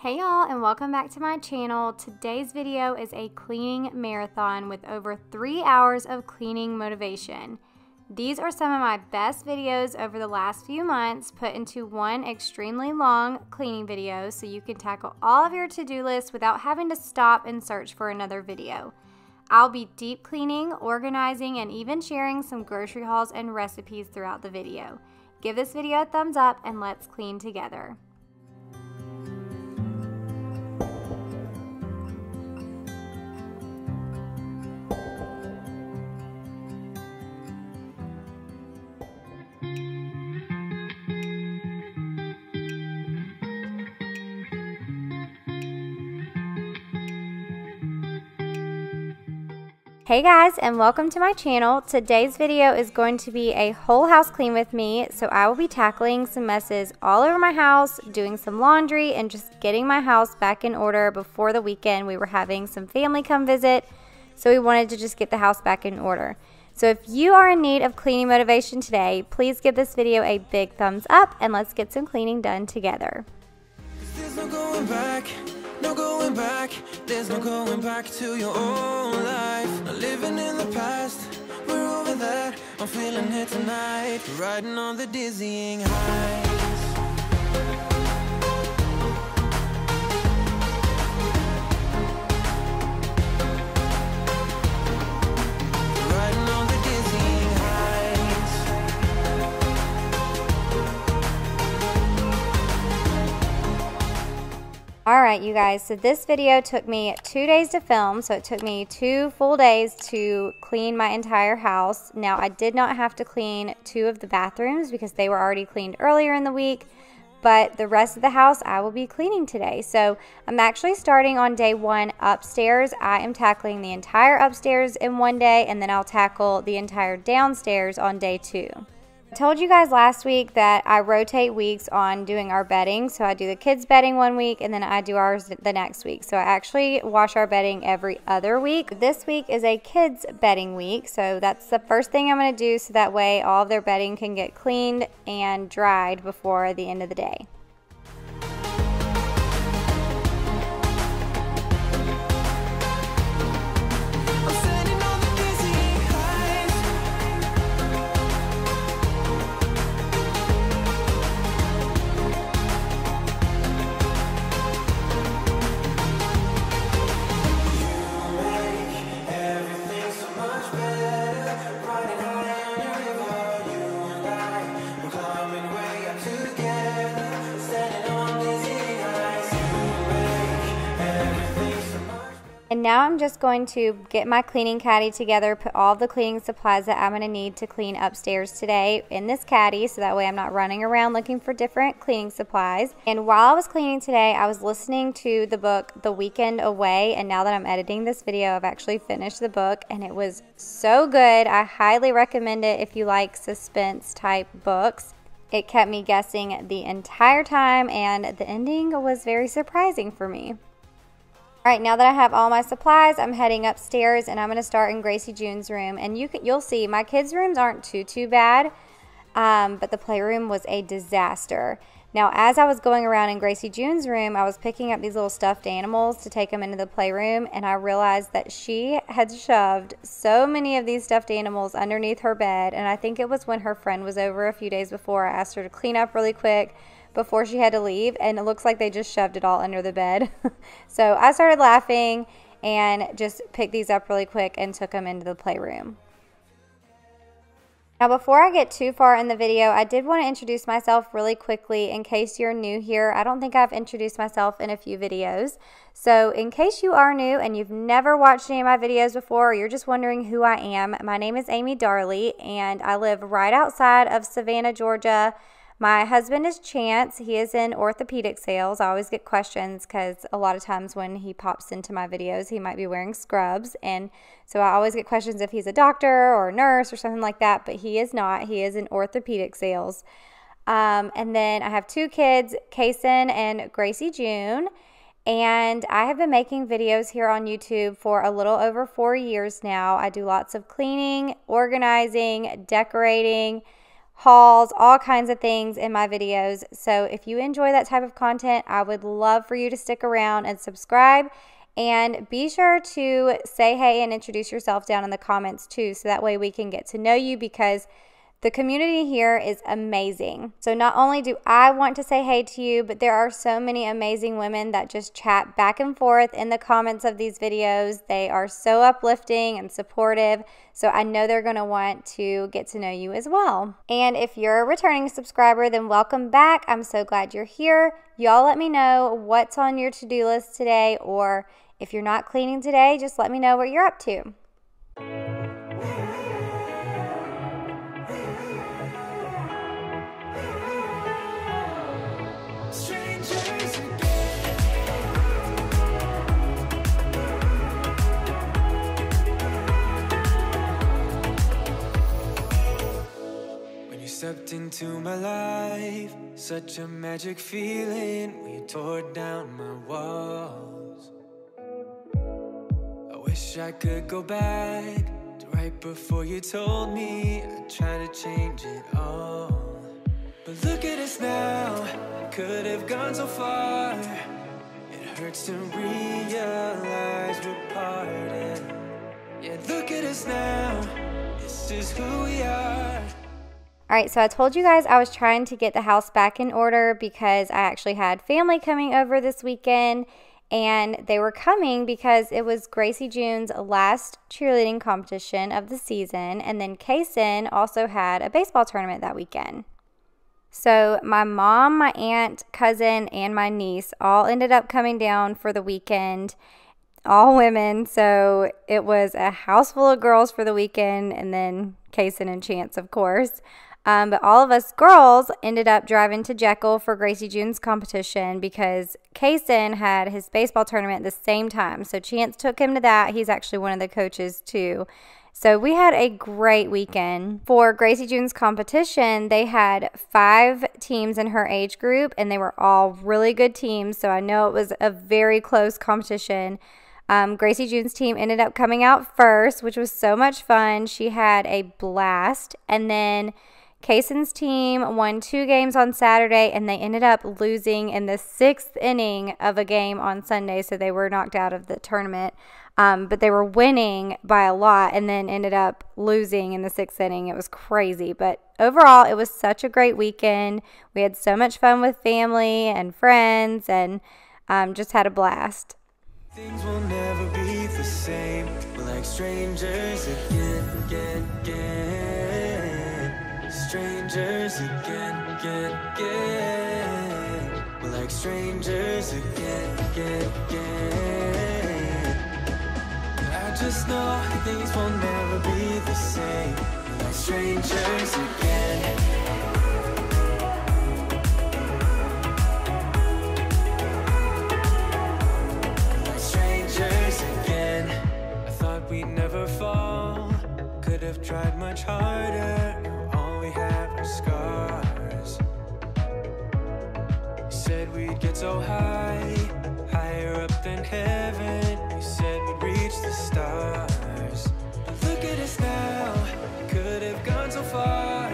Hey y'all and welcome back to my channel. Today's video is a cleaning marathon with over three hours of cleaning motivation. These are some of my best videos over the last few months put into one extremely long cleaning video so you can tackle all of your to-do lists without having to stop and search for another video. I'll be deep cleaning, organizing, and even sharing some grocery hauls and recipes throughout the video. Give this video a thumbs up and let's clean together. Hey guys and welcome to my channel. Today's video is going to be a whole house clean with me. So I will be tackling some messes all over my house, doing some laundry and just getting my house back in order before the weekend. We were having some family come visit. So we wanted to just get the house back in order. So if you are in need of cleaning motivation today, please give this video a big thumbs up and let's get some cleaning done together no going back. There's no going back to your old life. Not living in the past, we're over that I'm feeling it tonight. Riding on the dizzying high All right, you guys, so this video took me two days to film, so it took me two full days to clean my entire house. Now, I did not have to clean two of the bathrooms because they were already cleaned earlier in the week, but the rest of the house I will be cleaning today. So I'm actually starting on day one upstairs. I am tackling the entire upstairs in one day, and then I'll tackle the entire downstairs on day two. I told you guys last week that I rotate weeks on doing our bedding. So I do the kids' bedding one week and then I do ours the next week. So I actually wash our bedding every other week. This week is a kids' bedding week. So that's the first thing I'm going to do so that way all of their bedding can get cleaned and dried before the end of the day. Now I'm just going to get my cleaning caddy together, put all the cleaning supplies that I'm going to need to clean upstairs today in this caddy so that way I'm not running around looking for different cleaning supplies. And while I was cleaning today, I was listening to the book The Weekend Away and now that I'm editing this video, I've actually finished the book and it was so good. I highly recommend it if you like suspense type books. It kept me guessing the entire time and the ending was very surprising for me. All right, now that I have all my supplies, I'm heading upstairs and I'm going to start in Gracie June's room. And you can, you'll see my kids' rooms aren't too, too bad, um, but the playroom was a disaster. Now, as I was going around in Gracie June's room, I was picking up these little stuffed animals to take them into the playroom, and I realized that she had shoved so many of these stuffed animals underneath her bed. And I think it was when her friend was over a few days before. I asked her to clean up really quick before she had to leave, and it looks like they just shoved it all under the bed. so I started laughing and just picked these up really quick and took them into the playroom. Now, before I get too far in the video, I did want to introduce myself really quickly in case you're new here. I don't think I've introduced myself in a few videos. So, in case you are new and you've never watched any of my videos before, or you're just wondering who I am, my name is Amy Darley, and I live right outside of Savannah, Georgia. My husband is Chance. He is in orthopedic sales. I always get questions because a lot of times when he pops into my videos, he might be wearing scrubs. And so I always get questions if he's a doctor or a nurse or something like that, but he is not. He is in orthopedic sales. Um, and then I have two kids, Kason and Gracie June. And I have been making videos here on YouTube for a little over four years now. I do lots of cleaning, organizing, decorating hauls, all kinds of things in my videos. So if you enjoy that type of content, I would love for you to stick around and subscribe. And be sure to say hey and introduce yourself down in the comments too, so that way we can get to know you because the community here is amazing. So, not only do I want to say hey to you, but there are so many amazing women that just chat back and forth in the comments of these videos. They are so uplifting and supportive. So, I know they're going to want to get to know you as well. And if you're a returning subscriber, then welcome back. I'm so glad you're here. Y'all let me know what's on your to do list today, or if you're not cleaning today, just let me know what you're up to. Stepped into my life. Such a magic feeling. You tore down my walls. I wish I could go back to right before you told me I'd try to change it all. But look at us now, could have gone so far. It hurts to realize we're parted. Yeah, look at us now, this is who we are all right, so I told you guys I was trying to get the house back in order because I actually had family coming over this weekend and they were coming because it was Gracie June's last cheerleading competition of the season and then Kaysen also had a baseball tournament that weekend. So my mom, my aunt, cousin, and my niece all ended up coming down for the weekend. All women, so it was a house full of girls for the weekend, and then Kaysen and Chance, of course. Um, but all of us girls ended up driving to Jekyll for Gracie June's competition because Kaysen had his baseball tournament the same time. So Chance took him to that. He's actually one of the coaches too. So we had a great weekend. For Gracie June's competition, they had five teams in her age group, and they were all really good teams. So I know it was a very close competition. Um, Gracie June's team ended up coming out first, which was so much fun. She had a blast. And then Kaysen's team won two games on Saturday and they ended up losing in the sixth inning of a game on Sunday. So they were knocked out of the tournament. Um, but they were winning by a lot and then ended up losing in the sixth inning. It was crazy. But overall, it was such a great weekend. We had so much fun with family and friends and um, just had a blast. Things will never be the same. Like strangers again, again, again strangers again, again, again. We're like strangers again, again, again. I just know things will never be the same. We're like strangers again. I thought we'd never fall Could have tried much harder get so high Higher up than heaven. We said we'd reach the stars. But look at us now Could have gone so far.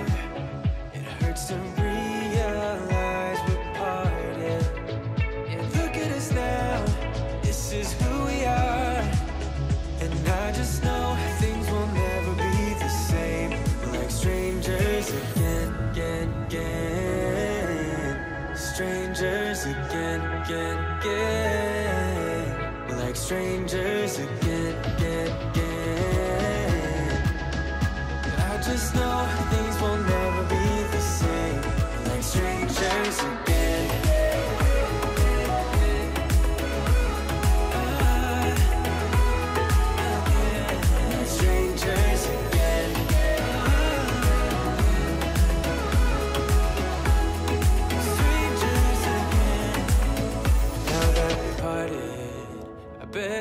It hurts to again. We're like strangers again, again, again. I just know things will never be the same. Like strangers again.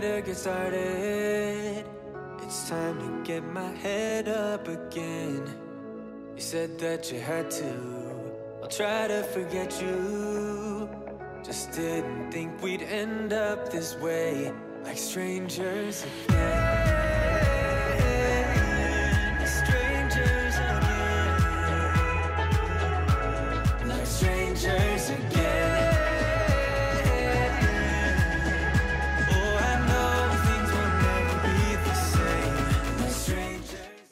Get started. It's time to get my head up again. You said that you had to. I'll try to forget you. Just didn't think we'd end up this way Like Strangers again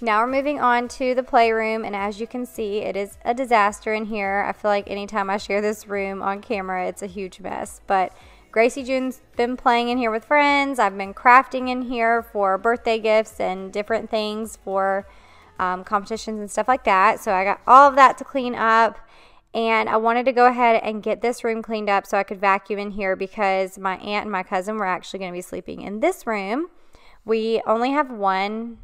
Now we're moving on to the playroom, and as you can see, it is a disaster in here. I feel like anytime I share this room on camera, it's a huge mess. But Gracie June's been playing in here with friends. I've been crafting in here for birthday gifts and different things for um, competitions and stuff like that. So I got all of that to clean up. And I wanted to go ahead and get this room cleaned up so I could vacuum in here because my aunt and my cousin were actually going to be sleeping in this room. We only have one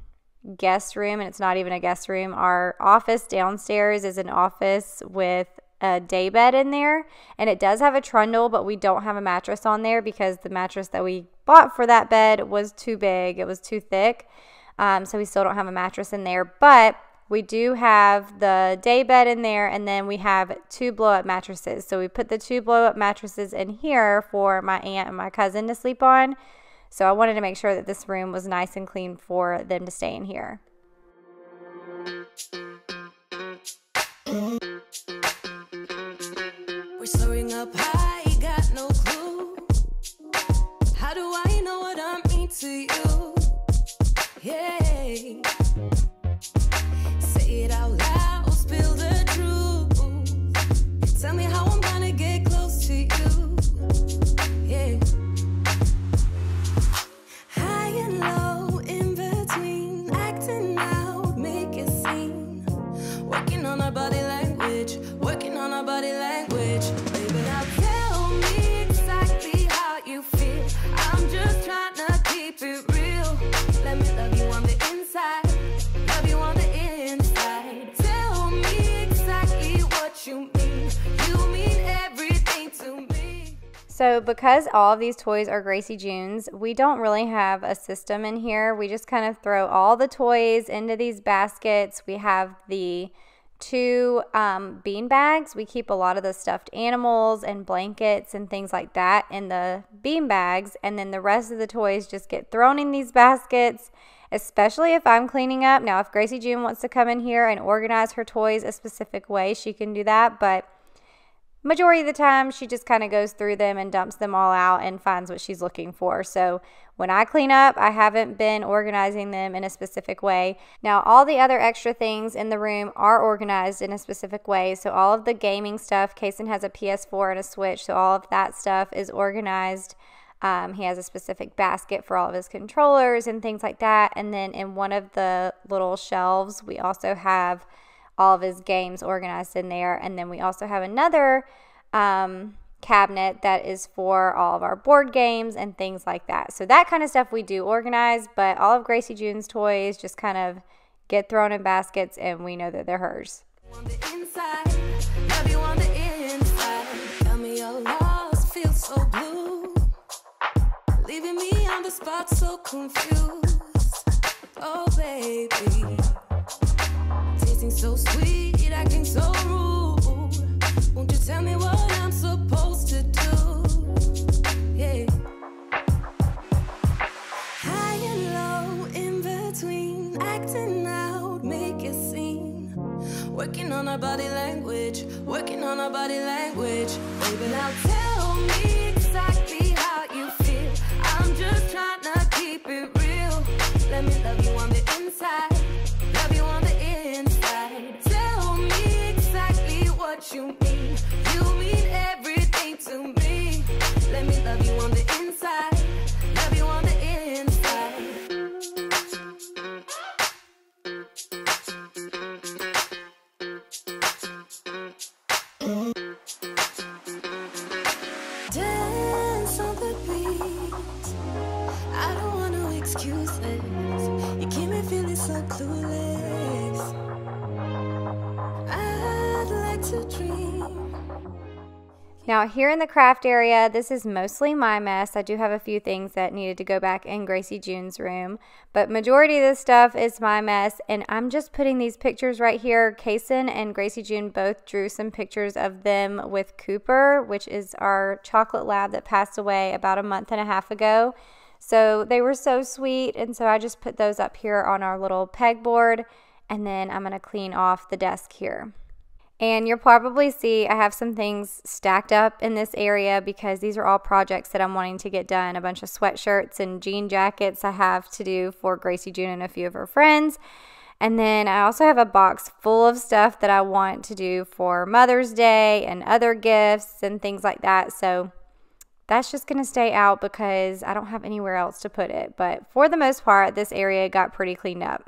guest room, and it's not even a guest room. Our office downstairs is an office with a day bed in there, and it does have a trundle, but we don't have a mattress on there because the mattress that we bought for that bed was too big, it was too thick. Um, so we still don't have a mattress in there, but we do have the day bed in there, and then we have two blow up mattresses. So we put the two blow up mattresses in here for my aunt and my cousin to sleep on. So I wanted to make sure that this room was nice and clean for them to stay in here. We're soaring up high, got no clue. So because all of these toys are Gracie June's, we don't really have a system in here. We just kind of throw all the toys into these baskets. We have the two um, bean bags. We keep a lot of the stuffed animals and blankets and things like that in the bean bags. And then the rest of the toys just get thrown in these baskets, especially if I'm cleaning up. Now, if Gracie June wants to come in here and organize her toys a specific way, she can do that. But majority of the time she just kind of goes through them and dumps them all out and finds what she's looking for. So when I clean up, I haven't been organizing them in a specific way. Now, all the other extra things in the room are organized in a specific way. So all of the gaming stuff, Kason has a PS4 and a Switch, so all of that stuff is organized. Um, he has a specific basket for all of his controllers and things like that. And then in one of the little shelves, we also have all of his games organized in there. And then we also have another um, cabinet that is for all of our board games and things like that. So that kind of stuff we do organize, but all of Gracie June's toys just kind of get thrown in baskets and we know that they're hers. Leaving me on the spot so confused. Oh, baby so sweet, acting so rude. Won't you tell me what I'm supposed to do? Yeah. High and low, in between, acting out, make a scene. Working on our body language, working on our body language. Baby, now tell me exactly how you feel. I'm just trying to keep it real. Let me love you on the inside. What you mean. You mean everything to me. Let me love you on the inside. Now here in the craft area, this is mostly my mess. I do have a few things that needed to go back in Gracie June's room, but majority of this stuff is my mess, and I'm just putting these pictures right here. Kason and Gracie June both drew some pictures of them with Cooper, which is our chocolate lab that passed away about a month and a half ago. So they were so sweet, and so I just put those up here on our little pegboard, and then I'm going to clean off the desk here. And you'll probably see I have some things stacked up in this area because these are all projects that I'm wanting to get done. A bunch of sweatshirts and jean jackets I have to do for Gracie June and a few of her friends. And then I also have a box full of stuff that I want to do for Mother's Day and other gifts and things like that. So that's just going to stay out because I don't have anywhere else to put it. But for the most part, this area got pretty cleaned up.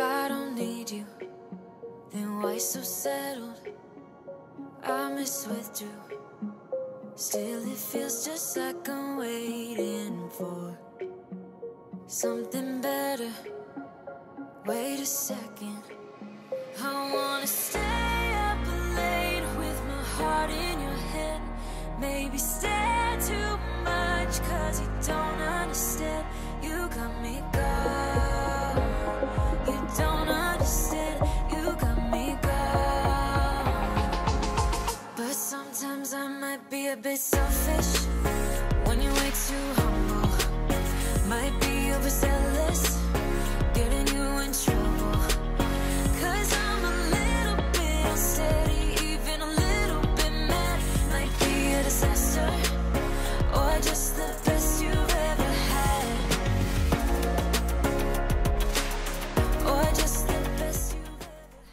I don't need you. Then why so settled? I miss withdrew. Still, it feels just like I'm waiting for something better. Wait a second, I wanna stay up late with my heart in your head. Maybe stay too much, cause you don't understand. You got me gone. A bit selfish. When you're way too humble. Might be overzealous,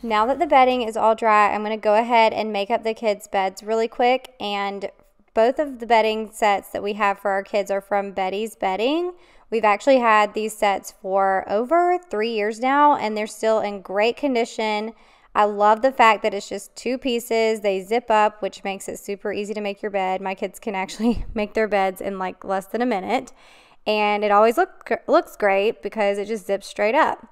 Now that the bedding is all dry, I'm going to go ahead and make up the kids' beds really quick. And both of the bedding sets that we have for our kids are from Beddy's Bedding. We've actually had these sets for over three years now, and they're still in great condition. I love the fact that it's just two pieces. They zip up, which makes it super easy to make your bed. My kids can actually make their beds in like less than a minute. And it always look, looks great because it just zips straight up.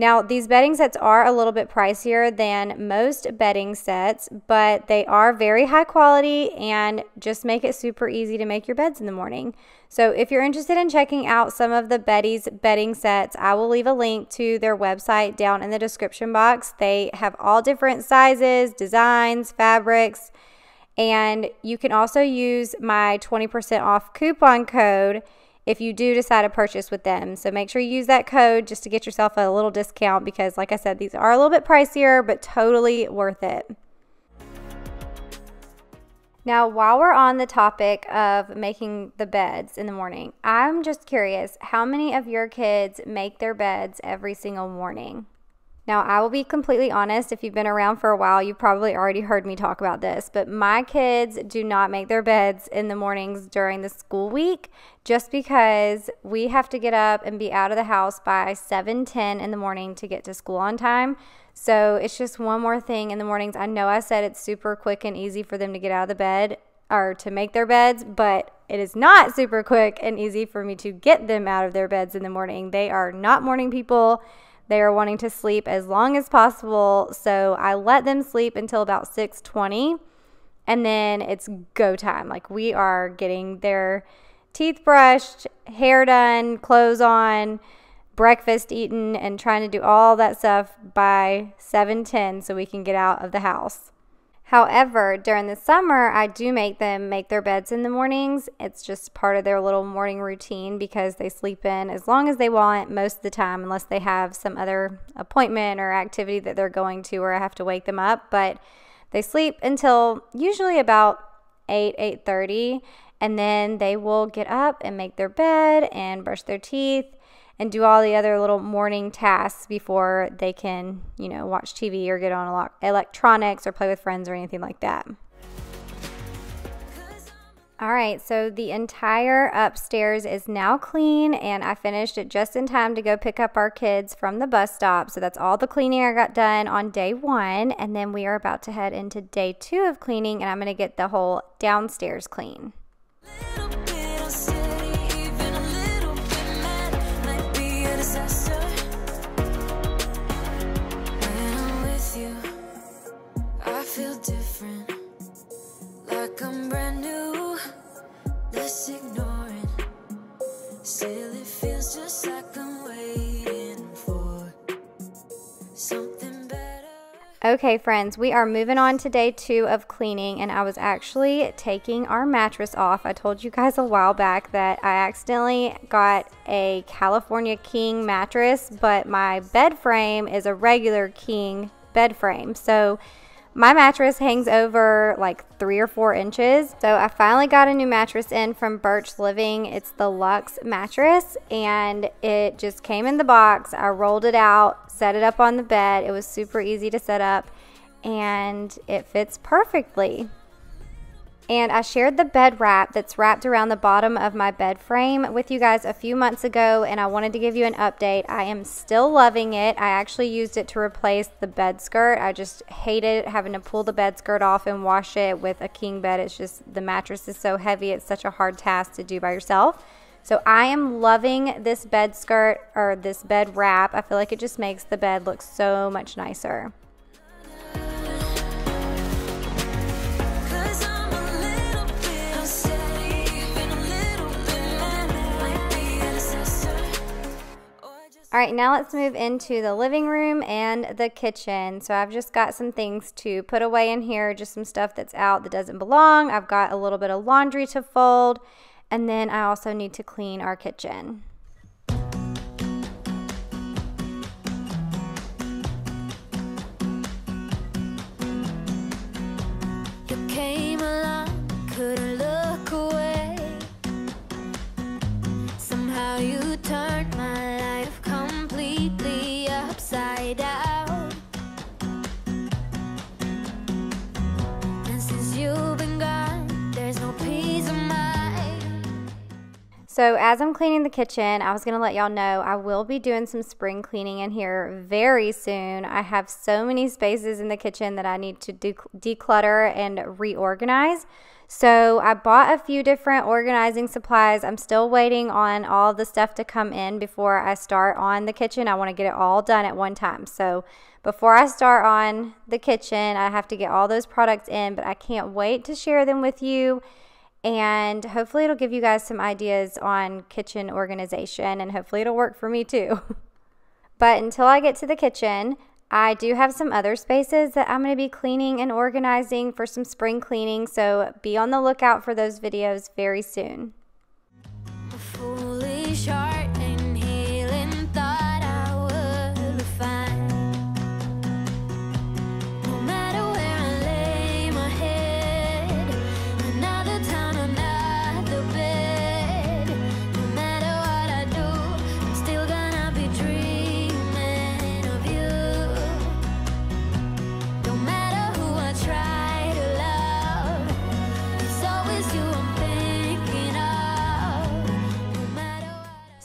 Now, these bedding sets are a little bit pricier than most bedding sets, but they are very high quality and just make it super easy to make your beds in the morning. So, if you're interested in checking out some of the Beddy's bedding sets, I will leave a link to their website down in the description box. They have all different sizes, designs, fabrics, and you can also use my 20% off coupon code if you do decide to purchase with them. So make sure you use that code just to get yourself a little discount because, like I said, these are a little bit pricier, but totally worth it. Now, while we're on the topic of making the beds in the morning, I'm just curious how many of your kids make their beds every single morning? Now, I will be completely honest. If you've been around for a while, you've probably already heard me talk about this, but my kids do not make their beds in the mornings during the school week just because we have to get up and be out of the house by 7 10 in the morning to get to school on time. So it's just one more thing in the mornings. I know I said it's super quick and easy for them to get out of the bed or to make their beds, but it is not super quick and easy for me to get them out of their beds in the morning. They are not morning people. They are wanting to sleep as long as possible, so I let them sleep until about 6:20 and then it's go time. Like we are getting their teeth brushed, hair done, clothes on, breakfast eaten and trying to do all that stuff by 7:10 so we can get out of the house. However, during the summer, I do make them make their beds in the mornings. It's just part of their little morning routine because they sleep in as long as they want most of the time, unless they have some other appointment or activity that they're going to or I have to wake them up. But they sleep until usually about 8, 8.30, and then they will get up and make their bed and brush their teeth and do all the other little morning tasks before they can, you know, watch TV or get on a lot electronics or play with friends or anything like that. All right, so the entire upstairs is now clean, and I finished it just in time to go pick up our kids from the bus stop. So that's all the cleaning I got done on day one, and then we are about to head into day two of cleaning, and I'm gonna get the whole downstairs clean. Little feel different. Like I'm brand new. Let's ignore it. Still, it feels just like I'm waiting for something better. Okay, friends, we are moving on to day two of cleaning, and I was actually taking our mattress off. I told you guys a while back that I accidentally got a California King mattress, but my bed frame is a regular King bed frame. So my mattress hangs over like three or four inches. So I finally got a new mattress in from Birch Living. It's the Luxe mattress and it just came in the box. I rolled it out, set it up on the bed. It was super easy to set up and it fits perfectly. And I shared the bed wrap that's wrapped around the bottom of my bed frame with you guys a few months ago, and I wanted to give you an update. I am still loving it. I actually used it to replace the bed skirt. I just hated having to pull the bed skirt off and wash it with a king bed. It's just the mattress is so heavy, it's such a hard task to do by yourself. So I am loving this bed skirt or this bed wrap. I feel like it just makes the bed look so much nicer. All right, now let's move into the living room and the kitchen. So I've just got some things to put away in here, just some stuff that's out that doesn't belong. I've got a little bit of laundry to fold, and then I also need to clean our kitchen. You came along, couldn't look away. Somehow you turned my life down. And since you've been gone, there's no peace of mind. So as I'm cleaning the kitchen, I was going to let y'all know I will be doing some spring cleaning in here very soon. I have so many spaces in the kitchen that I need to de- declutter and reorganize. So I bought a few different organizing supplies. I'm still waiting on all the stuff to come in before I start on the kitchen. I want to get it all done at one time. So before I start on the kitchen, I have to get all those products in, but I can't wait to share them with you and hopefully it'll give you guys some ideas on kitchen organization and hopefully it'll work for me too. but until I get to the kitchen, I do have some other spaces that I'm going to be cleaning and organizing for some spring cleaning, so be on the lookout for those videos very soon.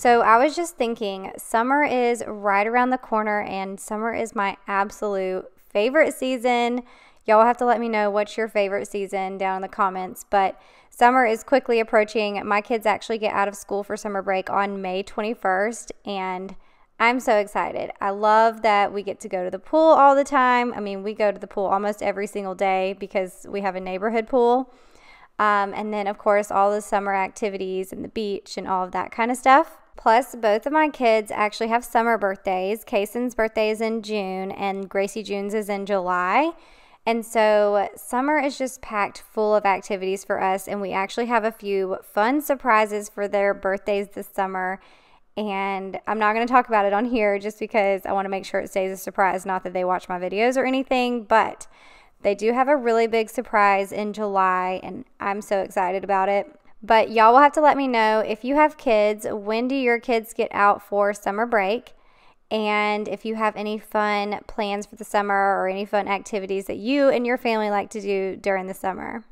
So I was just thinking, summer is right around the corner, and summer is my absolute favorite season. Y'all have to let me know what's your favorite season down in the comments. But summer is quickly approaching. My kids actually get out of school for summer break on May 21st, and I'm so excited. I love that we get to go to the pool all the time. I mean, we go to the pool almost every single day because we have a neighborhood pool. Um, and then, of course, all the summer activities and the beach and all of that kind of stuff. Plus, both of my kids actually have summer birthdays. Kaysen's birthday is in June, and Gracie June's is in July. And so, summer is just packed full of activities for us, and we actually have a few fun surprises for their birthdays this summer. And I'm not going to talk about it on here just because I want to make sure it stays a surprise. Not that they watch my videos or anything, but they do have a really big surprise in July, and I'm so excited about it. But y'all will have to let me know if you have kids, when do your kids get out for summer break? And if you have any fun plans for the summer or any fun activities that you and your family like to do during the summer.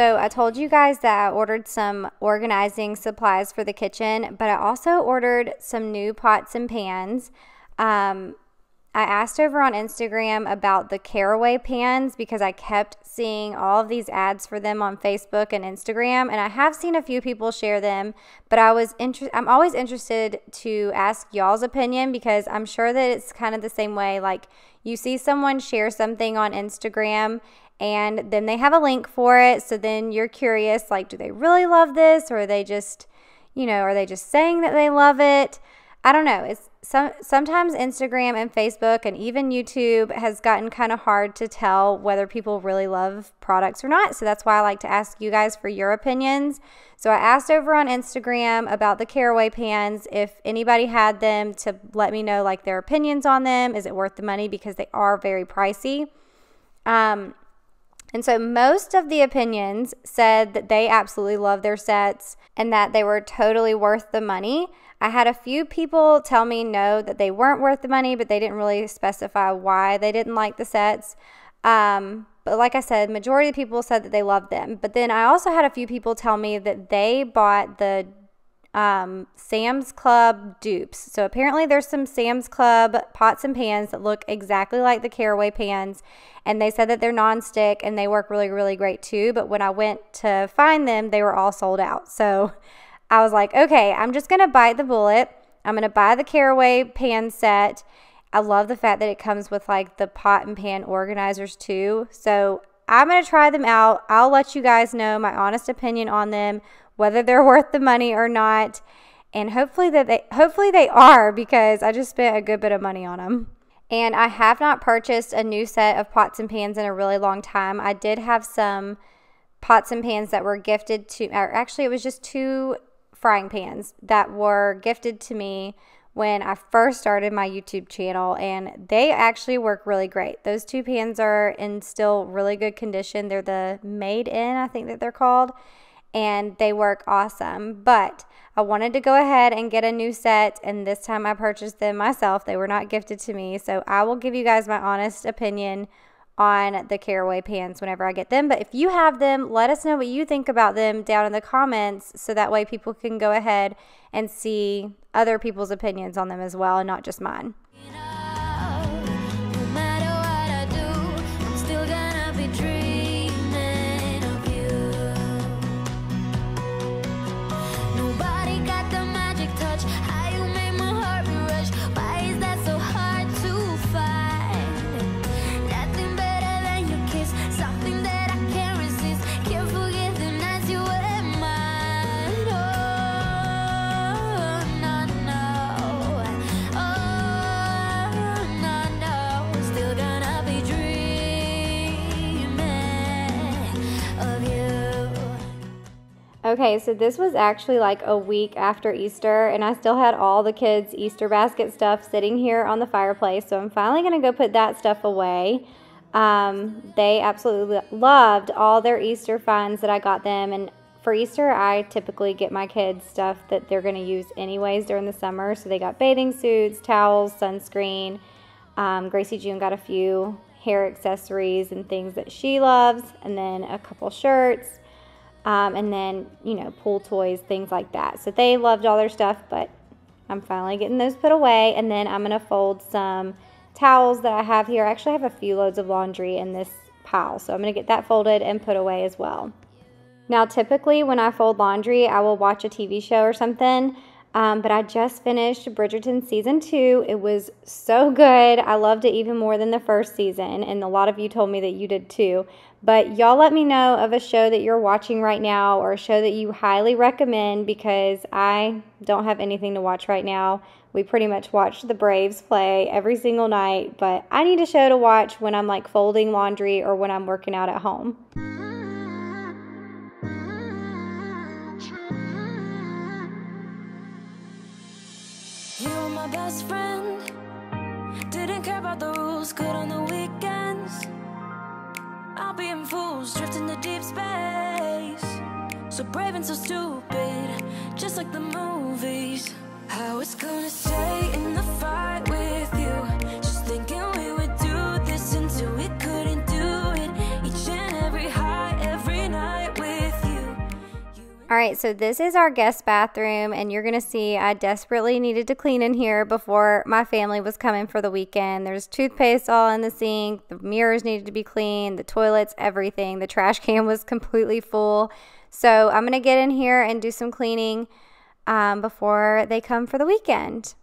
So, I told you guys that I ordered some organizing supplies for the kitchen, but I also ordered some new pots and pans. Um, I asked over on Instagram about the caraway pans because I kept seeing all of these ads for them on Facebook and Instagram and I have seen a few people share them, but I was interested I'm always interested to ask y'all's opinion because I'm sure that it's kind of the same way like you see someone share something on Instagram and then they have a link for it, so then you're curious like do they really love this or are they just you know, are they just saying that they love it? I don't know. It's some sometimes Instagram and Facebook and even YouTube has gotten kind of hard to tell whether people really love products or not. So that's why I like to ask you guys for your opinions. So I asked over on Instagram about the caraway pans if anybody had them to let me know like their opinions on them. Is it worth the money because they are very pricey? Um and so most of the opinions said that they absolutely love their sets and that they were totally worth the money. I had a few people tell me no, that they weren't worth the money, but they didn't really specify why they didn't like the sets. Um, but like I said, majority of people said that they loved them. But then I also had a few people tell me that they bought the um, Sam's Club dupes. So apparently there's some Sam's Club pots and pans that look exactly like the Caraway pans. And they said that they're nonstick and they work really, really great too. But when I went to find them, they were all sold out. So I was like, okay, I'm just going to bite the bullet. I'm going to buy the caraway pan set. I love the fact that it comes with like the pot and pan organizers too. So I'm going to try them out. I'll let you guys know my honest opinion on them, whether they're worth the money or not. And hopefully that they hopefully they are because I just spent a good bit of money on them. And I have not purchased a new set of pots and pans in a really long time. I did have some pots and pans that were gifted to or actually it was just two frying pans that were gifted to me when I first started my YouTube channel, and they actually work really great. Those two pans are in still really good condition. They're the Made In, I think that they're called, and they work awesome. But I wanted to go ahead and get a new set, and this time I purchased them myself. They were not gifted to me, so I will give you guys my honest opinion on the caraway pans whenever I get them. But if you have them, let us know what you think about them down in the comments so that way people can go ahead and see other people's opinions on them as well and not just mine. Okay, so this was actually like a week after Easter, and I still had all the kids' Easter basket stuff sitting here on the fireplace. So I'm finally going to go put that stuff away. Um, they absolutely loved all their Easter finds that I got them. And for Easter, I typically get my kids stuff that they're going to use anyways during the summer. So they got bathing suits, towels, sunscreen. Um, Gracie June got a few hair accessories and things that she loves, and then a couple shirts um, and then, you know, pool toys, things like that. So they loved all their stuff, but I'm finally getting those put away. And then I'm going to fold some towels that I have here. I actually have a few loads of laundry in this pile. So I'm going to get that folded and put away as well. Now, typically when I fold laundry, I will watch a TV show or something. Um, but I just finished Bridgerton season two. It was so good. I loved it even more than the first season. And a lot of you told me that you did too. But y'all let me know of a show that you're watching right now or a show that you highly recommend because I don't have anything to watch right now. We pretty much watch the Braves play every single night, but I need a show to watch when I'm like folding laundry or when I'm working out at home. best friend. Didn't care about the rules, good on the weekends. I'll be in fools, drifting to deep space. So brave and so stupid, just like the movies. I was gonna stay in the fight with you, right, so this is our guest bathroom, and you're gonna see I desperately needed to clean in here before my family was coming for the weekend. There's toothpaste all in the sink, the mirrors needed to be cleaned, the toilets, everything. The trash can was completely full. So I'm gonna get in here and do some cleaning um, before they come for the weekend.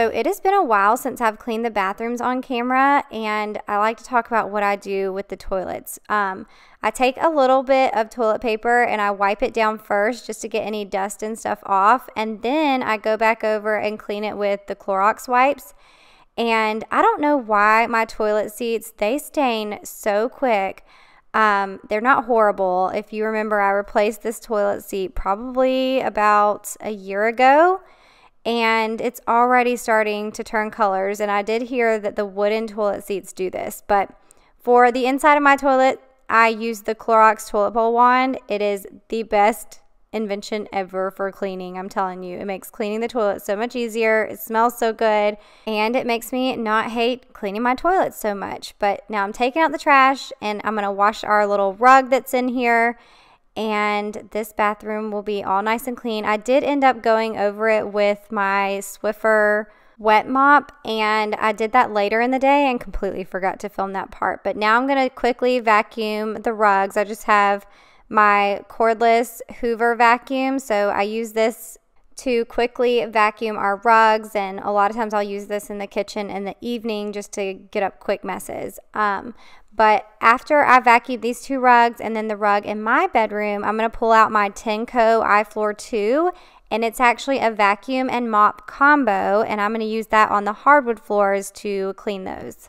So it has been a while since I've cleaned the bathrooms on camera, and I like to talk about what I do with the toilets. Um, I take a little bit of toilet paper and I wipe it down first just to get any dust and stuff off, and then I go back over and clean it with the Clorox wipes. And I don't know why my toilet seats they stain so quick. Um, they're not horrible. If you remember, I replaced this toilet seat probably about a year ago and it's already starting to turn colors. And I did hear that the wooden toilet seats do this, but for the inside of my toilet, I use the Clorox toilet bowl wand. It is the best invention ever for cleaning. I'm telling you, it makes cleaning the toilet so much easier. It smells so good, and it makes me not hate cleaning my toilet so much. But now I'm taking out the trash and I'm gonna wash our little rug that's in here and this bathroom will be all nice and clean. I did end up going over it with my Swiffer wet mop and I did that later in the day and completely forgot to film that part. But now I'm going to quickly vacuum the rugs. I just have my cordless Hoover vacuum. So I use this to quickly vacuum our rugs and a lot of times I'll use this in the kitchen in the evening just to get up quick messes. Um, but after I vacuum these two rugs and then the rug in my bedroom, I'm going to pull out my Tineco iFloor 2 and it's actually a vacuum and mop combo and I'm going to use that on the hardwood floors to clean those.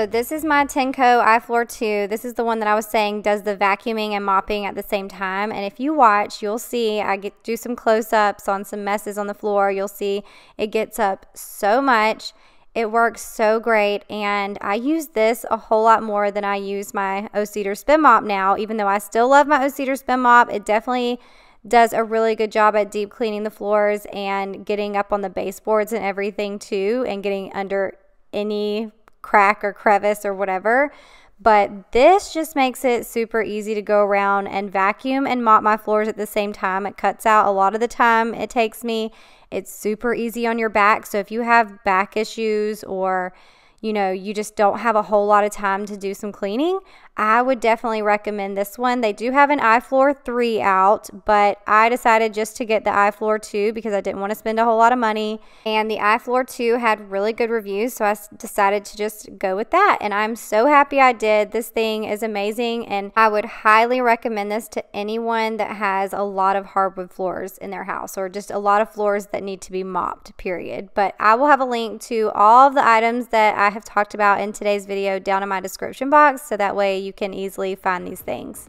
So this is my Tineco iFloor 2. This is the one that I was saying does the vacuuming and mopping at the same time. And if you watch, you'll see I get do some close-ups on some messes on the floor. You'll see it gets up so much. It works so great, and I use this a whole lot more than I use my O-Cedar Spin Mop now. Even though I still love my O-Cedar Spin Mop, it definitely does a really good job at deep cleaning the floors and getting up on the baseboards and everything too, and getting under any crack or crevice or whatever. But this just makes it super easy to go around and vacuum and mop my floors at the same time. It cuts out a lot of the time it takes me. It's super easy on your back. So if you have back issues or you know, you just don't have a whole lot of time to do some cleaning, I would definitely recommend this one. They do have an iFloor 3 out, but I decided just to get the iFloor 2 because I didn't want to spend a whole lot of money. And the iFloor 2 had really good reviews, so I decided to just go with that. And I'm so happy I did. This thing is amazing, and I would highly recommend this to anyone that has a lot of hardwood floors in their house or just a lot of floors that need to be mopped, period. But I will have a link to all of the items that I have talked about in today's video down in my description box so that way you can easily find these things.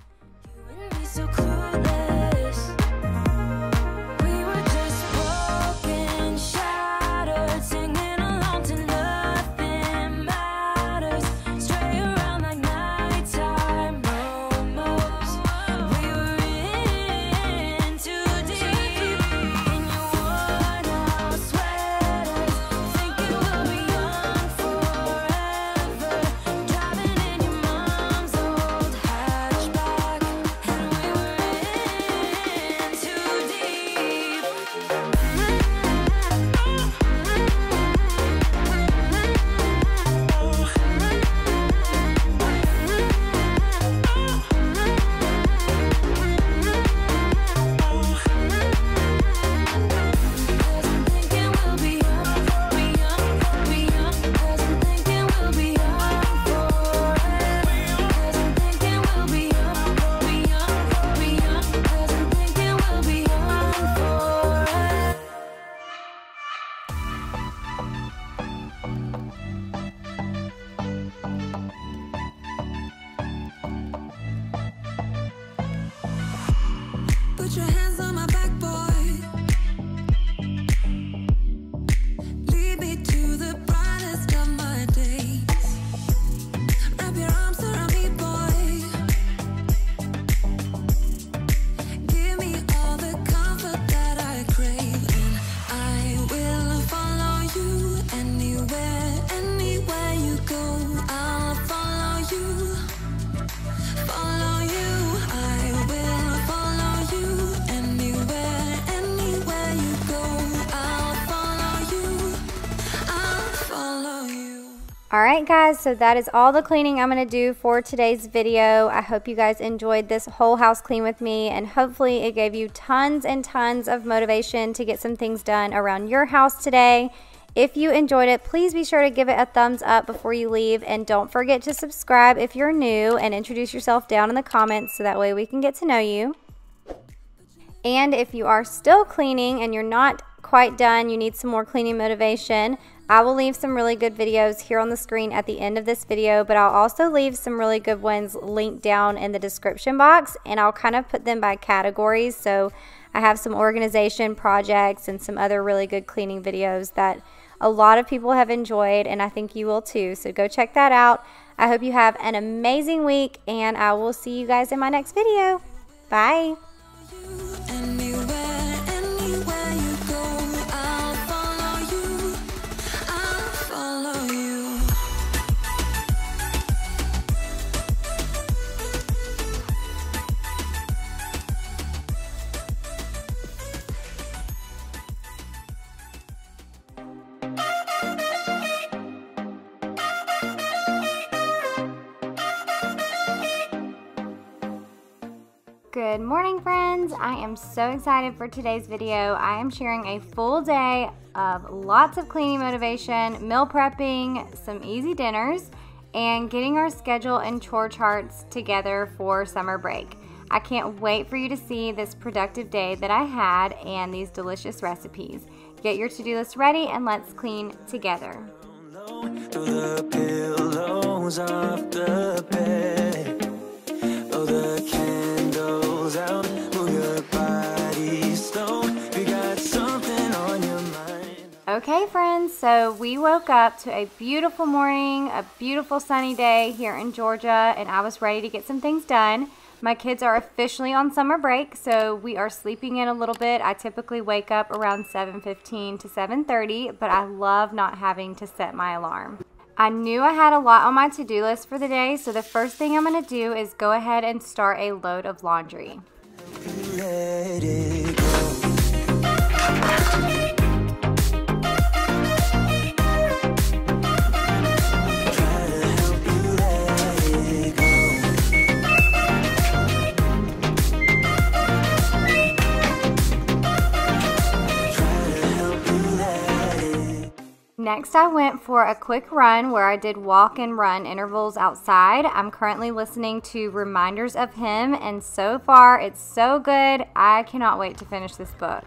Alright guys, so that is all the cleaning I'm going to do for today's video. I hope you guys enjoyed this whole house clean with me and hopefully it gave you tons and tons of motivation to get some things done around your house today. If you enjoyed it, please be sure to give it a thumbs up before you leave and don't forget to subscribe if you're new and introduce yourself down in the comments so that way we can get to know you. And if you are still cleaning and you're not quite done, you need some more cleaning motivation, I will leave some really good videos here on the screen at the end of this video, but I'll also leave some really good ones linked down in the description box, and I'll kind of put them by categories. So I have some organization projects and some other really good cleaning videos that a lot of people have enjoyed, and I think you will too. So go check that out. I hope you have an amazing week, and I will see you guys in my next video. Bye. Good morning friends! I am so excited for today's video. I am sharing a full day of lots of cleaning motivation, meal prepping, some easy dinners, and getting our schedule and chore charts together for summer break. I can't wait for you to see this productive day that I had and these delicious recipes. Get your to-do list ready and let's clean together. Okay, friends, so we woke up to a beautiful morning, a beautiful sunny day here in Georgia, and I was ready to get some things done. My kids are officially on summer break, so we are sleeping in a little bit. I typically wake up around 7.15 to 7.30, but I love not having to set my alarm. I knew I had a lot on my to-do list for the day, so the first thing I'm going to do is go ahead and start a load of laundry. Next, I went for a quick run where I did walk and run intervals outside. I'm currently listening to Reminders of Him, and so far it's so good. I cannot wait to finish this book.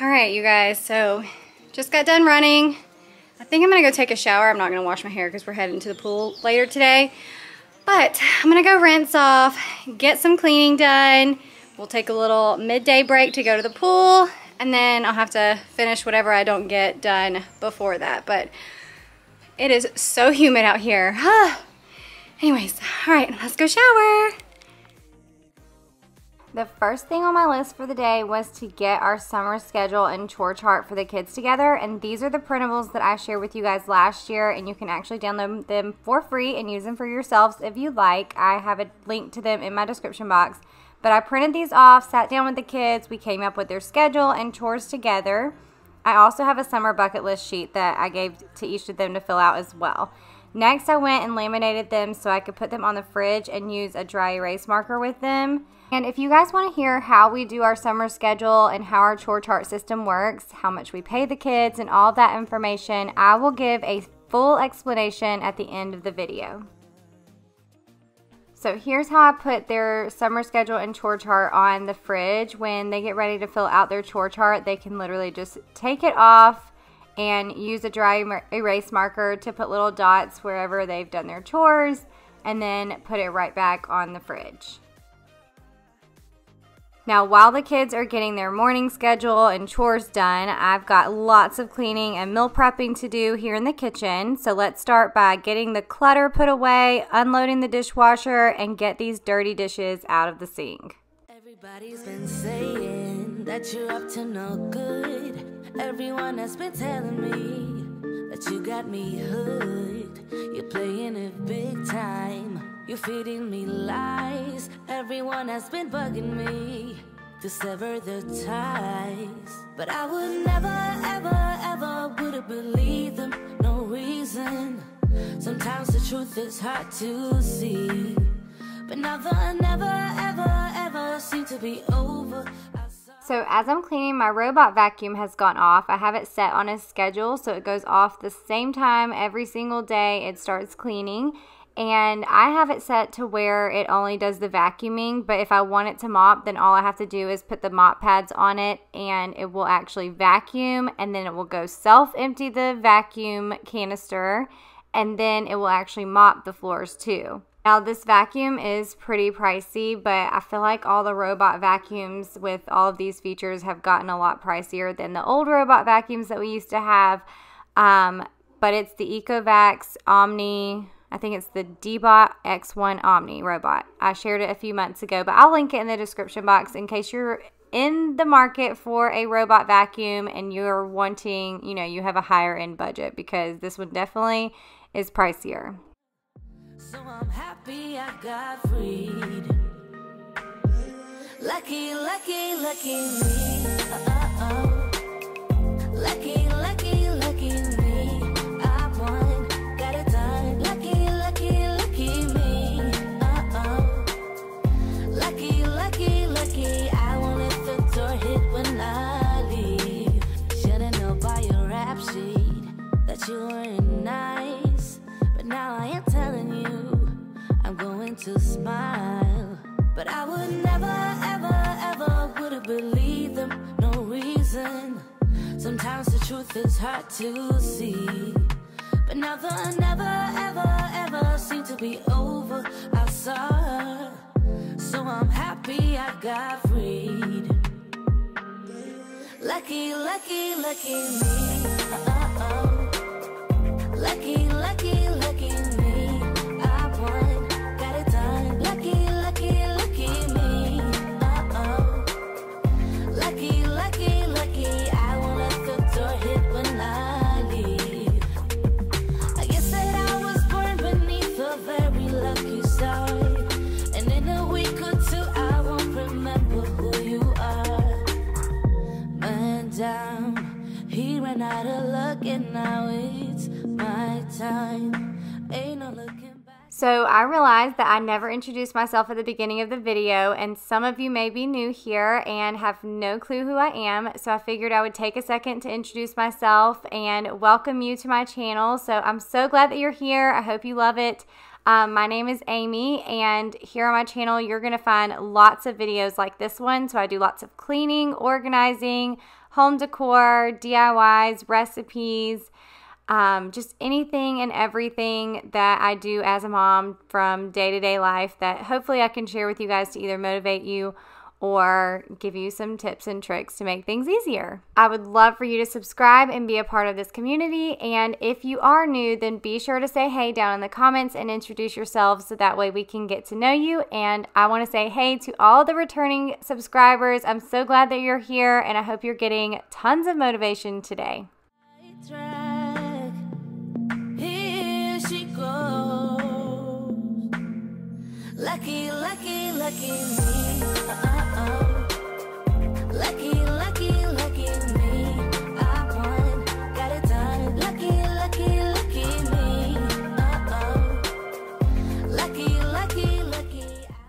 All right, you guys, so just got done running. I think I'm gonna go take a shower. I'm not gonna wash my hair because we're heading to the pool later today. But I'm gonna go rinse off, get some cleaning done. We'll take a little midday break to go to the pool and then I'll have to finish whatever I don't get done before that. But it is so humid out here. Anyways, all right, let's go shower. The first thing on my list for the day was to get our summer schedule and chore chart for the kids together. And these are the printables that I shared with you guys last year. And you can actually download them for free and use them for yourselves if you like. I have a link to them in my description box. But I printed these off, sat down with the kids. We came up with their schedule and chores together. I also have a summer bucket list sheet that I gave to each of them to fill out as well. Next, I went and laminated them so I could put them on the fridge and use a dry erase marker with them. And if you guys want to hear how we do our summer schedule and how our chore chart system works, how much we pay the kids, and all that information, I will give a full explanation at the end of the video. So here's how I put their summer schedule and chore chart on the fridge. When they get ready to fill out their chore chart, they can literally just take it off, and use a dry erase marker to put little dots wherever they've done their chores and then put it right back on the fridge. Now, while the kids are getting their morning schedule and chores done, I've got lots of cleaning and meal prepping to do here in the kitchen. So let's start by getting the clutter put away, unloading the dishwasher, and get these dirty dishes out of the sink. Everybody's been saying that you're up to no good. Everyone has been telling me that you got me. You're playing it big time. You're feeding me lies. Everyone has been bugging me to sever the ties. But I would never, ever, ever would have believed them. No reason. Sometimes the truth is hard to see. But the never, ever, ever seem to be over. So as I'm cleaning, my robot vacuum has gone off. I have it set on a schedule so it goes off the same time every single day it starts cleaning and I have it set to where it only does the vacuuming but if I want it to mop then all I have to do is put the mop pads on it and it will actually vacuum and then it will go self empty the vacuum canister and then it will actually mop the floors too. Now this vacuum is pretty pricey but I feel like all the robot vacuums with all of these features have gotten a lot pricier than the old robot vacuums that we used to have um, but it's the Ecovacs Omni I think it's the Deebot X1 Omni robot. I shared it a few months ago, but I'll link it in the description box in case you're in the market for a robot vacuum and you're wanting, you know, you have a higher end budget because this one definitely is pricier. So I'm happy I got freed. Lucky, lucky, lucky me. Uh -oh. Lucky, lucky to smile. But I would never, ever, ever would have believed them, no reason. Sometimes the truth is hard to see. But never, never, ever, ever seem to be over. I saw her, so I'm happy I got freed. Lucky, lucky, lucky me. Uh -oh. Lucky, lucky out of luck, and now it's so I realized that I never introduced myself at the beginning of the video and some of you may be new here and have no clue who I am. So I figured I would take a second to introduce myself and welcome you to my channel. So I'm so glad that you're here. I hope you love it. Um, my name is Amy and here on my channel you're going to find lots of videos like this one. So I do lots of cleaning, organizing, home decor, DIYs, recipes, um, just anything and everything that I do as a mom from day to day life that hopefully I can share with you guys to either motivate you or give you some tips and tricks to make things easier. I would love for you to subscribe and be a part of this community. And if you are new, then be sure to say hey down in the comments and introduce yourselves so that way we can get to know you. And I want to say hey to all the returning subscribers. I'm so glad that you're here and I hope you're getting tons of motivation today. Lucky, lucky, lucky me.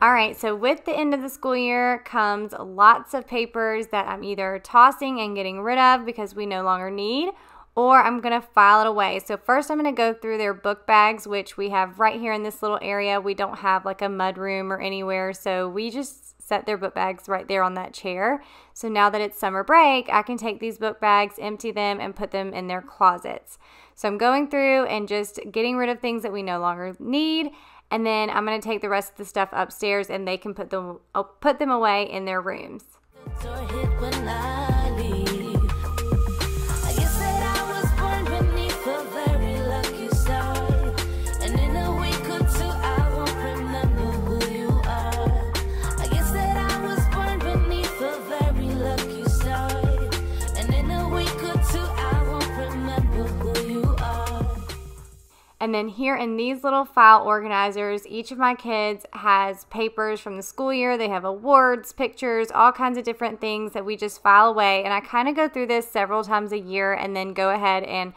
All right, so with the end of the school year comes lots of papers that I'm either tossing and getting rid of because we no longer need or I'm going to file it away. So first I'm going to go through their book bags, which we have right here in this little area. We don't have like a mud room or anywhere, so we just set their book bags right there on that chair. So now that it's summer break, I can take these book bags, empty them, and put them in their closets. So I'm going through and just getting rid of things that we no longer need. And then I'm going to take the rest of the stuff upstairs and they can put them, I'll put them away in their rooms. And then here in these little file organizers, each of my kids has papers from the school year. They have awards, pictures, all kinds of different things that we just file away. And I kind of go through this several times a year and then go ahead and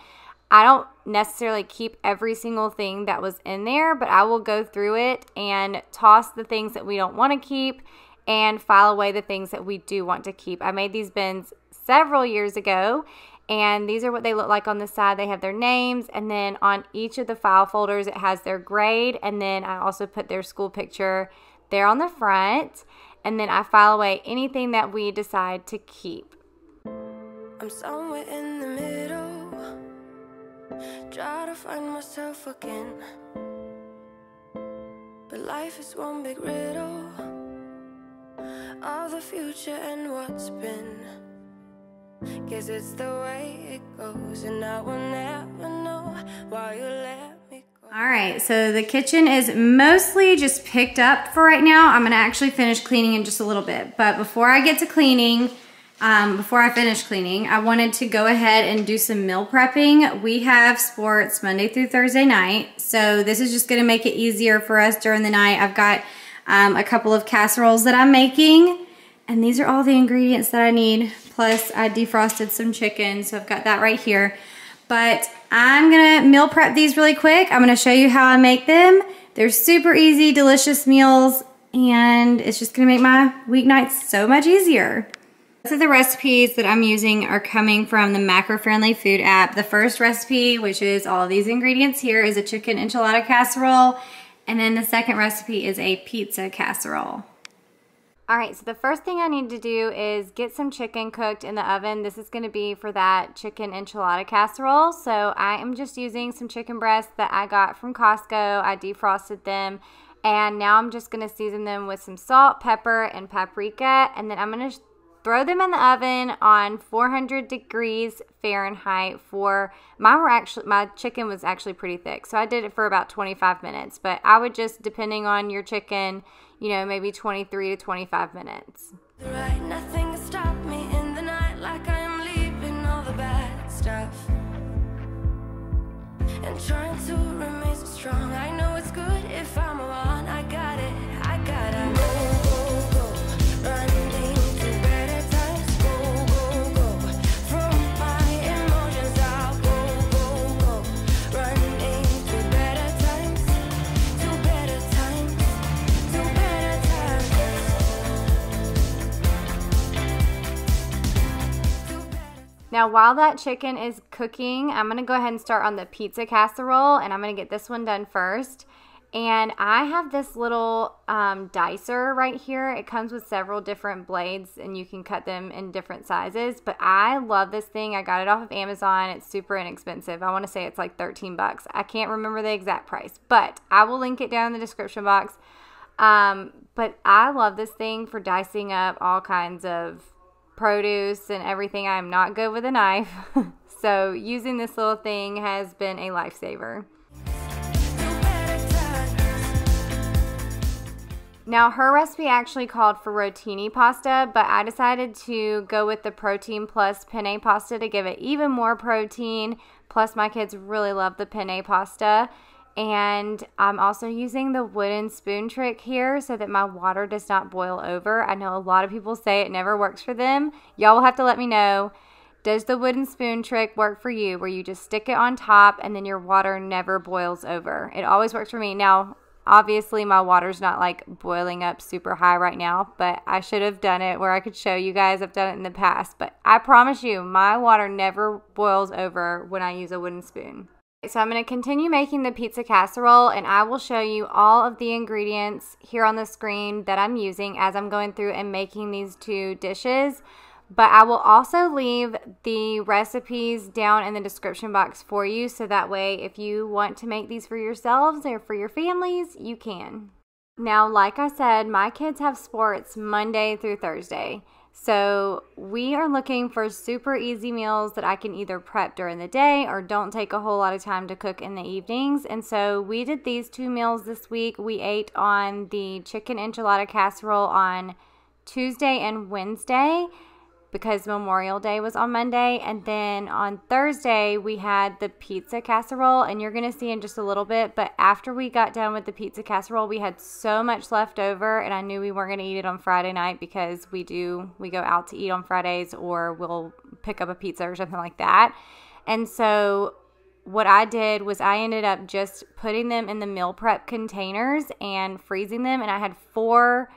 I don't necessarily keep every single thing that was in there, but I will go through it and toss the things that we don't want to keep and file away the things that we do want to keep. I made these bins several years ago and these are what they look like on the side. They have their names, and then on each of the file folders, it has their grade. And then I also put their school picture there on the front. And then I file away anything that we decide to keep. I'm somewhere in the middle, try to find myself again. But life is one big riddle of the future and what's been. Guess it's the way it goes, and I will never know why you. All right, so the kitchen is mostly just picked up for right now. I'm gonna actually finish cleaning in just a little bit, but before I get to cleaning, um, before I finish cleaning, I wanted to go ahead and do some meal prepping. We have sports Monday through Thursday night, so this is just gonna make it easier for us during the night. I've got um, a couple of casseroles that I'm making, and these are all the ingredients that I need Plus I defrosted some chicken, so I've got that right here. But I'm gonna meal prep these really quick. I'm gonna show you how I make them. They're super easy, delicious meals, and it's just gonna make my weeknights so much easier. Of the recipes that I'm using are coming from the Macro Friendly Food app. The first recipe, which is all these ingredients here, is a chicken enchilada casserole. And then the second recipe is a pizza casserole. All right, so the first thing I need to do is get some chicken cooked in the oven. This is going to be for that chicken enchilada casserole. So I am just using some chicken breasts that I got from Costco. I defrosted them. And now I'm just going to season them with some salt, pepper, and paprika. And then I'm going to throw them in the oven on 400 degrees Fahrenheit for mine were actually my chicken was actually pretty thick so I did it for about 25 minutes but I would just depending on your chicken you know, maybe 23 to 25 minutes. Right, nothing can stop me in the night like I am leaving all the bad stuff. And trying to remain strong. I know it's good if I'm. I got it, Now while that chicken is cooking, I'm going to go ahead and start on the pizza casserole and I'm going to get this one done first. And I have this little um, dicer right here. It comes with several different blades and you can cut them in different sizes. But I love this thing. I got it off of Amazon. It's super inexpensive. I want to say it's like 13 bucks. I can't remember the exact price, but I will link it down in the description box. Um, but I love this thing for dicing up all kinds of produce and everything. I'm not good with a knife. so using this little thing has been a lifesaver. Now, her recipe actually called for rotini pasta, but I decided to go with the protein plus penne pasta to give it even more protein. Plus, my kids really love the penne pasta. And I'm also using the wooden spoon trick here so that my water does not boil over. I know a lot of people say it never works for them. Y'all will have to let me know. Does the wooden spoon trick work for you where you just stick it on top and then your water never boils over? It always works for me. Now, obviously my water's not like boiling up super high right now, but I should have done it where I could show you guys I've done it in the past. But I promise you, my water never boils over when I use a wooden spoon. So I'm going to continue making the pizza casserole and I will show you all of the ingredients here on the screen that I'm using as I'm going through and making these two dishes. But I will also leave the recipes down in the description box for you so that way if you want to make these for yourselves or for your families, you can. Now, like I said, my kids have sports Monday through Thursday. So we are looking for super easy meals that I can either prep during the day or don't take a whole lot of time to cook in the evenings. And so we did these two meals this week. We ate on the chicken enchilada casserole on Tuesday and Wednesday because Memorial Day was on Monday. And then on Thursday, we had the pizza casserole. And you're going to see in just a little bit. But after we got done with the pizza casserole, we had so much left over. And I knew we weren't going to eat it on Friday night because we do, we go out to eat on Fridays or we'll pick up a pizza or something like that. And so what I did was I ended up just putting them in the meal prep containers and freezing them. And I had four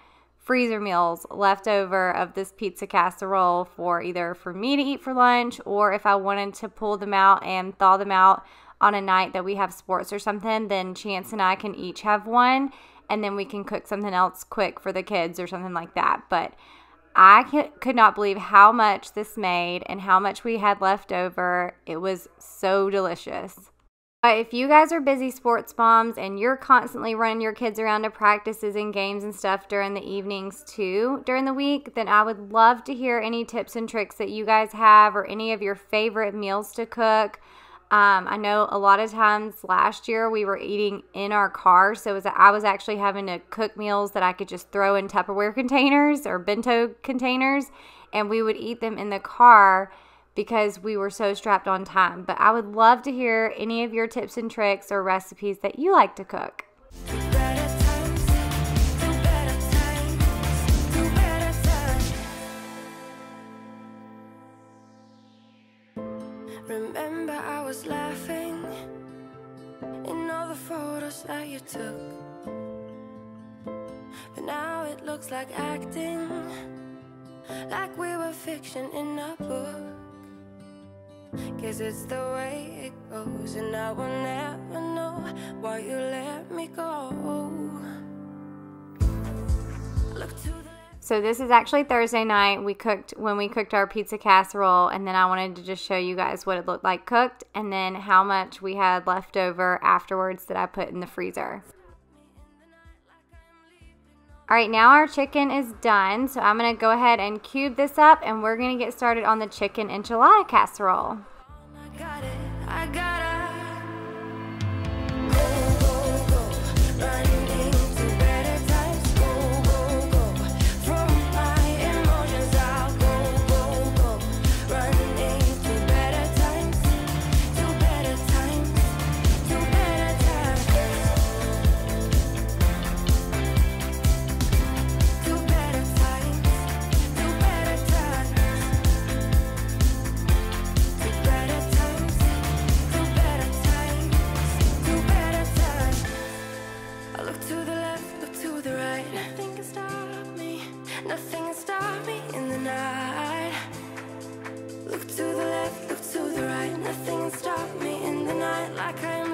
freezer meals left over of this pizza casserole for either for me to eat for lunch or if I wanted to pull them out and thaw them out on a night that we have sports or something, then Chance and I can each have one and then we can cook something else quick for the kids or something like that. But I could not believe how much this made and how much we had left over. It was so delicious. But if you guys are busy sports moms and you're constantly running your kids around to practices and games and stuff during the evenings too, during the week, then I would love to hear any tips and tricks that you guys have or any of your favorite meals to cook. Um, I know a lot of times last year we were eating in our car, so was, I was actually having to cook meals that I could just throw in Tupperware containers or bento containers, and we would eat them in the car because we were so strapped on time. But I would love to hear any of your tips and tricks or recipes that you like to cook. Remember I was laughing in all the photos that you took But now it looks like acting Like we were fiction in a book Guess it's the way it goes, and I will never know why you let me go. So this is actually Thursday night. We cooked when we cooked our pizza casserole and then I wanted to just show you guys what it looked like cooked and then how much we had left over afterwards that I put in the freezer. All right, now our chicken is done. So I'm gonna go ahead and cube this up and we're gonna get started on the chicken enchilada casserole. like I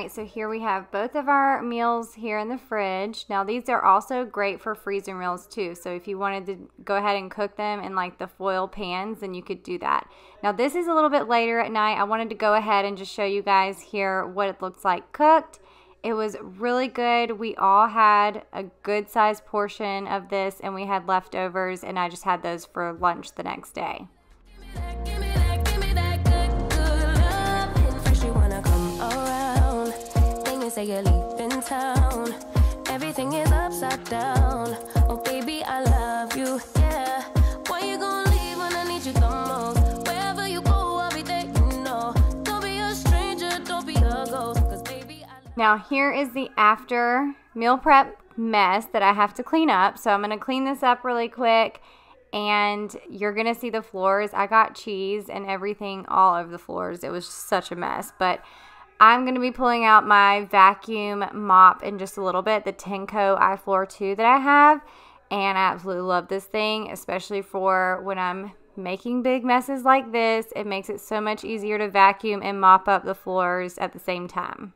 right, so here we have both of our meals here in the fridge. Now these are also great for freezer meals too. So if you wanted to go ahead and cook them in like the foil pans, then you could do that. Now this is a little bit later at night. I wanted to go ahead and just show you guys here what it looks like cooked. It was really good. We all had a good sized portion of this and we had leftovers and I just had those for lunch the next day. Say you're leaving town. Everything is upside down. Oh, baby, I love you, yeah. Why you gonna leave when I need you the most? Wherever you go, I'll be there, you know. Don't be a stranger, don't be a ghost. Cause baby, Now, here is the after meal prep mess that I have to clean up. So I'm gonna clean this up really quick and you're gonna see the floors. I got cheese and everything all over the floors. It was such a mess, but I'm going to be pulling out my vacuum mop in just a little bit, the Tineco iFloor 2 that I have. And I absolutely love this thing, especially for when I'm making big messes like this. It makes it so much easier to vacuum and mop up the floors at the same time.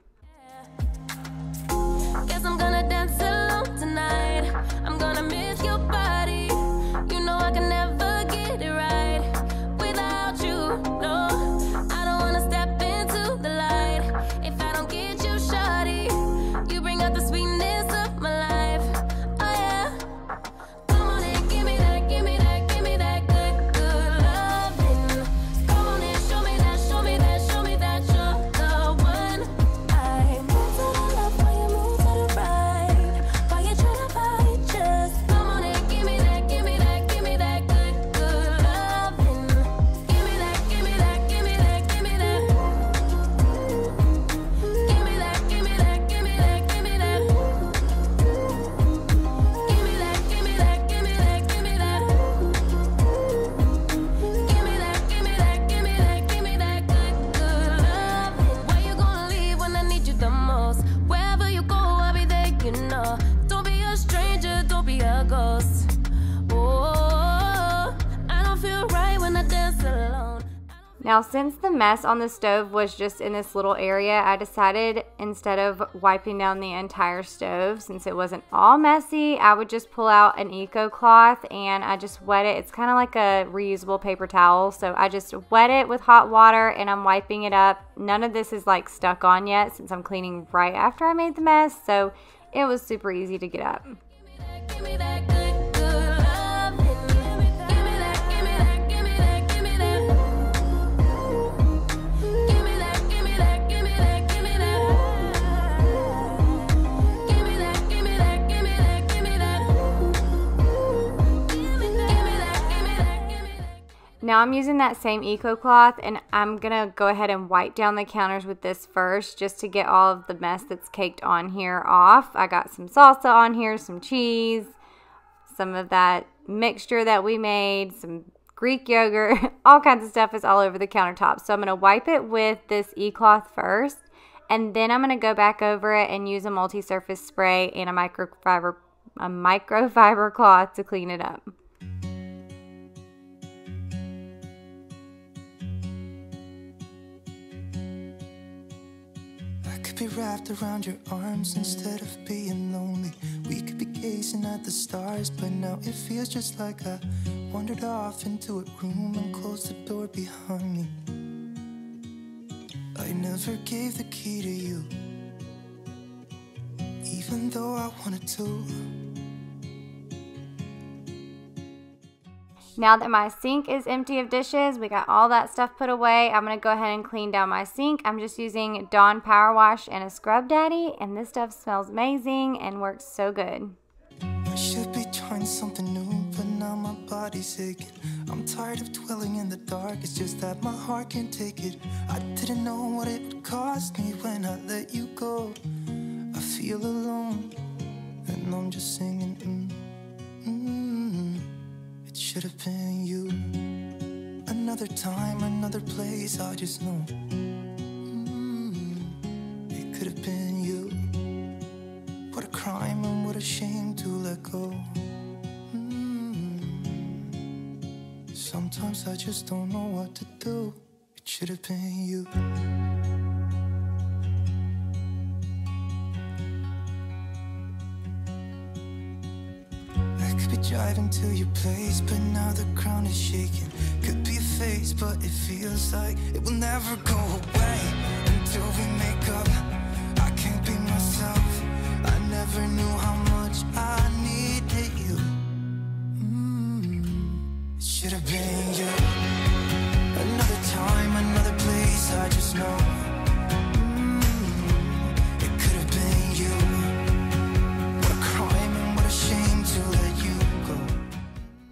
Now, since the mess on the stove was just in this little area, I decided instead of wiping down the entire stove, since it wasn't all messy, I would just pull out an eco cloth and I just wet it. It's kind of like a reusable paper towel. So I just wet it with hot water and I'm wiping it up. None of this is like stuck on yet since I'm cleaning right after I made the mess. So it was super easy to get up. Now I'm using that same E-cloth and I'm going to go ahead and wipe down the counters with this first just to get all of the mess that's caked on here off. I got some salsa on here, some cheese, some of that mixture that we made, some Greek yogurt, all kinds of stuff is all over the countertop. So I'm going to wipe it with this E-cloth first and then I'm going to go back over it and use a multi-surface spray and a microfiber a microfiber cloth to clean it up. Wrapped around your arms instead of being lonely. We could be gazing at the stars, but now it feels just like I wandered off into a room and closed the door behind me. I never gave the key to you, even though I wanted to. Now that my sink is empty of dishes, we got all that stuff put away. I'm going to go ahead and clean down my sink. I'm just using Dawn Power Wash and a Scrub Daddy, and this stuff smells amazing and works so good. I should be trying something new, but now my body's aching. I'm tired of dwelling in the dark, it's just that my heart can't take it. I didn't know what it would cost me when I let you go. I feel alone, and I'm just singing. Mm should have been you. Another time, another place, I just know. Mm, it could have been you. What a crime and what a shame to let go. Mm, sometimes I just don't know what to do. It should have been you. Driving to your place, but now the ground is shaking. Could be a phase, but it feels like it will never go away until we make up. I can't be myself. I never knew how much I needed you. Mm, it should have been you. Another time, another place. I just know.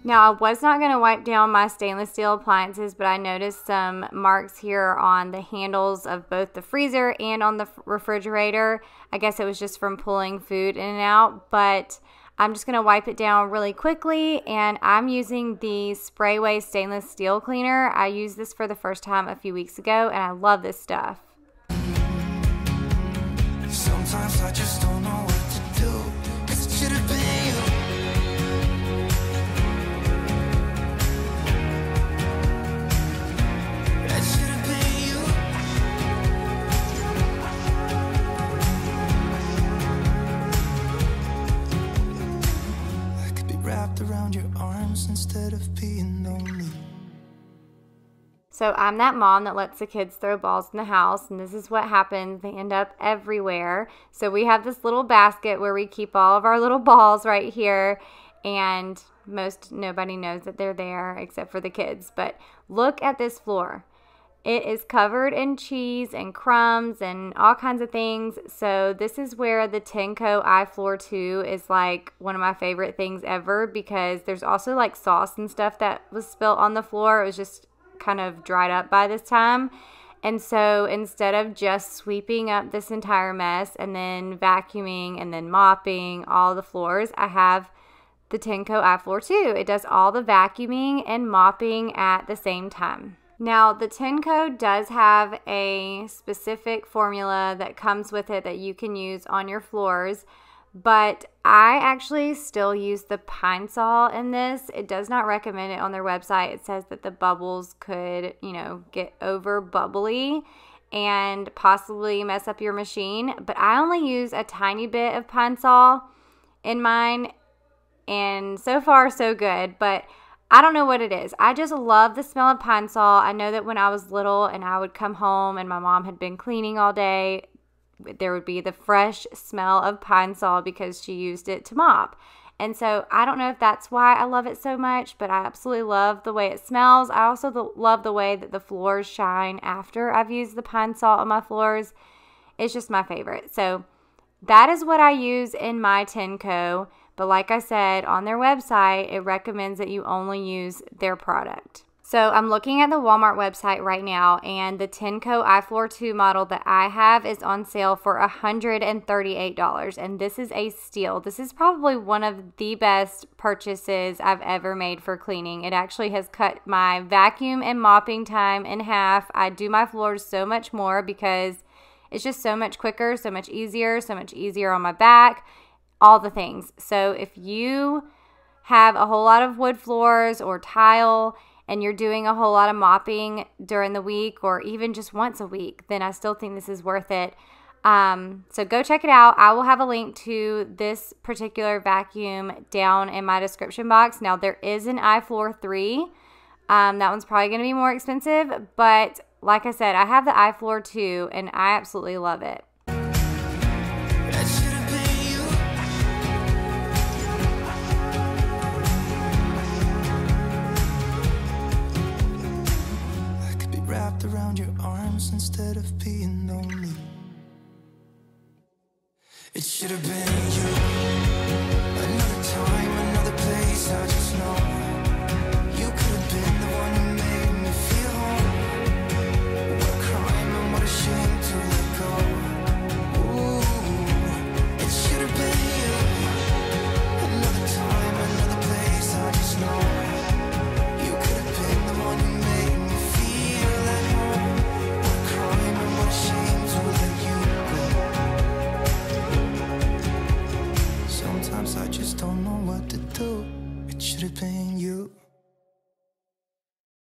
Now, I was not going to wipe down my stainless steel appliances, but I noticed some marks here on the handles of both the freezer and on the refrigerator. I guess it was just from pulling food in and out, but I'm just going to wipe it down really quickly. And I'm using the Sprayway stainless steel cleaner. I used this for the first time a few weeks ago, and I love this stuff. Instead of being lonely. So I'm that mom that lets the kids throw balls in the house, and this is what happens. They end up everywhere. So we have this little basket where we keep all of our little balls right here, and most nobody knows that they're there except for the kids. But look at this floor. It is covered in cheese and crumbs and all kinds of things. So this is where the Tineco iFloor 2 is like one of my favorite things ever because there's also like sauce and stuff that was spilt on the floor. It was just kind of dried up by this time. And so instead of just sweeping up this entire mess and then vacuuming and then mopping all the floors, I have the Tineco iFloor 2. It does all the vacuuming and mopping at the same time. Now, the Tineco does have a specific formula that comes with it that you can use on your floors, but I actually still use the Pine Sol in this. It does not recommend it on their website. It says that the bubbles could, you know, get over bubbly and possibly mess up your machine, but I only use a tiny bit of Pine Sol in mine, and so far, so good, but I don't know what it is. I just love the smell of pine sol. I know that when I was little and I would come home and my mom had been cleaning all day, there would be the fresh smell of pine sol because she used it to mop. And so I don't know if that's why I love it so much, but I absolutely love the way it smells. I also love the way that the floors shine after I've used the pine sol on my floors. It's just my favorite. So that is what I use in my Tineco. But like I said, on their website, it recommends that you only use their product. So I'm looking at the Walmart website right now, and the Tineco iFloor 2 model that I have is on sale for $138. And this is a steal. This is probably one of the best purchases I've ever made for cleaning. It actually has cut my vacuum and mopping time in half. I do my floors so much more because it's just so much quicker, so much easier, so much easier on my back all the things. So if you have a whole lot of wood floors or tile and you're doing a whole lot of mopping during the week or even just once a week, then I still think this is worth it. Um, so go check it out. I will have a link to this particular vacuum down in my description box. Now there is an iFloor 3. Um, that one's probably going to be more expensive, but like I said, I have the iFloor 2 and I absolutely love it. It It should have been you.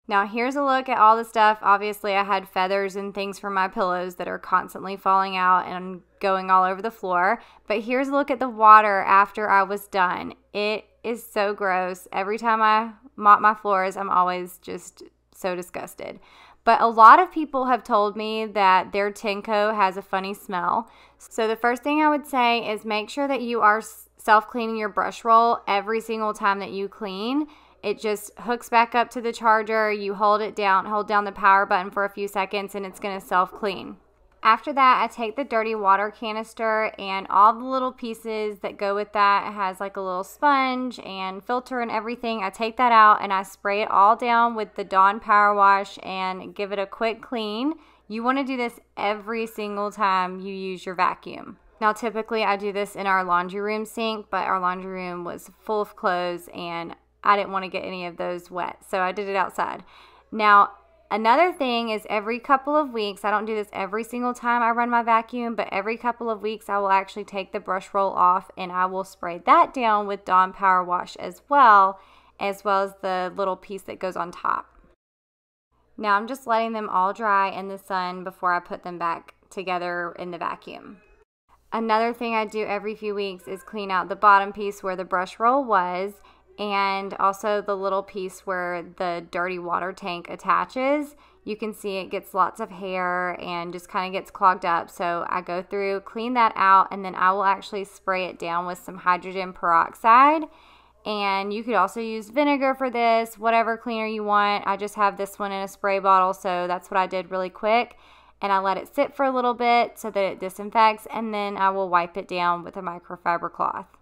Now, here's a look at all the stuff. Obviously, I had feathers and things for my pillows that are constantly falling out and going all over the floor. But here's a look at the water after I was done. It is so gross. Every time I mop my floors, I'm always just so disgusted. But a lot of people have told me that their Tineco has a funny smell. So the first thing I would say is make sure that you are self cleaning your brush roll every single time that you clean. It just hooks back up to the charger. You hold it down, hold down the power button for a few seconds, and it's going to self clean. After that, I take the dirty water canister and all the little pieces that go with that. It has like a little sponge and filter and everything. I take that out and I spray it all down with the Dawn Power Wash and give it a quick clean. You want to do this every single time you use your vacuum. Now, typically I do this in our laundry room sink, but our laundry room was full of clothes and I didn't want to get any of those wet. So I did it outside. Now, Another thing is every couple of weeks, I don't do this every single time I run my vacuum, but every couple of weeks I will actually take the brush roll off and I will spray that down with Dawn Power Wash as well, as well as the little piece that goes on top. Now I'm just letting them all dry in the sun before I put them back together in the vacuum. Another thing I do every few weeks is clean out the bottom piece where the brush roll was and also the little piece where the dirty water tank attaches. You can see it gets lots of hair and just kind of gets clogged up. So I go through, clean that out, and then I will actually spray it down with some hydrogen peroxide. And you could also use vinegar for this, whatever cleaner you want. I just have this one in a spray bottle, so that's what I did really quick. And I let it sit for a little bit so that it disinfects, and then I will wipe it down with a microfiber cloth.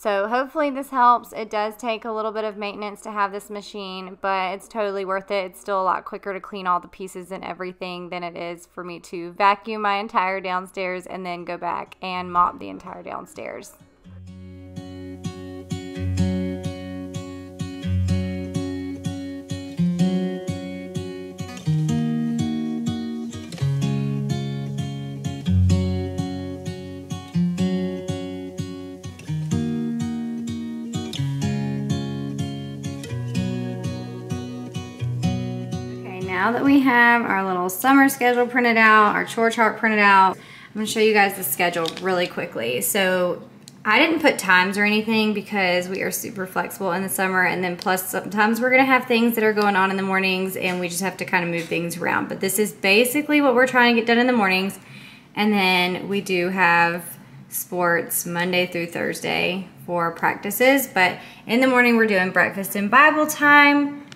So hopefully this helps. It does take a little bit of maintenance to have this machine, but it's totally worth it. It's still a lot quicker to clean all the pieces and everything than it is for me to vacuum my entire downstairs and then go back and mop the entire downstairs. Now that we have our little summer schedule printed out, our chore chart printed out, I'm gonna show you guys the schedule really quickly. So I didn't put times or anything because we are super flexible in the summer and then plus sometimes we're gonna have things that are going on in the mornings and we just have to kind of move things around. But this is basically what we're trying to get done in the mornings. And then we do have sports Monday through Thursday for practices. But in the morning we're doing breakfast and Bible time.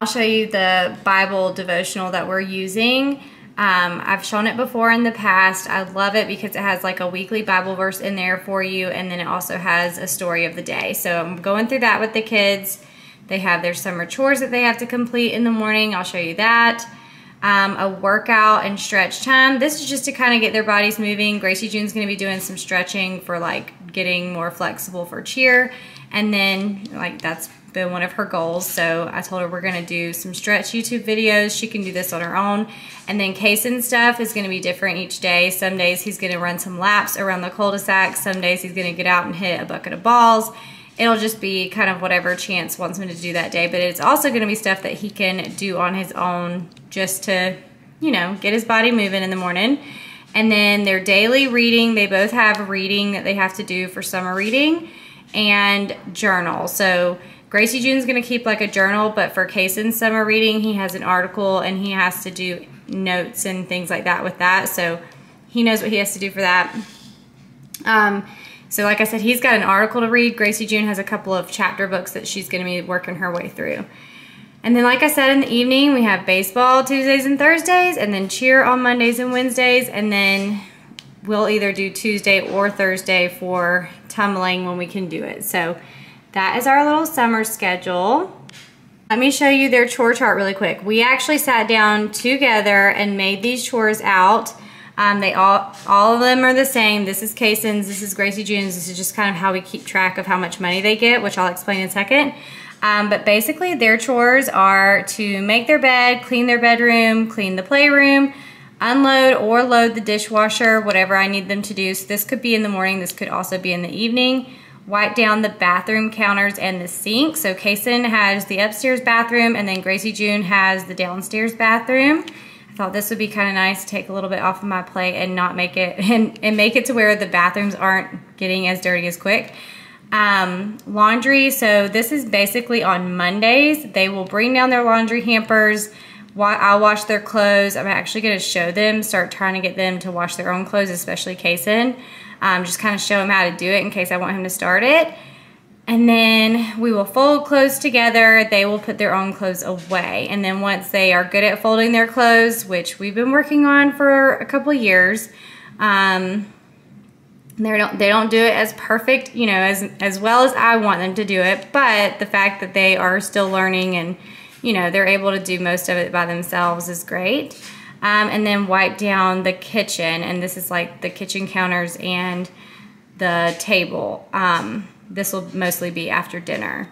I'll show you the Bible devotional that we're using. Um, I've shown it before in the past. I love it because it has like a weekly Bible verse in there for you, and then it also has a story of the day. So I'm going through that with the kids. They have their summer chores that they have to complete in the morning. I'll show you that. Um, a workout and stretch time. This is just to kind of get their bodies moving. Gracie June's going to be doing some stretching for like getting more flexible for cheer. And then like that's been one of her goals. So I told her we're gonna do some stretch YouTube videos. She can do this on her own. And then Kason stuff is gonna be different each day. Some days he's gonna run some laps around the cul-de-sac. Some days he's gonna get out and hit a bucket of balls. It'll just be kind of whatever Chance wants him to do that day. But it's also gonna be stuff that he can do on his own just to, you know, get his body moving in the morning. And then their daily reading, they both have reading that they have to do for summer reading and journal. So Gracie June's gonna keep like a journal, but for Kason's summer reading, he has an article and he has to do notes and things like that with that. So he knows what he has to do for that. Um, so like I said, he's got an article to read. Gracie June has a couple of chapter books that she's gonna be working her way through. And then like I said in the evening, we have baseball Tuesdays and Thursdays and then cheer on Mondays and Wednesdays. And then we'll either do Tuesday or Thursday for tumbling when we can do it. So that is our little summer schedule. Let me show you their chore chart really quick. We actually sat down together and made these chores out. Um, they all, all of them are the same. This is Kason's, this is Gracie June's. This is just kind of how we keep track of how much money they get, which I'll explain in a second. Um, but basically their chores are to make their bed, clean their bedroom, clean the playroom, unload or load the dishwasher, whatever I need them to do. So this could be in the morning, this could also be in the evening wipe down the bathroom counters and the sink. So Kason has the upstairs bathroom and then Gracie June has the downstairs bathroom. I thought this would be kind of nice to take a little bit off of my plate and not make it, and, and make it to where the bathrooms aren't getting as dirty as quick. Um, laundry, so this is basically on Mondays. They will bring down their laundry hampers. I'll wash their clothes. I'm actually going to show them, start trying to get them to wash their own clothes, especially Kason. Um, just kind of show him how to do it in case I want him to start it. And then we will fold clothes together. They will put their own clothes away. And then once they are good at folding their clothes, which we've been working on for a couple years, um, they don't they don't do it as perfect, you know, as as well as I want them to do it. But the fact that they are still learning and you know they're able to do most of it by themselves is great. Um, and then wipe down the kitchen, and this is like the kitchen counters and the table. Um, this will mostly be after dinner.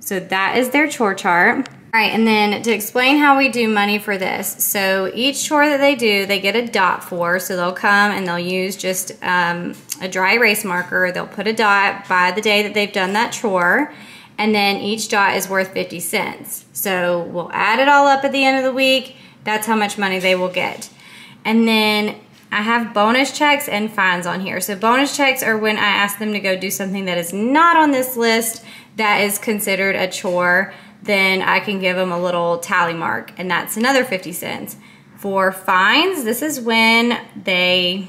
So that is their chore chart. All right, and then to explain how we do money for this. So each chore that they do, they get a dot for. So they'll come and they'll use just um, a dry erase marker. They'll put a dot by the day that they've done that chore. And then each dot is worth 50 cents. So we'll add it all up at the end of the week. That's how much money they will get. And then I have bonus checks and fines on here. So bonus checks are when I ask them to go do something that is not on this list that is considered a chore then I can give them a little tally mark and that's another 50 cents. For fines, this is when they,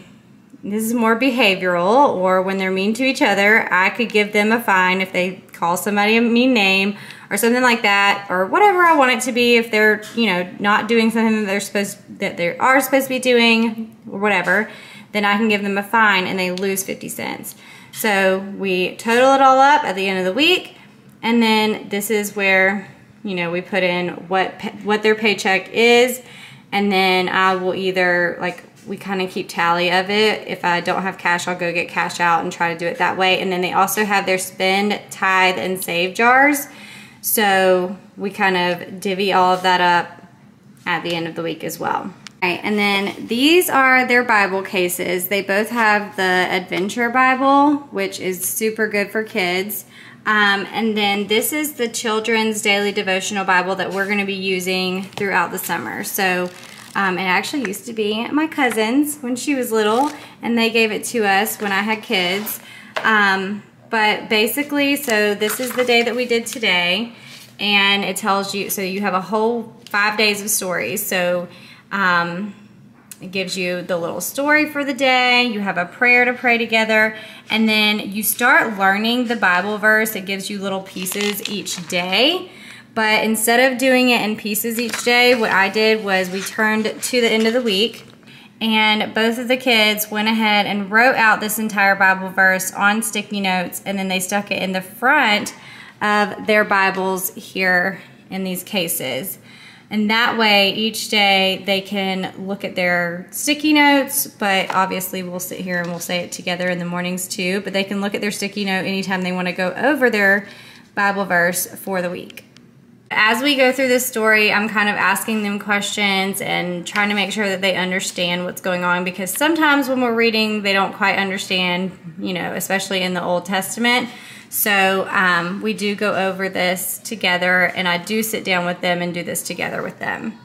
this is more behavioral or when they're mean to each other, I could give them a fine if they call somebody a mean name or something like that or whatever I want it to be if they're, you know, not doing something that they're supposed, that they are supposed to be doing or whatever, then I can give them a fine and they lose 50 cents. So we total it all up at the end of the week and then this is where, you know, we put in what, what their paycheck is. And then I will either, like, we kind of keep tally of it. If I don't have cash, I'll go get cash out and try to do it that way. And then they also have their spend, tithe, and save jars. So we kind of divvy all of that up at the end of the week as well. All right, and then these are their Bible cases. They both have the Adventure Bible, which is super good for kids. Um, and then this is the Children's Daily Devotional Bible that we're going to be using throughout the summer. So um, it actually used to be my cousin's when she was little, and they gave it to us when I had kids. Um, but basically, so this is the day that we did today, and it tells you, so you have a whole five days of stories. So um, it gives you the little story for the day. You have a prayer to pray together. And then you start learning the Bible verse. It gives you little pieces each day. But instead of doing it in pieces each day, what I did was we turned to the end of the week and both of the kids went ahead and wrote out this entire Bible verse on sticky notes and then they stuck it in the front of their Bibles here in these cases. And that way, each day they can look at their sticky notes, but obviously we'll sit here and we'll say it together in the mornings too. But they can look at their sticky note anytime they want to go over their Bible verse for the week. As we go through this story, I'm kind of asking them questions and trying to make sure that they understand what's going on because sometimes when we're reading, they don't quite understand, you know, especially in the Old Testament. So um, we do go over this together and I do sit down with them and do this together with them.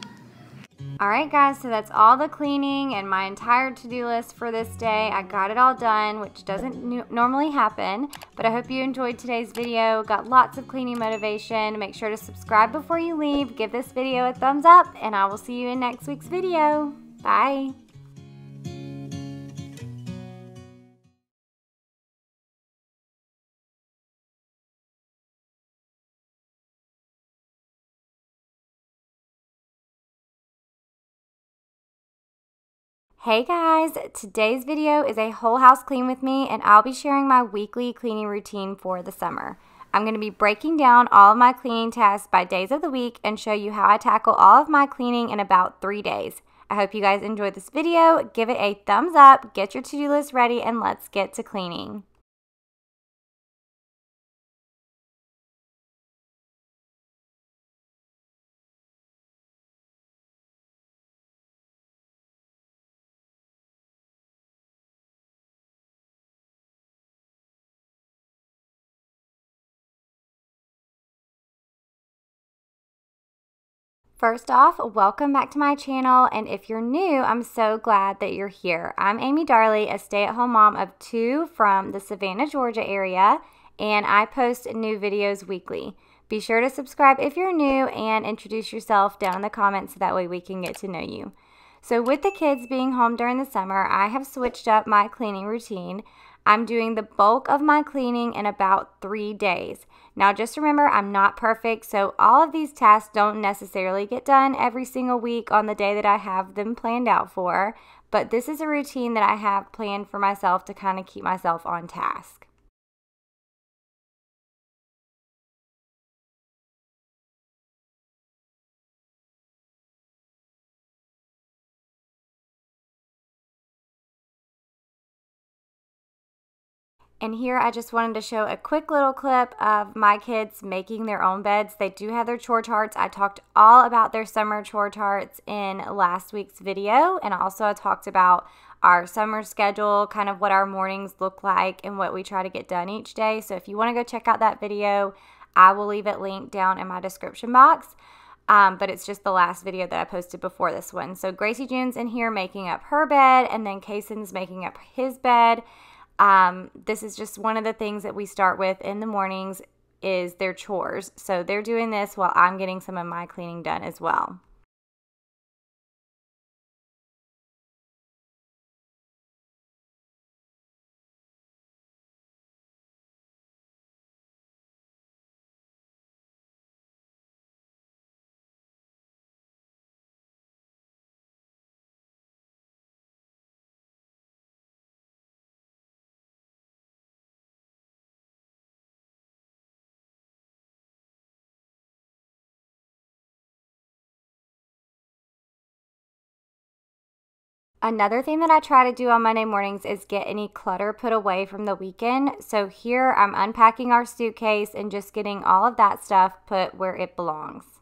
All right, guys, so that's all the cleaning and my entire to-do list for this day. I got it all done, which doesn't normally happen, but I hope you enjoyed today's video. Got lots of cleaning motivation. Make sure to subscribe before you leave. Give this video a thumbs up, and I will see you in next week's video. Bye. Hey guys, today's video is a whole house clean with me and I'll be sharing my weekly cleaning routine for the summer. I'm going to be breaking down all of my cleaning tasks by days of the week and show you how I tackle all of my cleaning in about three days. I hope you guys enjoyed this video. Give it a thumbs up, get your to-do list ready, and let's get to cleaning. First off, welcome back to my channel, and if you're new, I'm so glad that you're here. I'm Amy Darley, a stay-at-home mom of two from the Savannah, Georgia area, and I post new videos weekly. Be sure to subscribe if you're new and introduce yourself down in the comments so that way we can get to know you. So, with the kids being home during the summer, I have switched up my cleaning routine. I'm doing the bulk of my cleaning in about three days. Now, just remember, I'm not perfect, so all of these tasks don't necessarily get done every single week on the day that I have them planned out for, but this is a routine that I have planned for myself to kind of keep myself on task. And here I just wanted to show a quick little clip of my kids making their own beds. They do have their chore charts. I talked all about their summer chore charts in last week's video. And also I talked about our summer schedule, kind of what our mornings look like and what we try to get done each day. So if you want to go check out that video, I will leave it linked down in my description box. Um, but it's just the last video that I posted before this one. So Gracie June's in here making up her bed, and then Kason's making up his bed. Um, this is just one of the things that we start with in the mornings is their chores. So they're doing this while I'm getting some of my cleaning done as well. Another thing that I try to do on Monday mornings is get any clutter put away from the weekend. So here I'm unpacking our suitcase and just getting all of that stuff put where it belongs.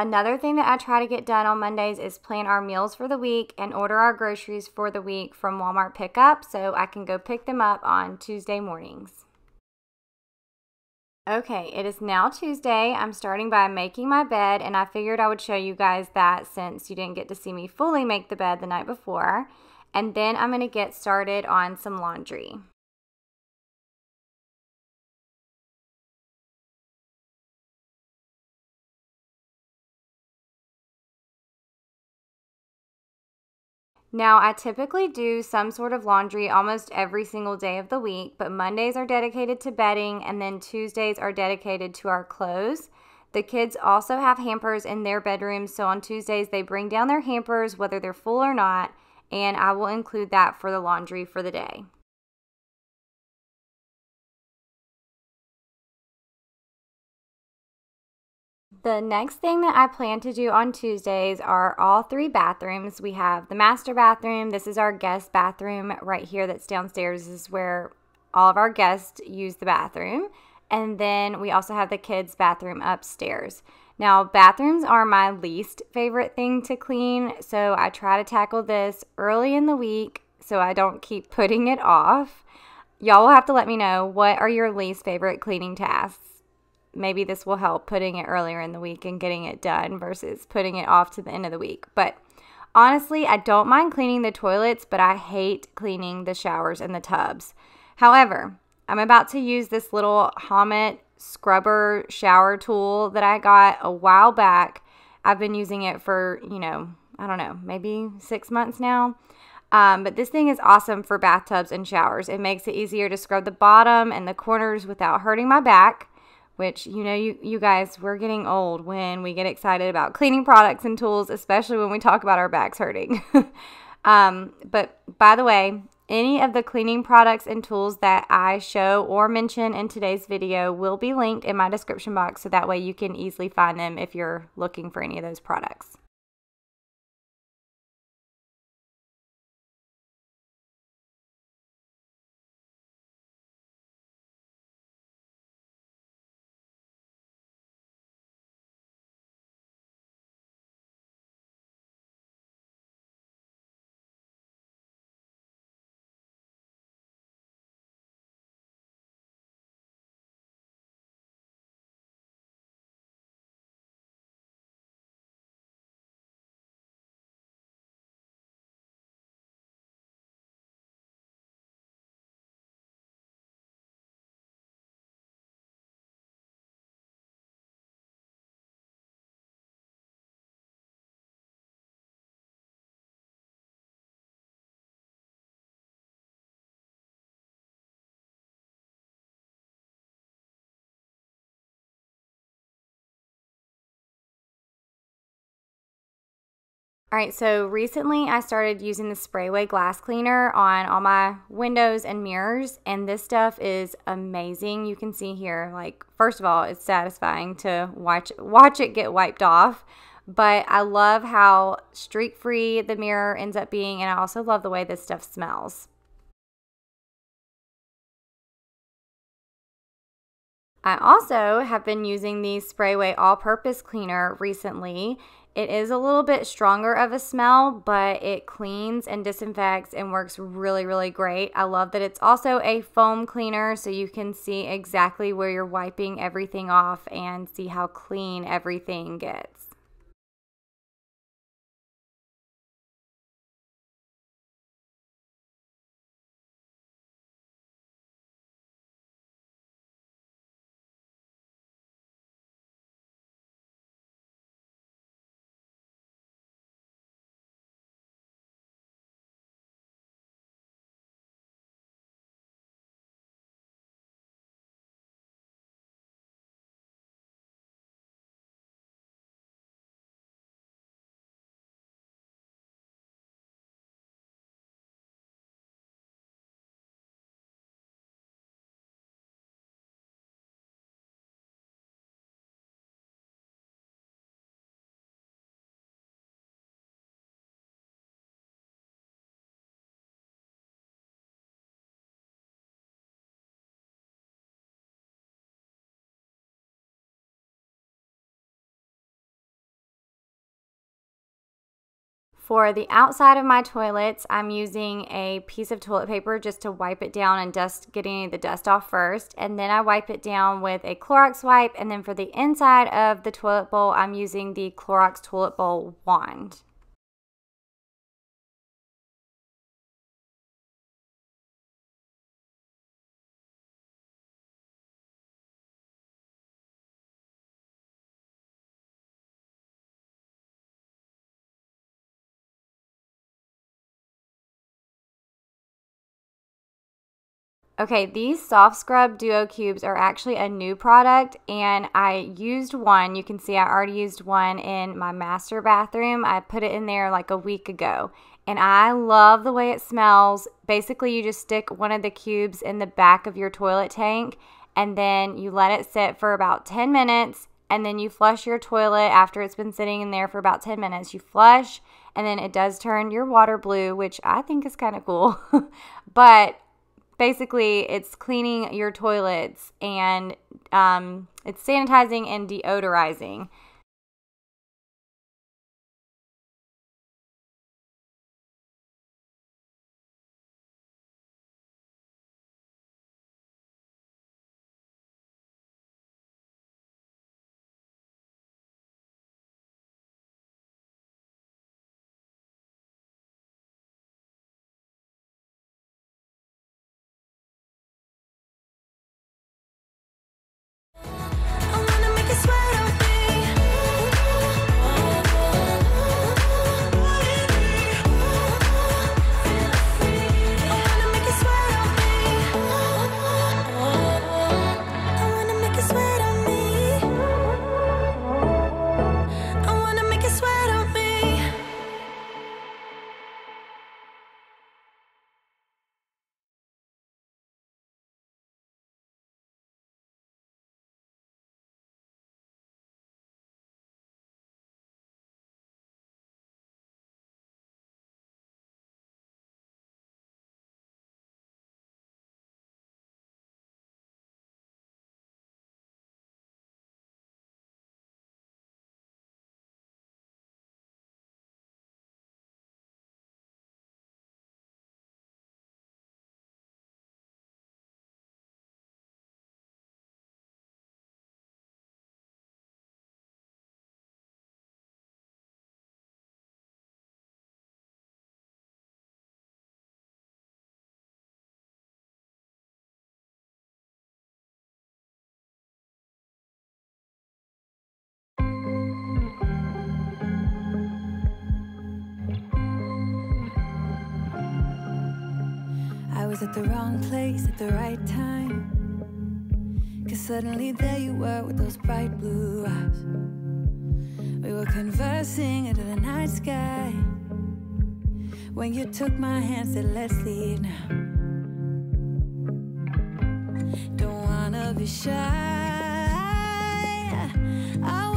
Another thing that I try to get done on Mondays is plan our meals for the week and order our groceries for the week from Walmart pickup so I can go pick them up on Tuesday mornings. Okay, it is now Tuesday. I'm starting by making my bed, and I figured I would show you guys that since you didn't get to see me fully make the bed the night before. And then I'm going to get started on some laundry. Now, I typically do some sort of laundry almost every single day of the week, but Mondays are dedicated to bedding and then Tuesdays are dedicated to our clothes. The kids also have hampers in their bedrooms, so on Tuesdays they bring down their hampers, whether they're full or not, and I will include that for the laundry for the day. The next thing that I plan to do on Tuesdays are all three bathrooms. We have the master bathroom. This is our guest bathroom right here that's downstairs. This is where all of our guests use the bathroom. And then we also have the kids' bathroom upstairs. Now, bathrooms are my least favorite thing to clean, so I try to tackle this early in the week so I don't keep putting it off. Y'all will have to let me know what are your least favorite cleaning tasks maybe this will help putting it earlier in the week and getting it done versus putting it off to the end of the week. But honestly, I don't mind cleaning the toilets, but I hate cleaning the showers and the tubs. However, I'm about to use this little Homitt scrubber shower tool that I got a while back. I've been using it for, you know, I don't know, maybe six months now. Um, but this thing is awesome for bathtubs and showers. It makes it easier to scrub the bottom and the corners without hurting my back which you know you you guys we're getting old when we get excited about cleaning products and tools especially when we talk about our backs hurting um, but by the way any of the cleaning products and tools that I show or mention in today's video will be linked in my description box so that way you can easily find them if you're looking for any of those products. All right, so recently I started using the Sprayway glass cleaner on all my windows and mirrors, and this stuff is amazing. You can see here, like, first of all, it's satisfying to watch watch it get wiped off, but I love how streak free the mirror ends up being, and I also love the way this stuff smells. I also have been using the Sprayway all purpose cleaner recently it is a little bit stronger of a smell, but it cleans and disinfects and works really, really great. I love that it's also a foam cleaner so you can see exactly where you're wiping everything off and see how clean everything gets. For the outside of my toilets, I'm using a piece of toilet paper just to wipe it down and dust, getting the dust off first. And then I wipe it down with a Clorox wipe. And then for the inside of the toilet bowl, I'm using the Clorox toilet bowl wand. Okay, these Soft Scrub Duo Cubes are actually a new product, and I used one. You can see I already used one in my master bathroom. I put it in there like a week ago, and I love the way it smells. Basically, you just stick one of the cubes in the back of your toilet tank, and then you let it sit for about 10 minutes, and then you flush your toilet after it's been sitting in there for about 10 minutes. You flush, and then it does turn your water blue, which I think is kind of cool. but basically it's cleaning your toilets and um, it's sanitizing and deodorizing. Was at the wrong place at the right time. Cause suddenly there you were with those bright blue eyes. We were conversing under the night sky. When you took my hand, said, Let's leave now. Don't wanna be shy. I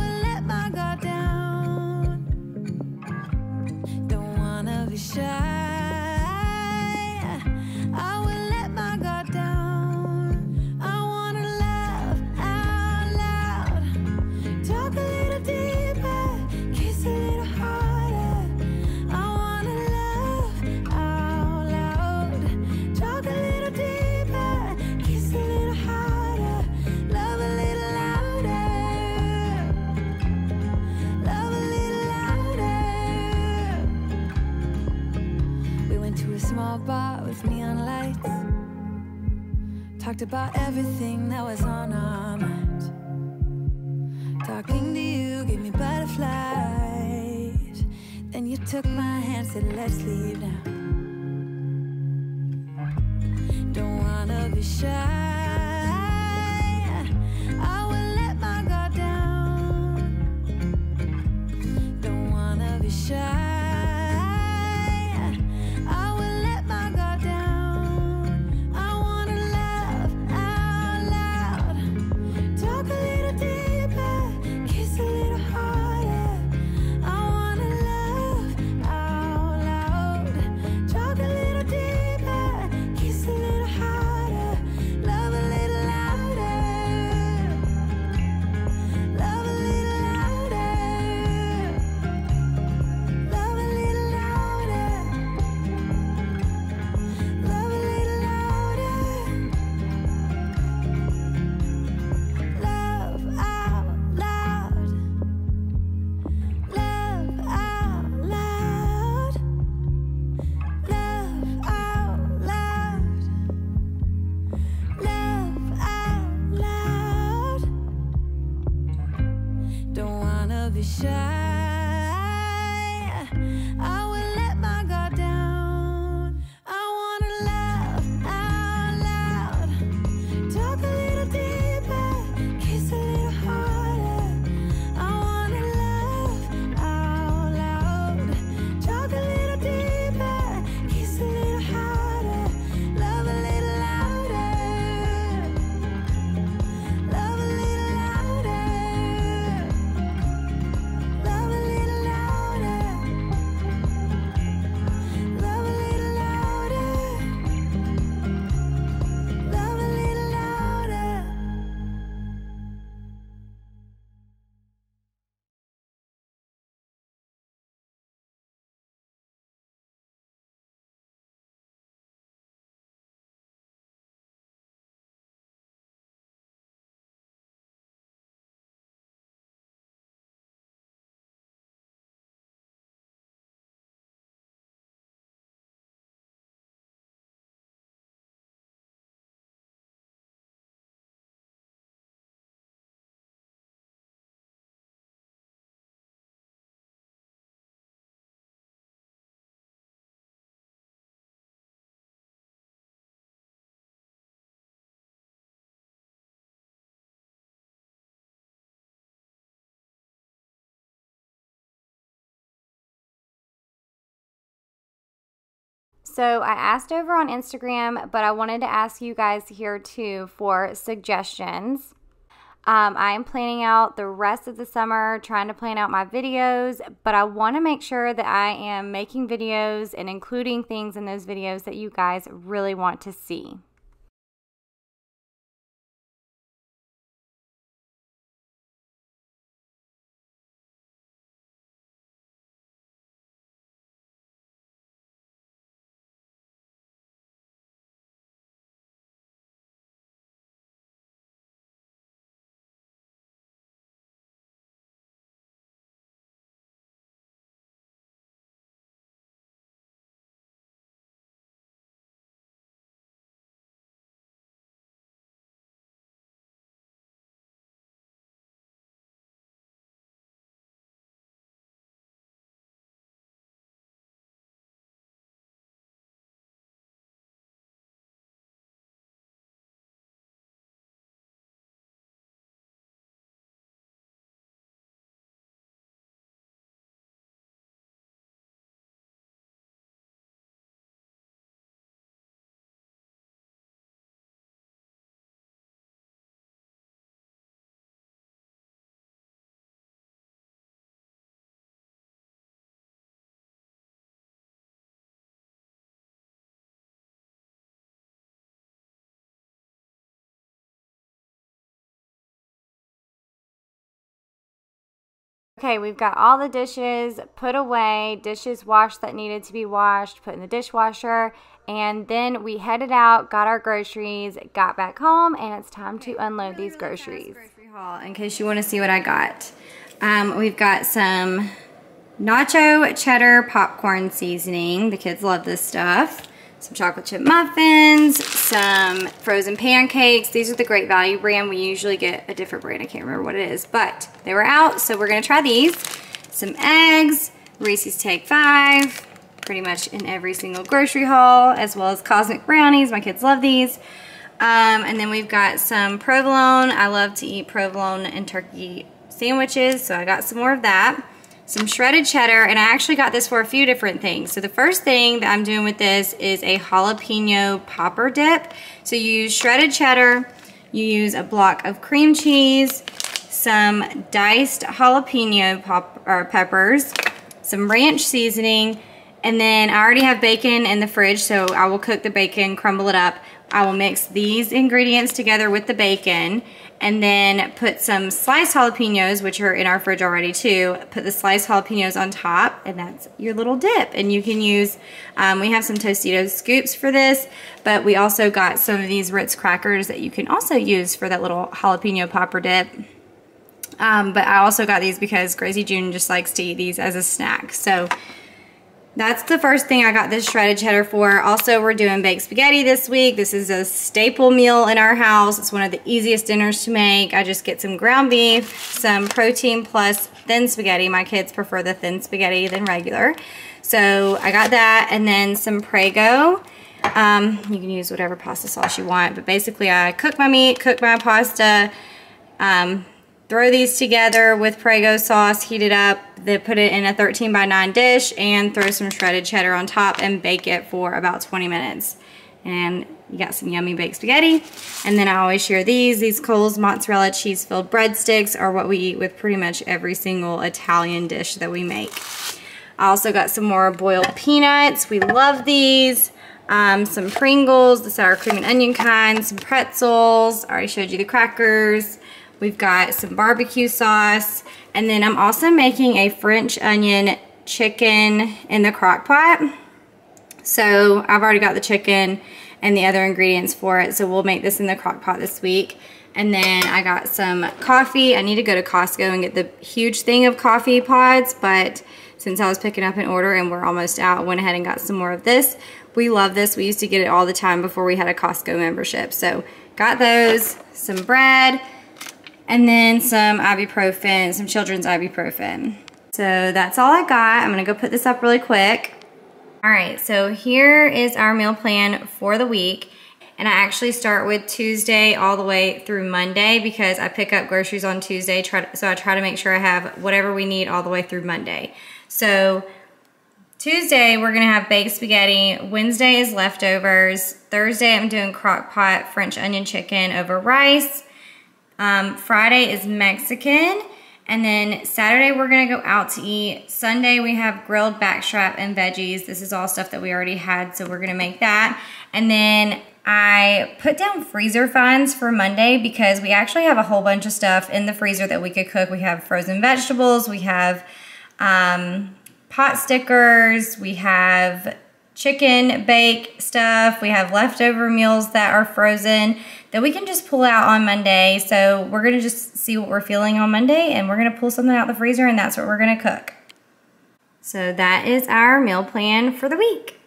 about everything that was on our minds. Talking to you gave me butterflies. Then you took my hand, said, Let's leave now. Don't wanna be shy. So I asked over on Instagram, but I wanted to ask you guys here too for suggestions. Um, I am planning out the rest of the summer, trying to plan out my videos, but I want to make sure that I am making videos and including things in those videos that you guys really want to see. Okay, we've got all the dishes put away, dishes washed that needed to be washed, put in the dishwasher, and then we headed out, got our groceries, got back home, and it's time to unload these groceries. Grocery haul, in case you want to see what I got. Um, we've got some nacho cheddar popcorn seasoning. The kids love this stuff some chocolate chip muffins, some frozen pancakes. These are the Great Value brand. We usually get a different brand. I can't remember what it is, but they were out, so we're gonna try these. Some eggs, Reese's Take Five, pretty much in every single grocery haul, as well as Cosmic Brownies. My kids love these. Um, and then we've got some provolone. I love to eat provolone and turkey sandwiches, so I got some more of that some shredded cheddar, and I actually got this for a few different things. So the first thing that I'm doing with this is a jalapeno popper dip. So you use shredded cheddar, you use a block of cream cheese, some diced jalapeno pop peppers, some ranch seasoning, and then I already have bacon in the fridge, so I will cook the bacon, crumble it up. I will mix these ingredients together with the bacon and then put some sliced jalapenos, which are in our fridge already too. Put the sliced jalapenos on top, and that's your little dip. And you can use, um, we have some Tostitos scoops for this, but we also got some of these Ritz crackers that you can also use for that little jalapeno popper dip. Um, but I also got these because Gracie June just likes to eat these as a snack. So that's the first thing I got this shredded cheddar for. Also, we're doing baked spaghetti this week. This is a staple meal in our house. It's one of the easiest dinners to make. I just get some ground beef, some protein plus thin spaghetti. My kids prefer the thin spaghetti than regular. So I got that and then some Prego. Um, you can use whatever pasta sauce you want, but basically I cook my meat, cook my pasta, um, Throw these together with Prego sauce, heat it up, then put it in a 13 by 9 dish and throw some shredded cheddar on top and bake it for about 20 minutes. And you got some yummy baked spaghetti. And then I always share these. These Cole's mozzarella cheese filled breadsticks are what we eat with pretty much every single Italian dish that we make. I also got some more boiled peanuts. We love these. Um, some Pringles, the sour cream and onion kind, some pretzels. I already showed you the crackers. We've got some barbecue sauce. And then I'm also making a French onion chicken in the crock pot. So I've already got the chicken and the other ingredients for it. So we'll make this in the crock pot this week. And then I got some coffee. I need to go to Costco and get the huge thing of coffee pods, but since I was picking up an order and we're almost out, went ahead and got some more of this. We love this. We used to get it all the time before we had a Costco membership. So got those, some bread, and then some ibuprofen, some children's ibuprofen. So that's all I got. I'm gonna go put this up really quick. All right, so here is our meal plan for the week. And I actually start with Tuesday all the way through Monday because I pick up groceries on Tuesday. Try to, so I try to make sure I have whatever we need all the way through Monday. So Tuesday, we're to have baked spaghetti. Wednesday is leftovers. Thursday, I'm doing crock pot French onion chicken over rice. Um, Friday is Mexican. And then Saturday, we're going to go out to eat. Sunday, we have grilled backstrap and veggies. This is all stuff that we already had, so we're going to make that. And then I put down freezer finds for Monday because we actually have a whole bunch of stuff in the freezer that we could cook. We have frozen vegetables, we have um, pot stickers, we have chicken bake stuff, we have leftover meals that are frozen that we can just pull out on Monday. So we're gonna just see what we're feeling on Monday and we're gonna pull something out the freezer and that's what we're gonna cook. So that is our meal plan for the week.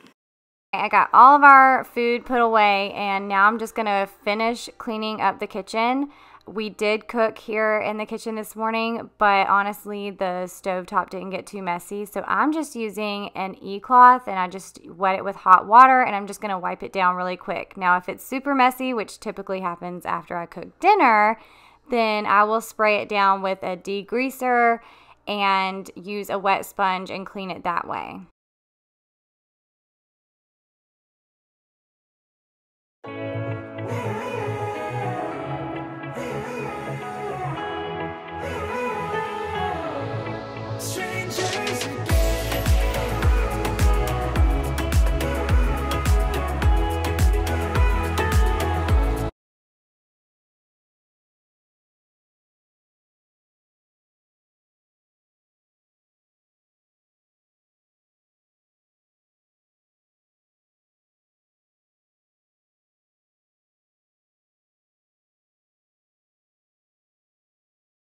I got all of our food put away and now I'm just going to finish cleaning up the kitchen. We did cook here in the kitchen this morning, but honestly, the stove top didn't get too messy. So I'm just using an E-cloth and I just wet it with hot water and I'm just going to wipe it down really quick. Now, if it's super messy, which typically happens after I cook dinner, then I will spray it down with a degreaser and use a wet sponge and clean it that way.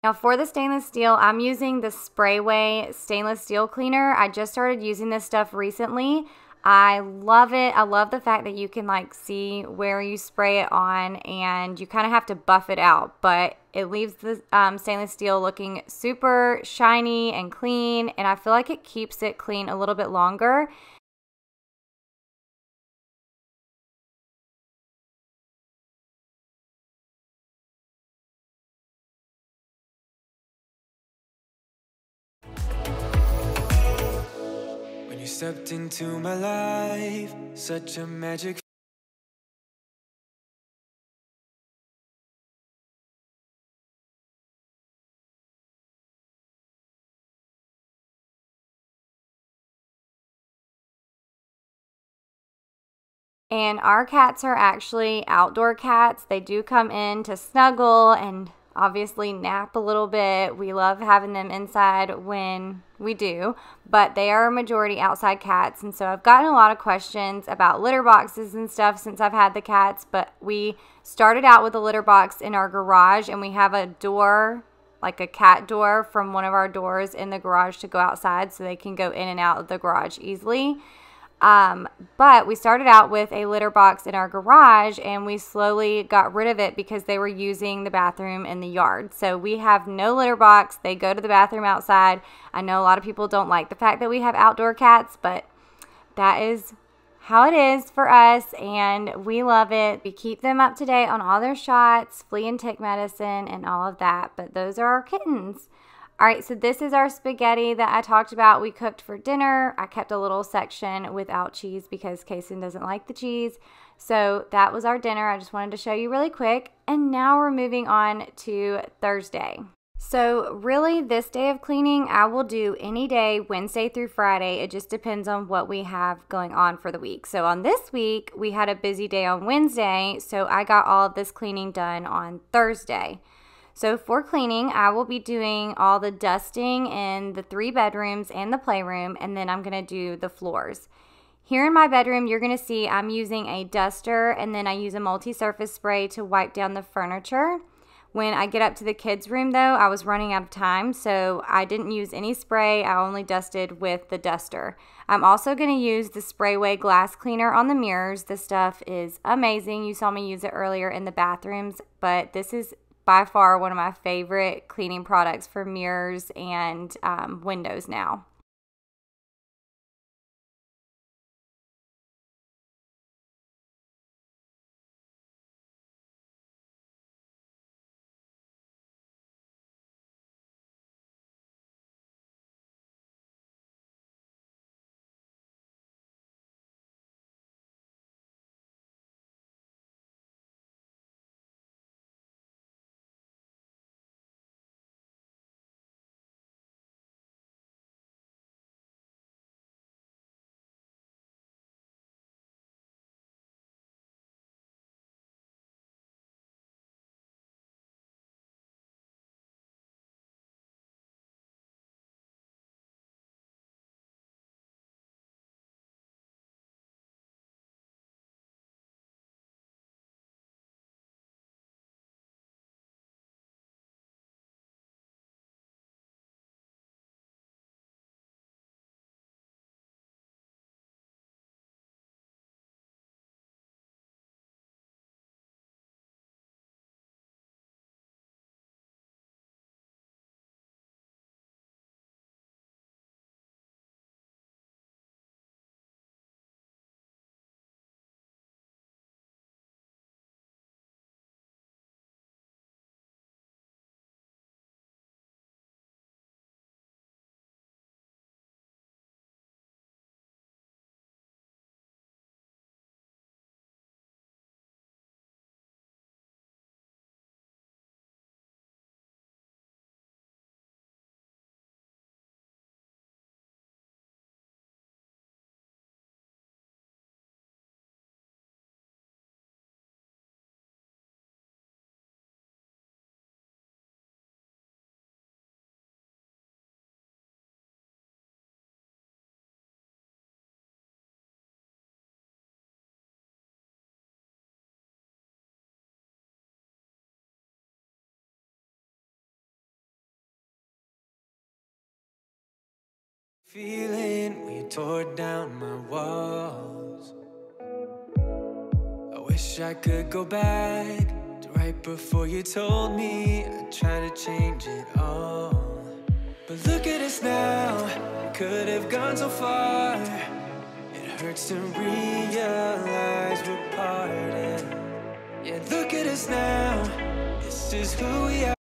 Now for the stainless steel, I'm using the Sprayway stainless steel cleaner. I just started using this stuff recently. I love it. I love the fact that you can like see where you spray it on and you kind of have to buff it out, but it leaves the um, stainless steel looking super shiny and clean and I feel like it keeps it clean a little bit longer. Stepped into my life, such a magic And our cats are actually outdoor cats. They do come in to snuggle and obviously nap a little bit. We love having them inside when we do, but they are a majority outside cats. And so I've gotten a lot of questions about litter boxes and stuff since I've had the cats. But we started out with a litter box in our garage, and we have a door, like a cat door, from one of our doors in the garage to go outside so they can go in and out of the garage easily. Um, but we started out with a litter box in our garage and we slowly got rid of it because they were using the bathroom in the yard. So we have no litter box. They go to the bathroom outside. I know a lot of people don't like the fact that we have outdoor cats, but that is how it is for us and we love it. We keep them up to date on all their shots, flea and tick medicine, and all of that. But those are our kittens. All right, so this is our spaghetti that I talked about we cooked for dinner. I kept a little section without cheese because Kason doesn't like the cheese. So that was our dinner. I just wanted to show you really quick. And now we're moving on to Thursday. So really this day of cleaning, I will do any day, Wednesday through Friday. It just depends on what we have going on for the week. So on this week, we had a busy day on Wednesday, so I got all this cleaning done on Thursday. So for cleaning, I will be doing all the dusting in the three bedrooms and the playroom, and then I'm going to do the floors. Here in my bedroom, you're going to see I'm using a duster, and then I use a multi-surface spray to wipe down the furniture. When I get up to the kids' room, though, I was running out of time, so I didn't use any spray. I only dusted with the duster. I'm also going to use the Sprayway glass cleaner on the mirrors. This stuff is amazing. You saw me use it earlier in the bathrooms, but this is by far one of my favorite cleaning products for mirrors and um, windows now. Feeling we tore down my walls. I wish I could go back to right before you told me I'd try to change it all. But look at us now, could have gone so far. It hurts to realize we're parted. Yeah, look at us now, this is who we are.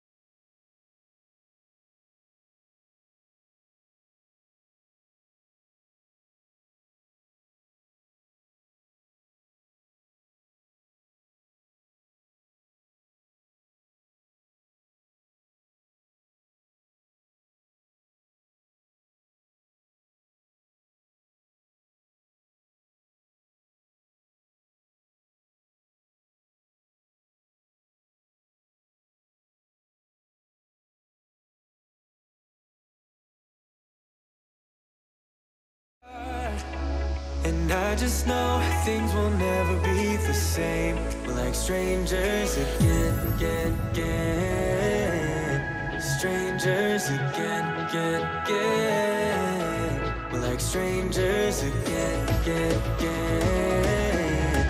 And I just know things will never be the same. We're like strangers again, again, again. Strangers again, again, again. We're like strangers again, again, again.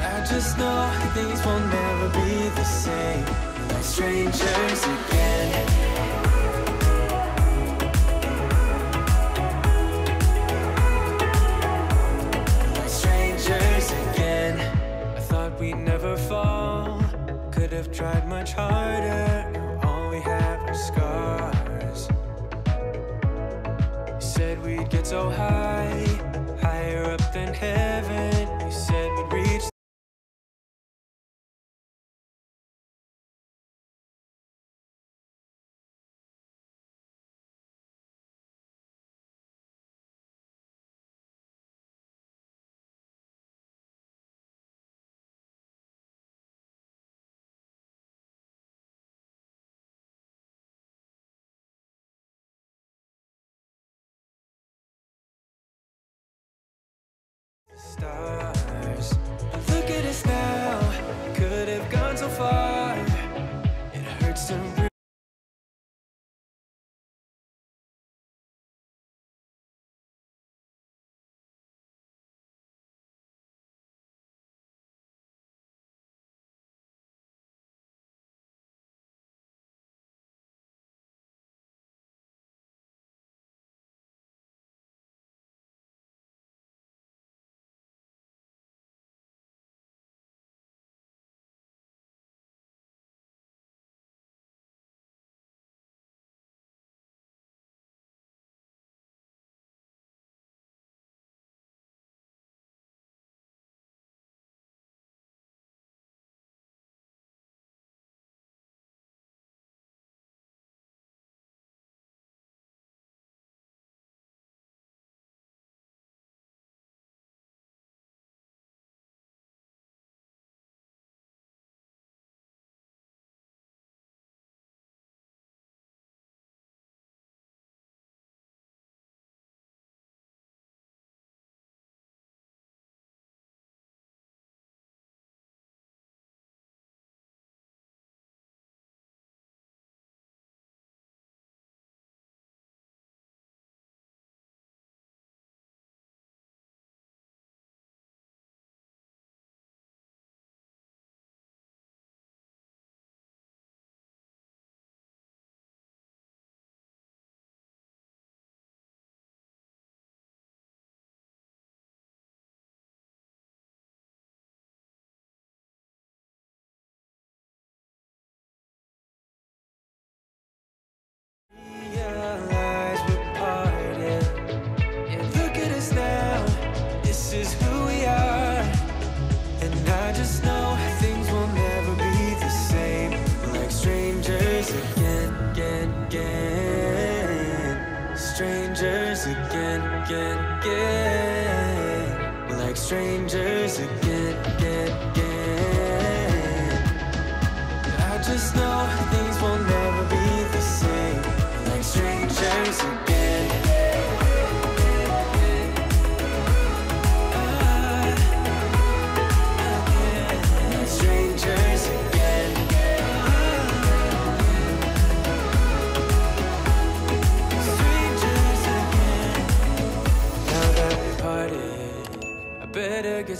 I just know things will never be the same. We're like strangers again. Have tried much harder. Now all we have are scars. You said we'd get so high, higher up than heaven.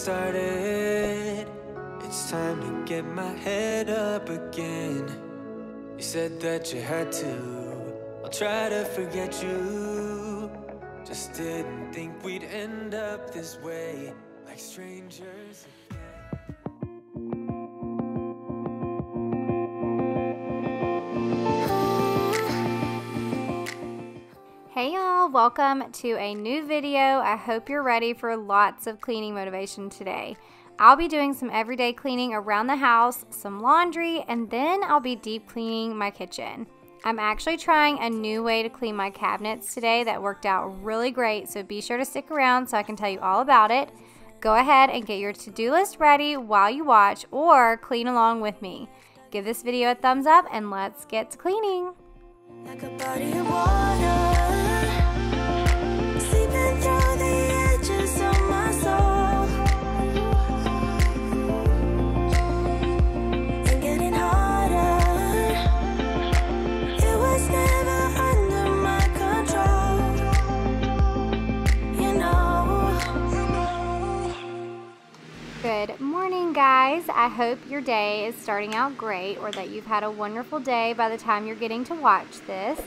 started. It's time to get my head up again. You said that you had to. I'll try to forget you. Just didn't think we'd end up this way Like strangers. Hey y'all, welcome to a new video. I hope you're ready for lots of cleaning motivation today. I'll be doing some everyday cleaning around the house, some laundry, and then I'll be deep cleaning my kitchen. I'm actually trying a new way to clean my cabinets today that worked out really great, so be sure to stick around so I can tell you all about it. Go ahead and get your to-do list ready while you watch or clean along with me. Give this video a thumbs up and let's get to cleaning. Like a body of water. Sleeping through Good morning, guys. I hope your day is starting out great or that you've had a wonderful day by the time you're getting to watch this.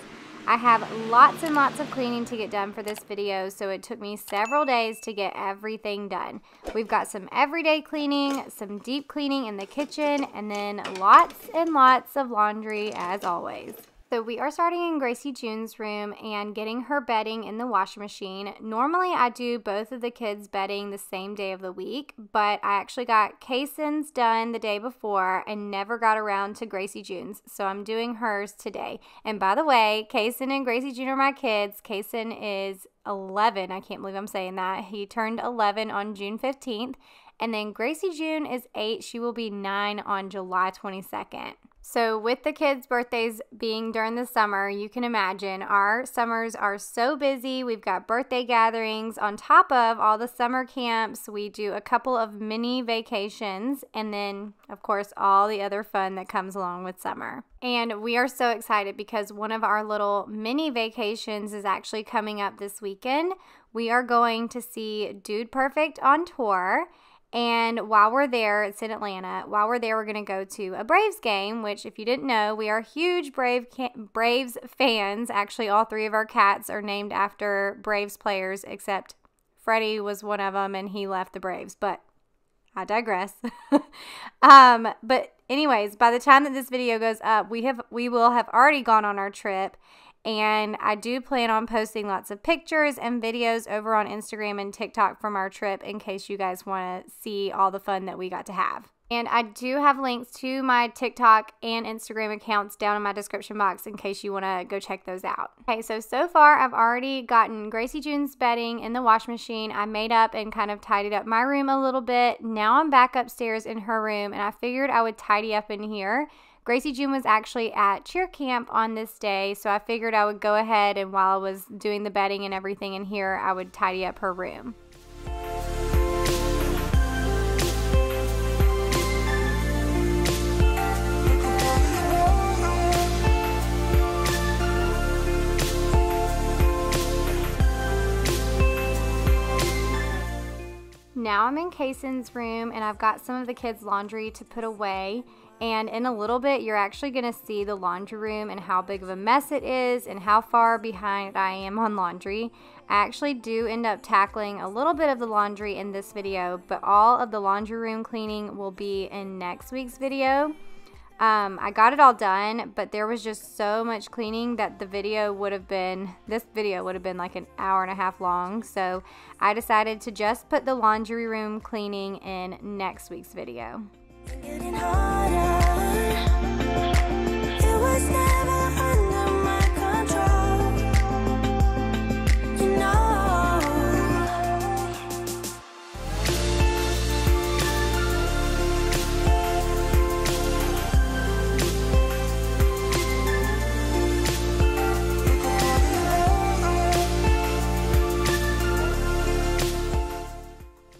I have lots and lots of cleaning to get done for this video, so it took me several days to get everything done. We've got some everyday cleaning, some deep cleaning in the kitchen, and then lots and lots of laundry as always. So we are starting in Gracie June's room and getting her bedding in the washing machine. Normally I do both of the kids' bedding the same day of the week, but I actually got Kason's done the day before and never got around to Gracie June's, so I'm doing hers today. And by the way, Kason and Gracie June are my kids. Kason is 11. I can't believe I'm saying that. He turned 11 on June 15th. And then Gracie June is 8. She will be 9 on July 22nd. So, with the kids' birthdays being during the summer, you can imagine our summers are so busy. We've got birthday gatherings on top of all the summer camps. We do a couple of mini vacations, and then, of course, all the other fun that comes along with summer. And we are so excited because one of our little mini vacations is actually coming up this weekend. We are going to see Dude Perfect on tour. And while we're there, it's in Atlanta. While we're there, we're going to go to a Braves game, which, if you didn't know, we are huge Brave Braves fans. Actually, all three of our cats are named after Braves players, except Freddie was one of them and he left the Braves. But I digress. um, but anyways, by the time that this video goes up, we have we will have already gone on our trip and I do plan on posting lots of pictures and videos over on Instagram and TikTok from our trip in case you guys want to see all the fun that we got to have. And I do have links to my TikTok and Instagram accounts down in my description box in case you want to go check those out. Okay, so so far I've already gotten Gracie June's bedding in the wash machine. I made up and kind of tidied up my room a little bit. Now I'm back upstairs in her room and I figured I would tidy up in here. Gracie June was actually at cheer camp on this day, so I figured I would go ahead and while I was doing the bedding and everything in here, I would tidy up her room. Now I'm in Kason's room and I've got some of the kids' laundry to put away. And in a little bit, you're actually going to see the laundry room and how big of a mess it is and how far behind I am on laundry. I actually do end up tackling a little bit of the laundry in this video, but all of the laundry room cleaning will be in next week's video. Um, I got it all done, but there was just so much cleaning that the video would have been, this video would have been like an hour and a half long. So I decided to just put the laundry room cleaning in next week's video is now.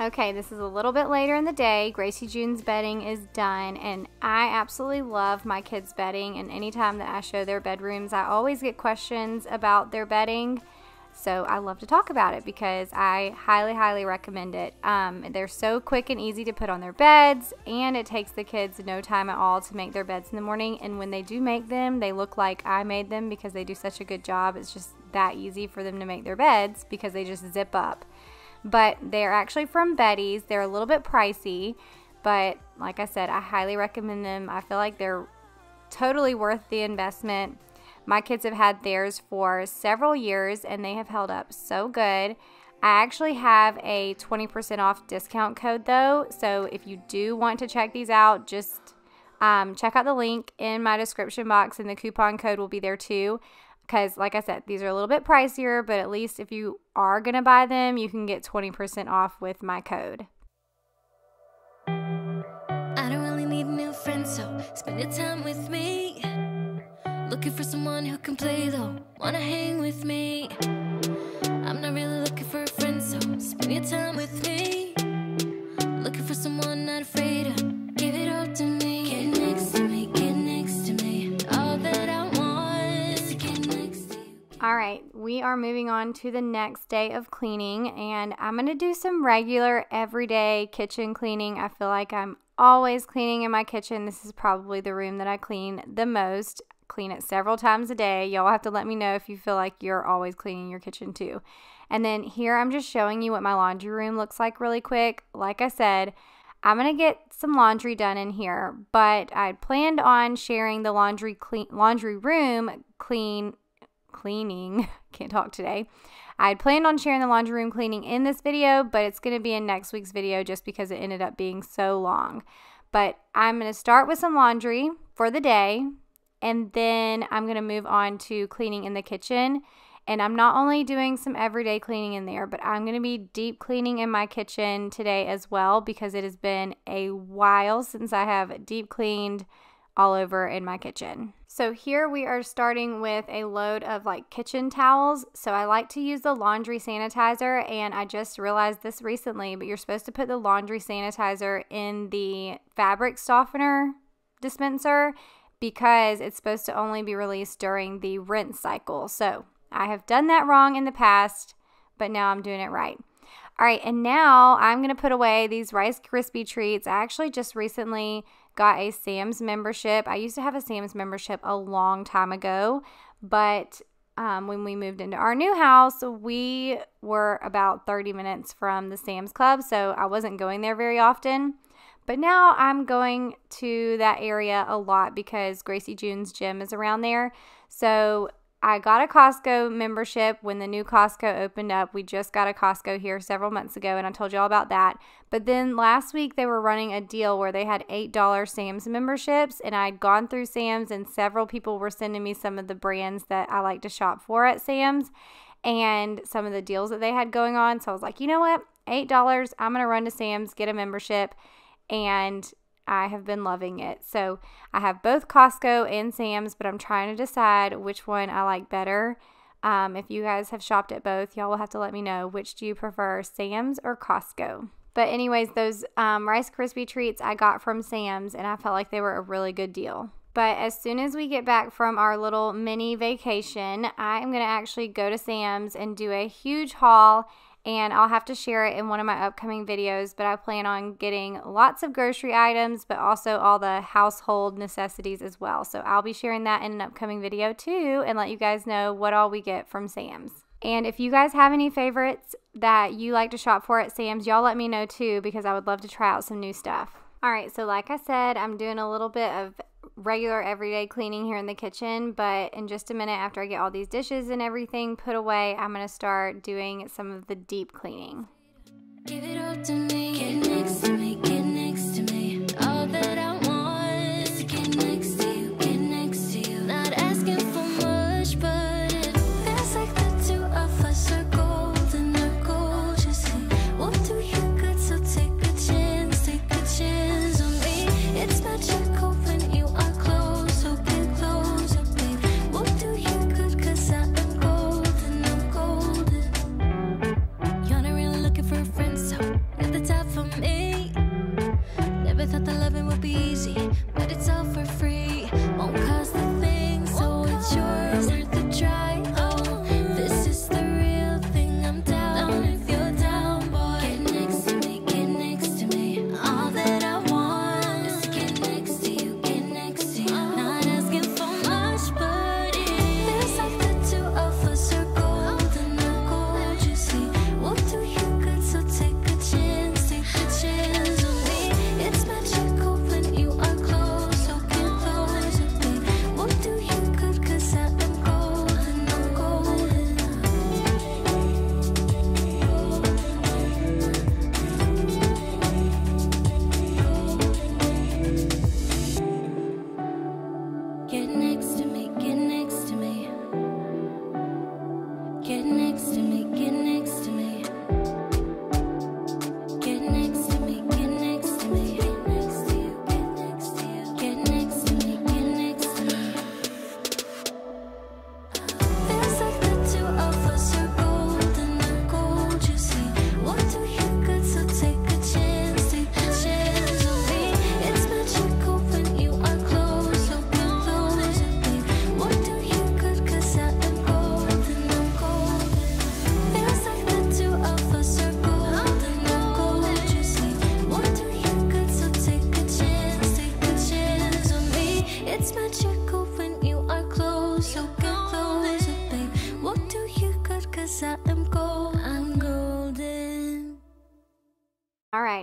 Okay, this is a little bit later in the day. Gracie June's bedding is done, and I absolutely love my kids' bedding. And anytime that I show their bedrooms, I always get questions about their bedding. So I love to talk about it because I highly, highly recommend it. Um, they're so quick and easy to put on their beds, and it takes the kids no time at all to make their beds in the morning. And when they do make them, they look like I made them because they do such a good job. It's just that easy for them to make their beds because they just zip up. But they're actually from Beddy's. They're a little bit pricey, but like I said, I highly recommend them. I feel like they're totally worth the investment. My kids have had theirs for several years and they have held up so good. I actually have a 20% off discount code though, so if you do want to check these out, just um, check out the link in my description box and the coupon code will be there too. Because, like I said, these are a little bit pricier, but at least if you are going to buy them, you can get 20% off with my code. I don't really need new friends, so spend your time with me. Looking for someone who can play though, wanna hang with me. I'm not really looking for a friend, so spend your time with me. Looking for someone not afraid to All right, we are moving on to the next day of cleaning, and I'm gonna do some regular everyday kitchen cleaning. I feel like I'm always cleaning in my kitchen. This is probably the room that I clean the most. Clean it several times a day. Y'all have to let me know if you feel like you're always cleaning your kitchen too. And then here I'm just showing you what my laundry room looks like really quick. Like I said, I'm to get some laundry done in here, but I planned on sharing the laundry clean laundry room clean cleaning. Can't talk today. I had planned on sharing the laundry room cleaning in this video, but it's going to be in next week's video just because it ended up being so long. But I'm going to start with some laundry for the day, and then I'm going to move on to cleaning in the kitchen. And I'm not only doing some everyday cleaning in there, but I'm going to be deep cleaning in my kitchen today as well because it has been a while since I have deep cleaned all over in my kitchen. So here we are starting with a load of like kitchen towels. So I like to use the laundry sanitizer and I just realized this recently, but you're supposed to put the laundry sanitizer in the fabric softener dispenser because it's supposed to only be released during the rinse cycle. So I have done that wrong in the past, but now I'm doing it right. All right, and now I'm to put away these Rice Krispie treats. I actually just recently got a Sam's membership. I used to have a Sam's membership a long time ago, but um, when we moved into our new house, we were about 30 minutes from the Sam's Club, so I wasn't going there very often. But now I'm going to that area a lot because Gracie June's gym is around there. So I got a Costco membership when the new Costco opened up. We just got a Costco here several months ago, and I told you all about that. But then last week they were running a deal where they had $8 Sam's memberships, and I'd gone through Sam's, and several people were sending me some of the brands that I like to shop for at Sam's and some of the deals that they had going on. So I was like, you know what? $8, I'm going to run to Sam's, get a membership, and I have been loving it. So I have both Costco and Sam's, but I'm trying to decide which one I like better. Um, if you guys have shopped at both, y'all will have to let me know which do you prefer, Sam's or Costco. But anyways, those um, Rice Krispie treats I got from Sam's, and I felt like they were a really good deal. But as soon as we get back from our little mini vacation, I am going to actually go to Sam's and do a huge haul and I'll have to share it in one of my upcoming videos. But I plan on getting lots of grocery items, but also all the household necessities as well. So I'll be sharing that in an upcoming video too and let you guys know what all we get from Sam's. And if you guys have any favorites that you like to shop for at Sam's, y'all let me know too because I would love to try out some new stuff. All right, so like I said, I'm doing a little bit of regular everyday cleaning here in the kitchen, but in just a minute after I get all these dishes and everything put away, I'm going to start doing some of the deep cleaning.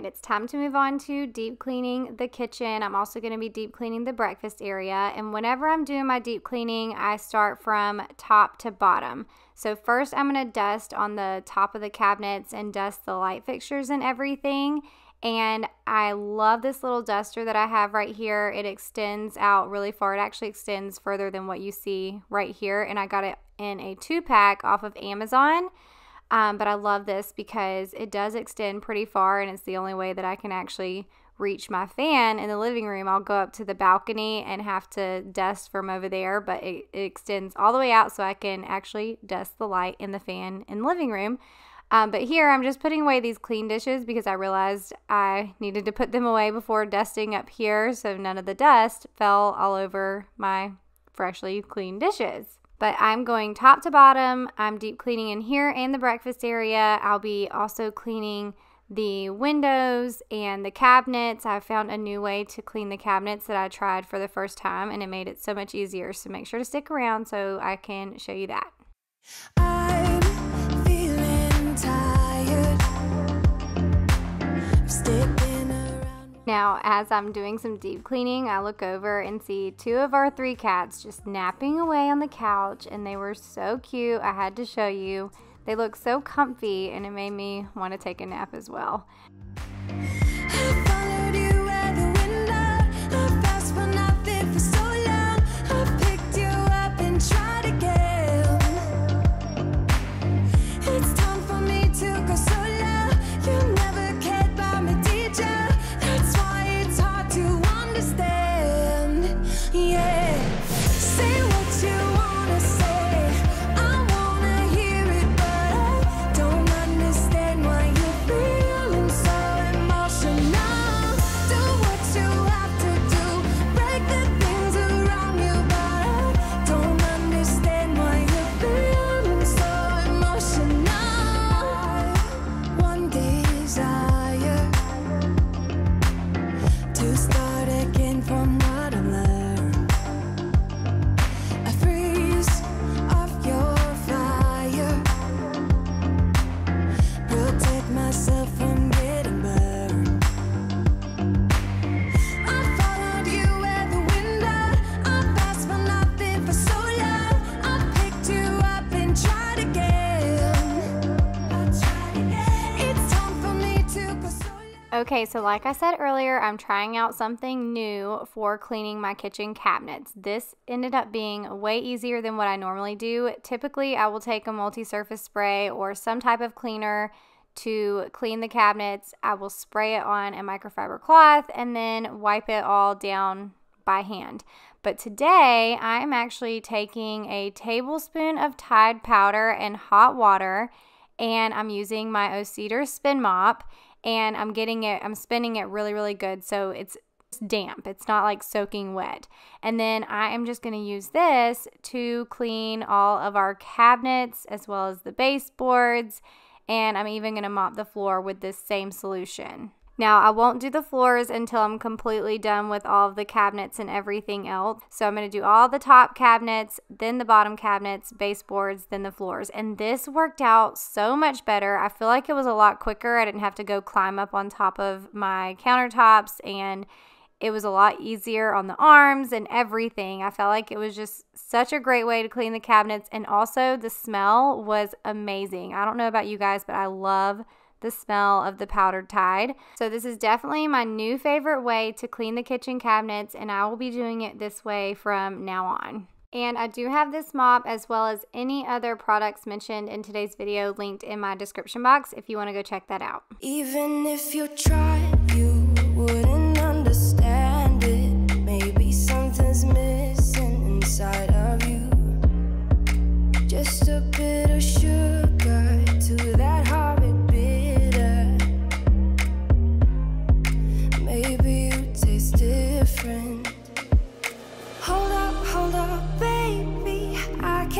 It's time to move on to deep cleaning the kitchen. I'm also going to be deep cleaning the breakfast area. And whenever I'm doing my deep cleaning, I start from top to bottom. So first I'm going to dust on the top of the cabinets and dust the light fixtures and everything. And I love this little duster that I have right here. It extends out really far. It actually extends further than what you see right here. And I got it in a two pack off of Amazon. Um, but I love this because it does extend pretty far and it's the only way that I can actually reach my fan in the living room. I'll go up to the balcony and have to dust from over there, but it, it extends all the way out so I can actually dust the light in the fan in the living room. Um, but here I'm just putting away these clean dishes because I realized I needed to put them away before dusting up here so none of the dust fell all over my freshly cleaned dishes. But I'm going top to bottom. I'm deep cleaning in here and the breakfast area. I'll be also cleaning the windows and the cabinets. I found a new way to clean the cabinets that I tried for the first time and it made it so much easier. So make sure to stick around so I can show you that. Now, as I'm doing some deep cleaning, I look over and see two of our three cats just napping away on the couch, and they were so cute. I had to show you. They look so comfy, and it made me want to take a nap as well. Okay, so like I said earlier, I'm trying out something new for cleaning my kitchen cabinets. This ended up being way easier than what I normally do. Typically, I will take a multi-surface spray or some type of cleaner to clean the cabinets. I will spray it on a microfiber cloth and then wipe it all down by hand. But today, I am actually taking a tablespoon of Tide powder and hot water and I'm using my O-Cedar spin mop and I'm getting it, I'm spinning it really, really good. So it's damp. It's not like soaking wet. And then I am just going to use this to clean all of our cabinets as well as the baseboards. And I'm even going to mop the floor with this same solution. Now, I won't do the floors until I'm completely done with all of the cabinets and everything else. So I'm going to do all the top cabinets, then the bottom cabinets, baseboards, then the floors. And this worked out so much better. I feel like it was a lot quicker. I didn't have to go climb up on top of my countertops and it was a lot easier on the arms and everything. I felt like it was just such a great way to clean the cabinets. And also, the smell was amazing. I don't know about you guys, but I love the smell of the powdered Tide. So this is definitely my new favorite way to clean the kitchen cabinets and I will be doing it this way from now on. And I do have this mop as well as any other products mentioned in today's video linked in my description box if you want to go check that out. Even if you tried, you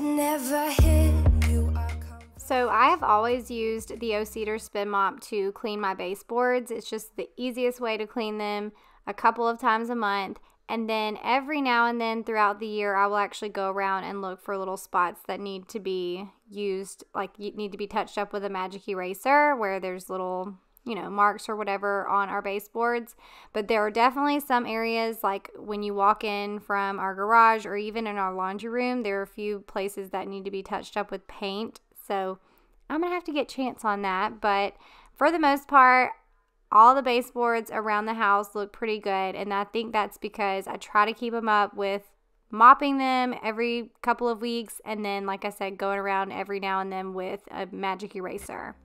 Never hit you. So I have always used the O-Cedar Spin Mop to clean my baseboards. It's just the easiest way to clean them a couple of times a month. And then every now and then throughout the year, I will actually go around and look for little spots that need to be used, like need to be touched up with a magic eraser where there's little, you know, marks or whatever on our baseboards. But there are definitely some areas, like when you walk in from our garage or even in our laundry room, there are a few places that need to be touched up with paint. So I'm to have to get chance on that. But for the most part, all the baseboards around the house look pretty good. And I think that's because I try to keep them up with mopping them every couple of weeks. And then, like I said, going around every now and then with a magic eraser.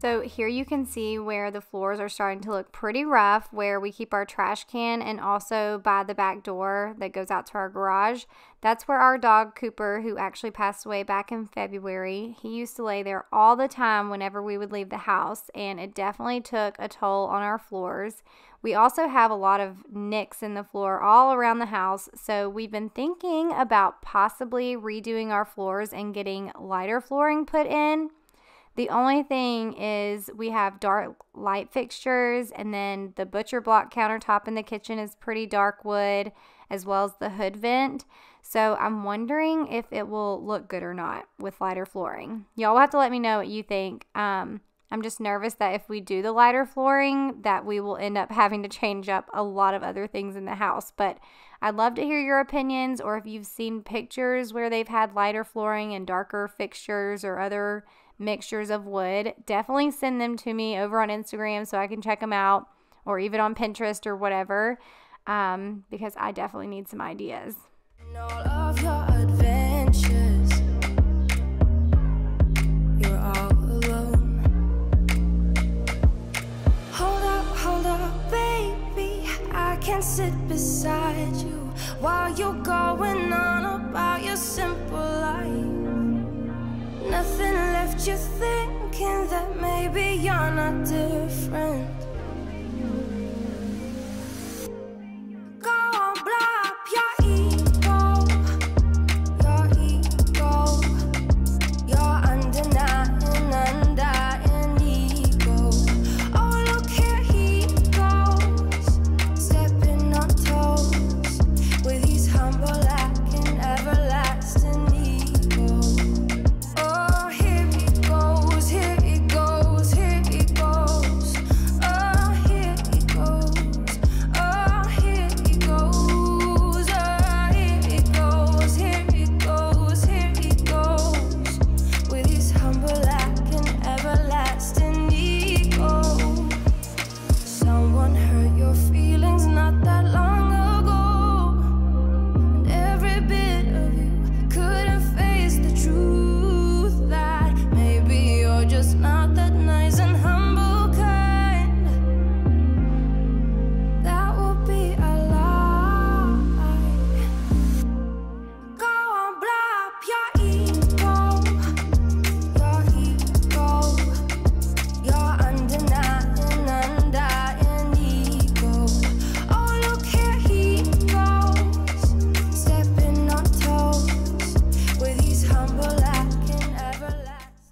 So here you can see where the floors are starting to look pretty rough, where we keep our trash can and also by the back door that goes out to our garage. That's where our dog Cooper, who actually passed away back in February, he used to lay there all the time whenever we would leave the house, and it definitely took a toll on our floors. We also have a lot of nicks in the floor all around the house, so we've been thinking about possibly redoing our floors and getting lighter flooring put in. The only thing is we have dark light fixtures and then the butcher block countertop in the kitchen is pretty dark wood as well as the hood vent. So I'm wondering if it will look good or not with lighter flooring. Y'all have to let me know what you think. Um, I'm just nervous that if we do the lighter flooring that we will end up having to change up a lot of other things in the house. But I'd love to hear your opinions or if you've seen pictures where they've had lighter flooring and darker fixtures or other mixtures of wood, definitely send them to me over on Instagram so I can check them out or even on Pinterest or whatever um, because I definitely need some ideas. Sit beside you while you're going on about your simple life. Nothing left you thinking that maybe you're not different. Go on, blow up your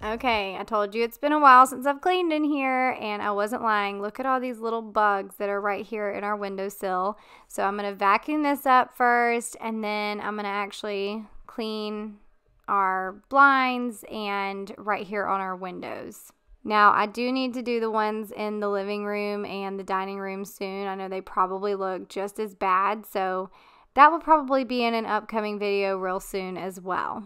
Okay, I told you it's been a while since I've cleaned in here, and I wasn't lying. Look at all these little bugs that are right here in our windowsill. So I'm going to vacuum this up first, and then I'm going to actually clean our blinds and right here on our windows. Now, I do need to do the ones in the living room and the dining room soon. I know they probably look just as bad, so that will probably be in an upcoming video real soon as well.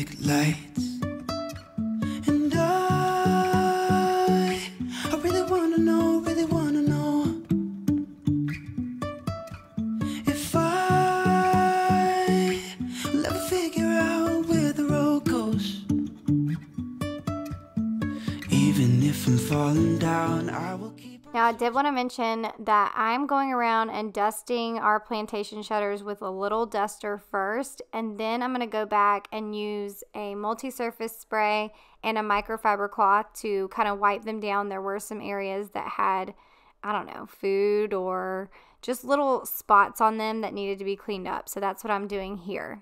mention that I'm going around and dusting our plantation shutters with a little duster first, and then I'm going to go back and use a multi surface spray and a microfiber cloth to kind of wipe them down. There were some areas that had, I don't know, food or just little spots on them that needed to be cleaned up. So that's what I'm doing here.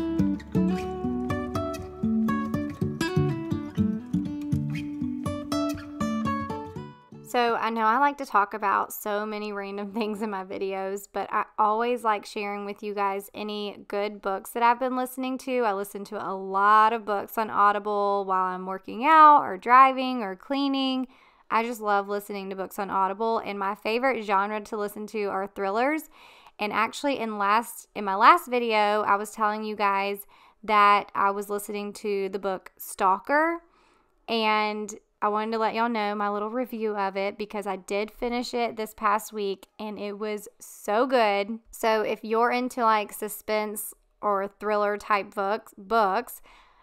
So, I know I like to talk about so many random things in my videos, but I always like sharing with you guys any good books that I've been listening to. I listen to a lot of books on Audible while I'm working out or driving or cleaning. I just love listening to books on Audible, and my favorite genre to listen to are thrillers. And actually, in last in my last video, I was telling you guys that I was listening to the book Stalker, and I wanted to let y'all know my little review of it because I did finish it this past week and it was so good. So if you're into like suspense or thriller type books, books,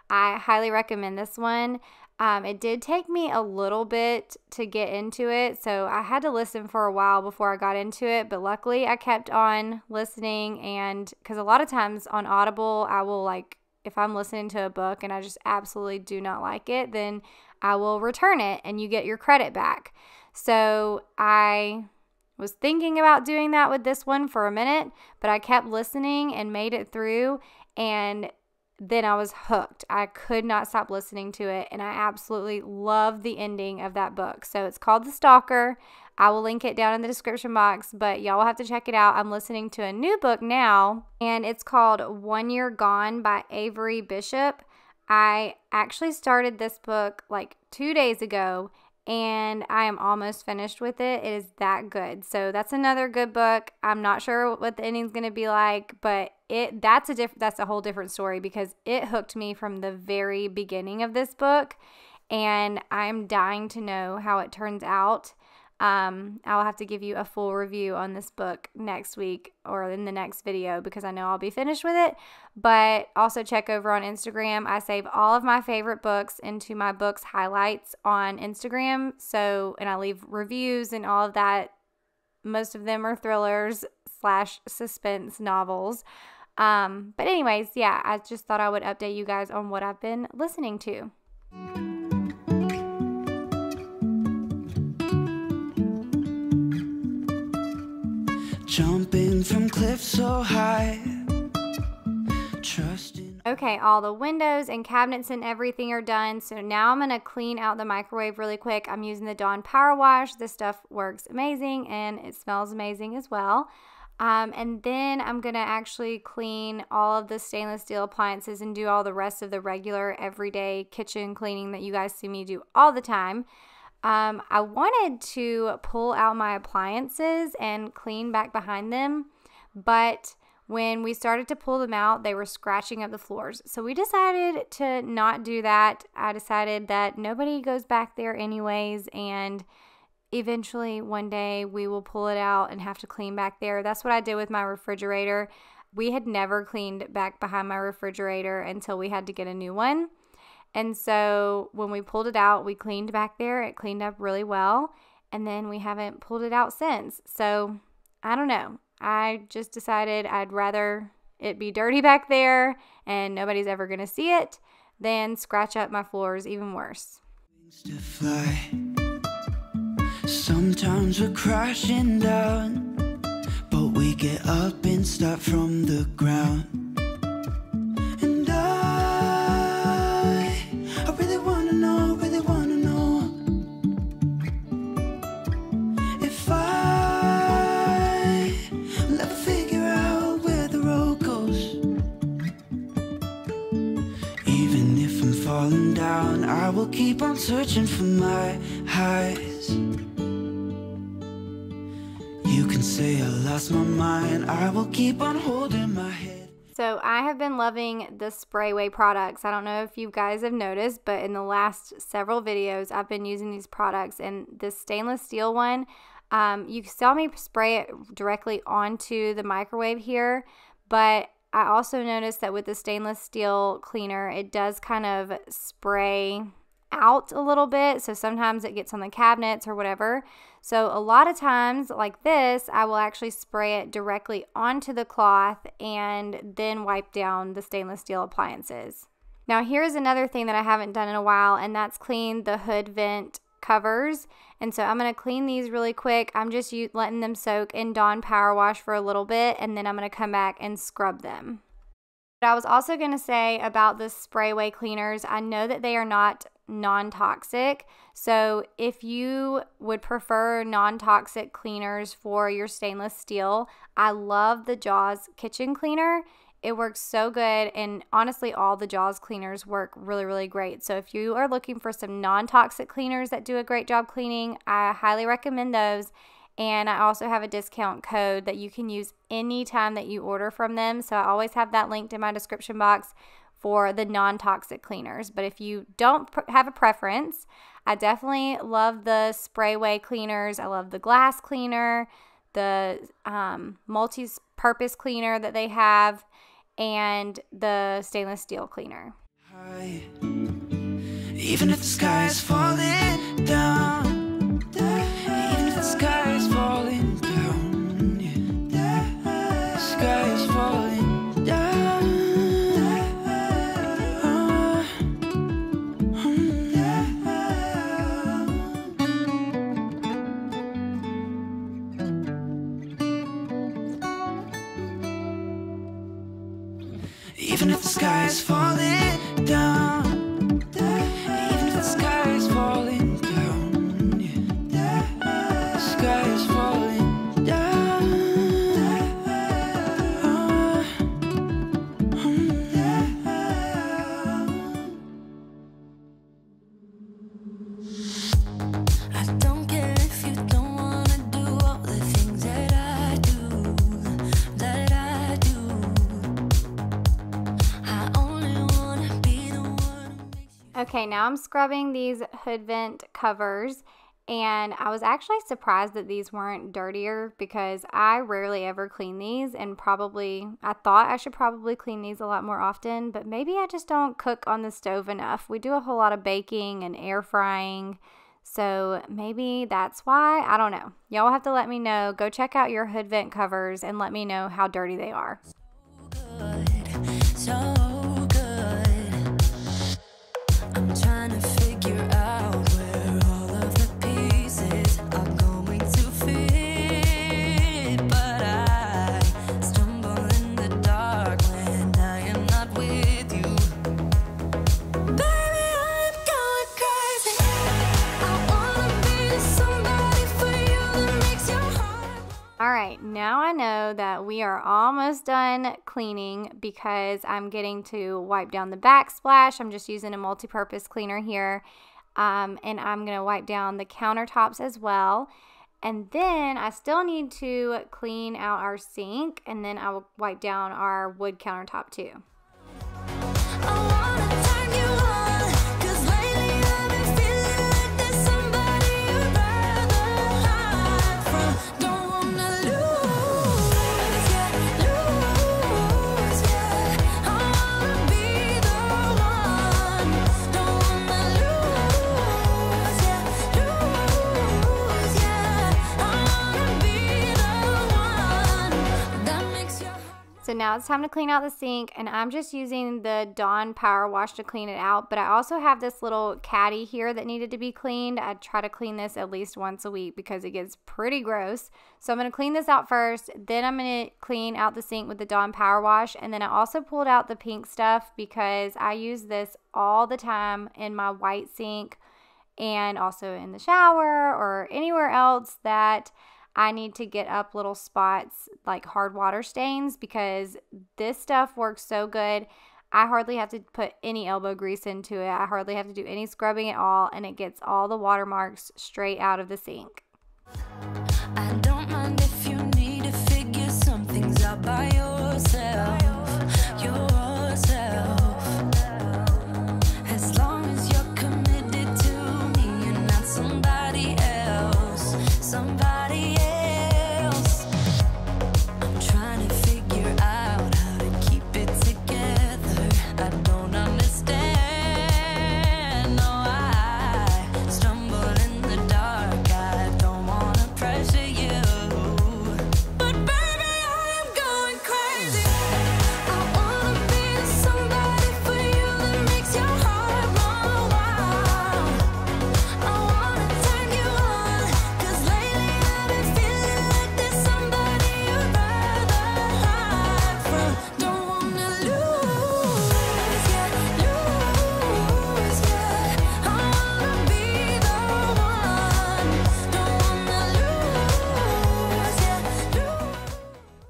I highly recommend this one. Um, it did take me a little bit to get into it, so I had to listen for a while before I got into it. But luckily, I kept on listening, and because a lot of times on Audible, I will like if I'm listening to a book and I just absolutely do not like it, then I will return it and you get your credit back. So I was thinking about doing that with this one for a minute, but I kept listening and made it through. And then I was hooked. I could not stop listening to it. And I absolutely love the ending of that book. So it's called The Stalker. I will link it down in the description box, but y'all will have to check it out. I'm listening to a new book now, and it's called One Year Gone by Avery Bishop. I actually started this book like two days ago and I am almost finished with it. It is that good. So that's another good book. I'm not sure what the ending's going to be like, but it that's a diff- that's a whole different story because it hooked me from the very beginning of this book and I'm dying to know how it turns out. Um, I'll have to give you a full review on this book next week or in the next video because I know I'll be finished with it. But also check over on Instagram. I save all of my favorite books into my books highlights on Instagram. So, and I leave reviews and all of that. Most of them are thrillers slash suspense novels. Um, but anyways, yeah, I just thought I would update you guys on what I've been listening to. Jumping from cliffs so high. Okay, all the windows and cabinets and everything are done. So now I'm going to clean out the microwave really quick. I'm using the Dawn Power Wash. This stuff works amazing and it smells amazing as well. Um, and then I'm going to actually clean all of the stainless steel appliances and do all the rest of the regular everyday kitchen cleaning that you guys see me do all the time. Um, I wanted to pull out my appliances and clean back behind them, but when we started to pull them out, they were scratching up the floors. So we decided to not do that. I decided that nobody goes back there anyways, and eventually one day we will pull it out and have to clean back there. That's what I did with my refrigerator. We had never cleaned back behind my refrigerator until we had to get a new one. And so when we pulled it out, we cleaned back there. It cleaned up really well. And then we haven't pulled it out since. So I don't know. I just decided I'd rather it be dirty back there and nobody's ever going to see it than scratch up my floors even worse. Sometimes we're crashing down, but we get up and start from the ground. I will keep on searching for my highs. You can say I lost my mind, I will keep on holding my head. So I have been loving the Sprayway products. I don't know if you guys have noticed, but in the last several videos, I've been using these products. And this stainless steel one, um, you saw me spray it directly onto the microwave here, but I also noticed that with the stainless steel cleaner, it does kind of spray out a little bit. So sometimes it gets on the cabinets or whatever. So a lot of times, like this, I will actually spray it directly onto the cloth and then wipe down the stainless steel appliances. Now, here's another thing that I haven't done in a while, and that's clean the hood vent covers. And so I'm going to clean these really quick. I'm just letting them soak in Dawn Power Wash for a little bit, and then I'm going to come back and scrub them. But I was also going to say about the sprayway cleaners, I know that they are not non toxic. So, if you would prefer non toxic cleaners for your stainless steel, I love the Jaws kitchen cleaner. It works so good, and honestly, all the Jaws cleaners work really, really great. So, if you are looking for some non toxic cleaners that do a great job cleaning, I highly recommend those. And I also have a discount code that you can use anytime that you order from them. So, I always have that linked in my description box for the non toxic cleaners. But if you don't have a preference, I definitely love the sprayway cleaners. I love the glass cleaner, the um, multi purpose cleaner that they have, and the stainless steel cleaner. High. Even if the sky is falling down, Even the sky is falling down, Okay, now I'm scrubbing these hood vent covers. And I was actually surprised that these weren't dirtier because I rarely ever clean these. And probably, I thought I should probably clean these a lot more often, but maybe I just don't cook on the stove enough. We do a whole lot of baking and air frying. So maybe that's why. I don't know. Y'all have to let me know. Go check out your hood vent covers and let me know how dirty they are. so All right, now I know that we are almost done cleaning because I'm getting to wipe down the backsplash. I'm just using a multi-purpose cleaner here. Um, and I'm going to wipe down the countertops as well. And then I still need to clean out our sink and then I will wipe down our wood countertop too. So now it's time to clean out the sink, and I'm just using the Dawn Power Wash to clean it out. But I also have this little caddy here that needed to be cleaned. I try to clean this at least once a week because it gets pretty gross. So I'm going to clean this out first. Then I'm going to clean out the sink with the Dawn Power Wash. And then I also pulled out the pink stuff because I use this all the time in my white sink and also in the shower or anywhere else that I need to get up little spots like hard water stains because this stuff works so good. I hardly have to put any elbow grease into it. I hardly have to do any scrubbing at all, and it gets all the watermarks straight out of the sink.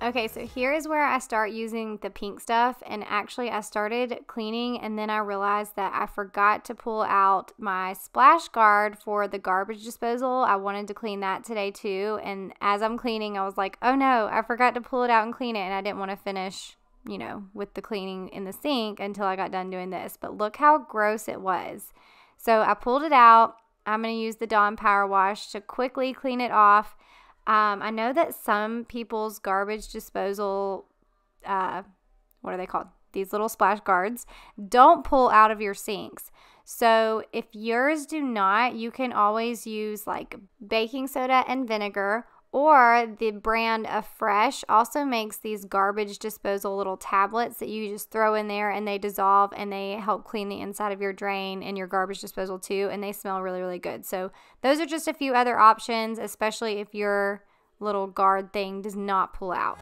Okay, so here is where I start using the pink stuff. And actually, I started cleaning and then I realized that I forgot to pull out my splash guard for the garbage disposal. I wanted to clean that today too. And as I'm cleaning, I was like, oh no, I forgot to pull it out and clean it. And I didn't want to finish, you know, with the cleaning in the sink until I got done doing this. But look how gross it was. So I pulled it out. I'm going to use the Dawn Power Wash to quickly clean it off. Um, I know that some people's garbage disposal, uh, what are they called? These little splash guards don't pull out of your sinks. So if yours do not, you can always use like baking soda and vinegar. Or the brand Affresh also makes these garbage disposal little tablets that you just throw in there and they dissolve and they help clean the inside of your drain and your garbage disposal too. And they smell really, really good. So those are just a few other options, especially if your little guard thing does not pull out.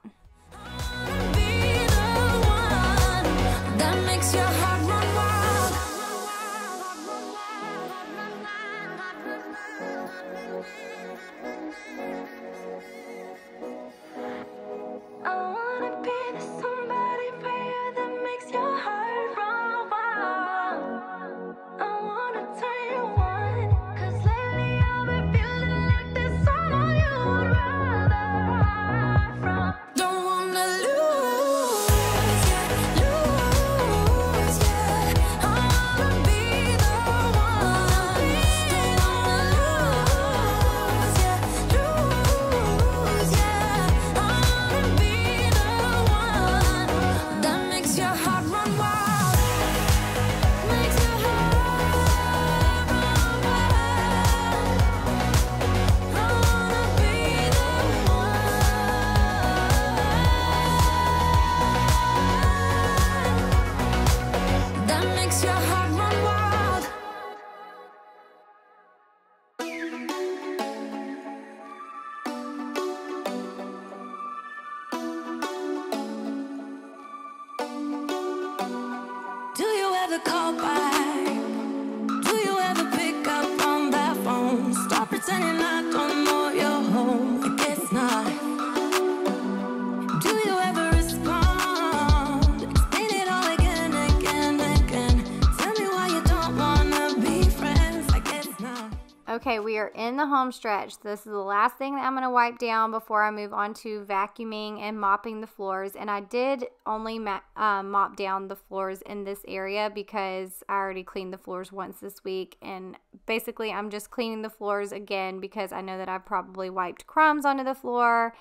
In the home stretch. This is the last thing that I'm going to wipe down before I move on to vacuuming and mopping the floors. And I did only uh, mop down the floors in this area because I already cleaned the floors once this week. And basically, I'm just cleaning the floors again because I know that I've probably wiped crumbs onto the floor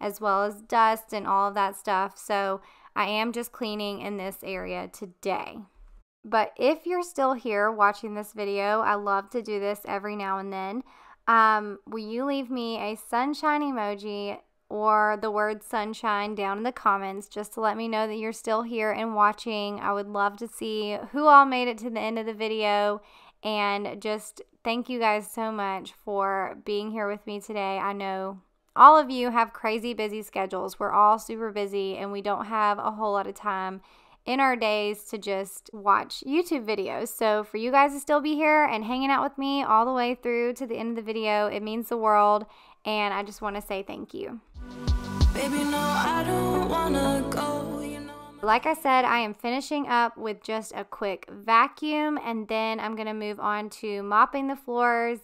as well as dust and all of that stuff. So I am just cleaning in this area today. But if you're still here watching this video, I love to do this every now and then. Um, will you leave me a sunshine emoji or the word sunshine down in the comments just to let me know that you're still here and watching? I would love to see who all made it to the end of the video. And just thank you guys so much for being here with me today. I know all of you have crazy busy schedules. We're all super busy and we don't have a whole lot of time in our days to just watch YouTube videos. So for you guys to still be here and hanging out with me all the way through to the end of the video, it means the world. And I just want to say thank you. Baby, no, I don't wanna go. You know I'm Like I said, I am finishing up with just a quick vacuum and then I'm going to move on to mopping the floors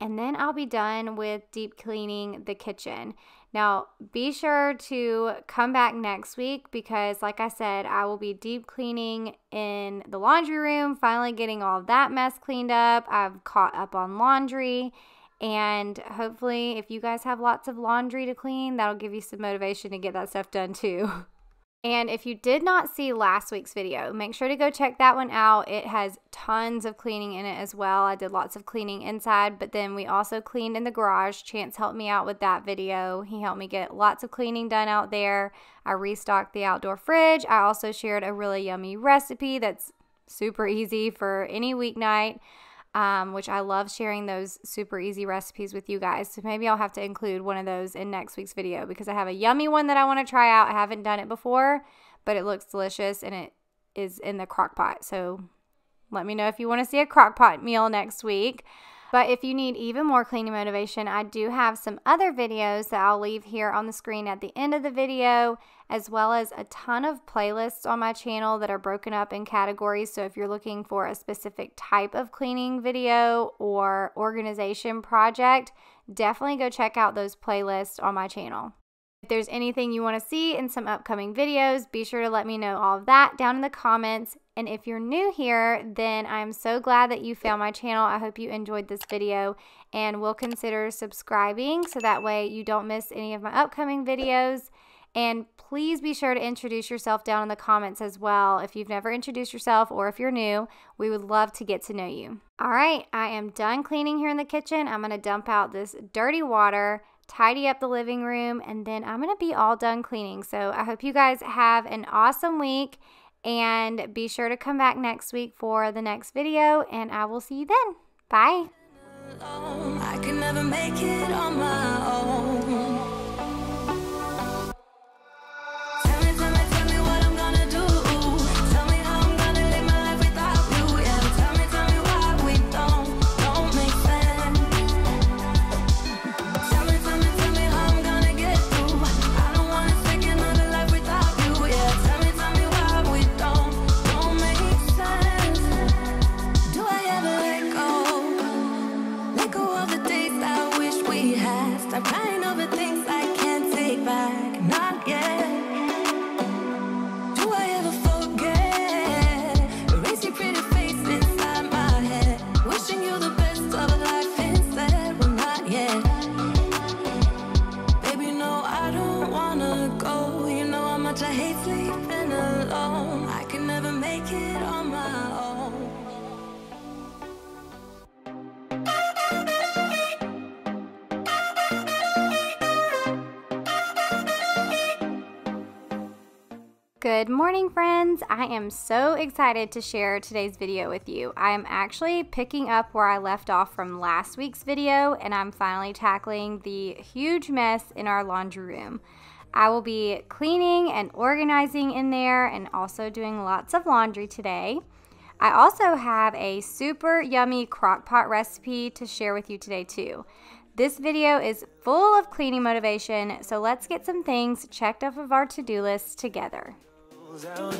and then I'll be done with deep cleaning the kitchen. Now, be sure to come back next week because, like I said, I will be deep cleaning in the laundry room, finally getting all that mess cleaned up. I've caught up on laundry And hopefully, if you guys have lots of laundry to clean, that'll give you some motivation to get that stuff done too. And if you did not see last week's video, make sure to go check that one out. It has tons of cleaning in it as well. I did lots of cleaning inside, but then we also cleaned in the garage. Chance helped me out with that video. He helped me get lots of cleaning done out there. I restocked the outdoor fridge. I also shared a really yummy recipe that's super easy for any weeknight um, which I love sharing those super easy recipes with you guys. So maybe I'll have to include one of those in next week's video because I have a yummy one that I want to try out. I haven't done it before, but it looks delicious and it is in the crock pot. So let me know if you want to see a crock pot meal next week. But if you need even more cleaning motivation, I do have some other videos that I'll leave here on the screen at the end of the video, as well as a ton of playlists on my channel that are broken up in categories. So if you're looking for a specific type of cleaning video or organization project, definitely go check out those playlists on my channel. If there's anything you want to see in some upcoming videos, be sure to let me know all of that down in the comments. And if you're new here, then I'm so glad that you found my channel. I hope you enjoyed this video and will consider subscribing so that way you don't miss any of my upcoming videos. And please be sure to introduce yourself down in the comments as well. If you've never introduced yourself or if you're new, we would love to get to know you. All right, I am done cleaning here in the kitchen. I'm going to dump out this dirty water tidy up the living room, and then I'm going to be all done cleaning. So I hope you guys have an awesome week and be sure to come back next week for the next video, and I will see you then. Bye. Good morning, friends. I am so excited to share today's video with you. I am actually picking up where I left off from last week's video, and I'm finally tackling the huge mess in our laundry room. I will be cleaning and organizing in there and also doing lots of laundry today. I also have a super yummy crock pot recipe to share with you today too. This video is full of cleaning motivation, so let's get some things checked off of our to-do list together. Move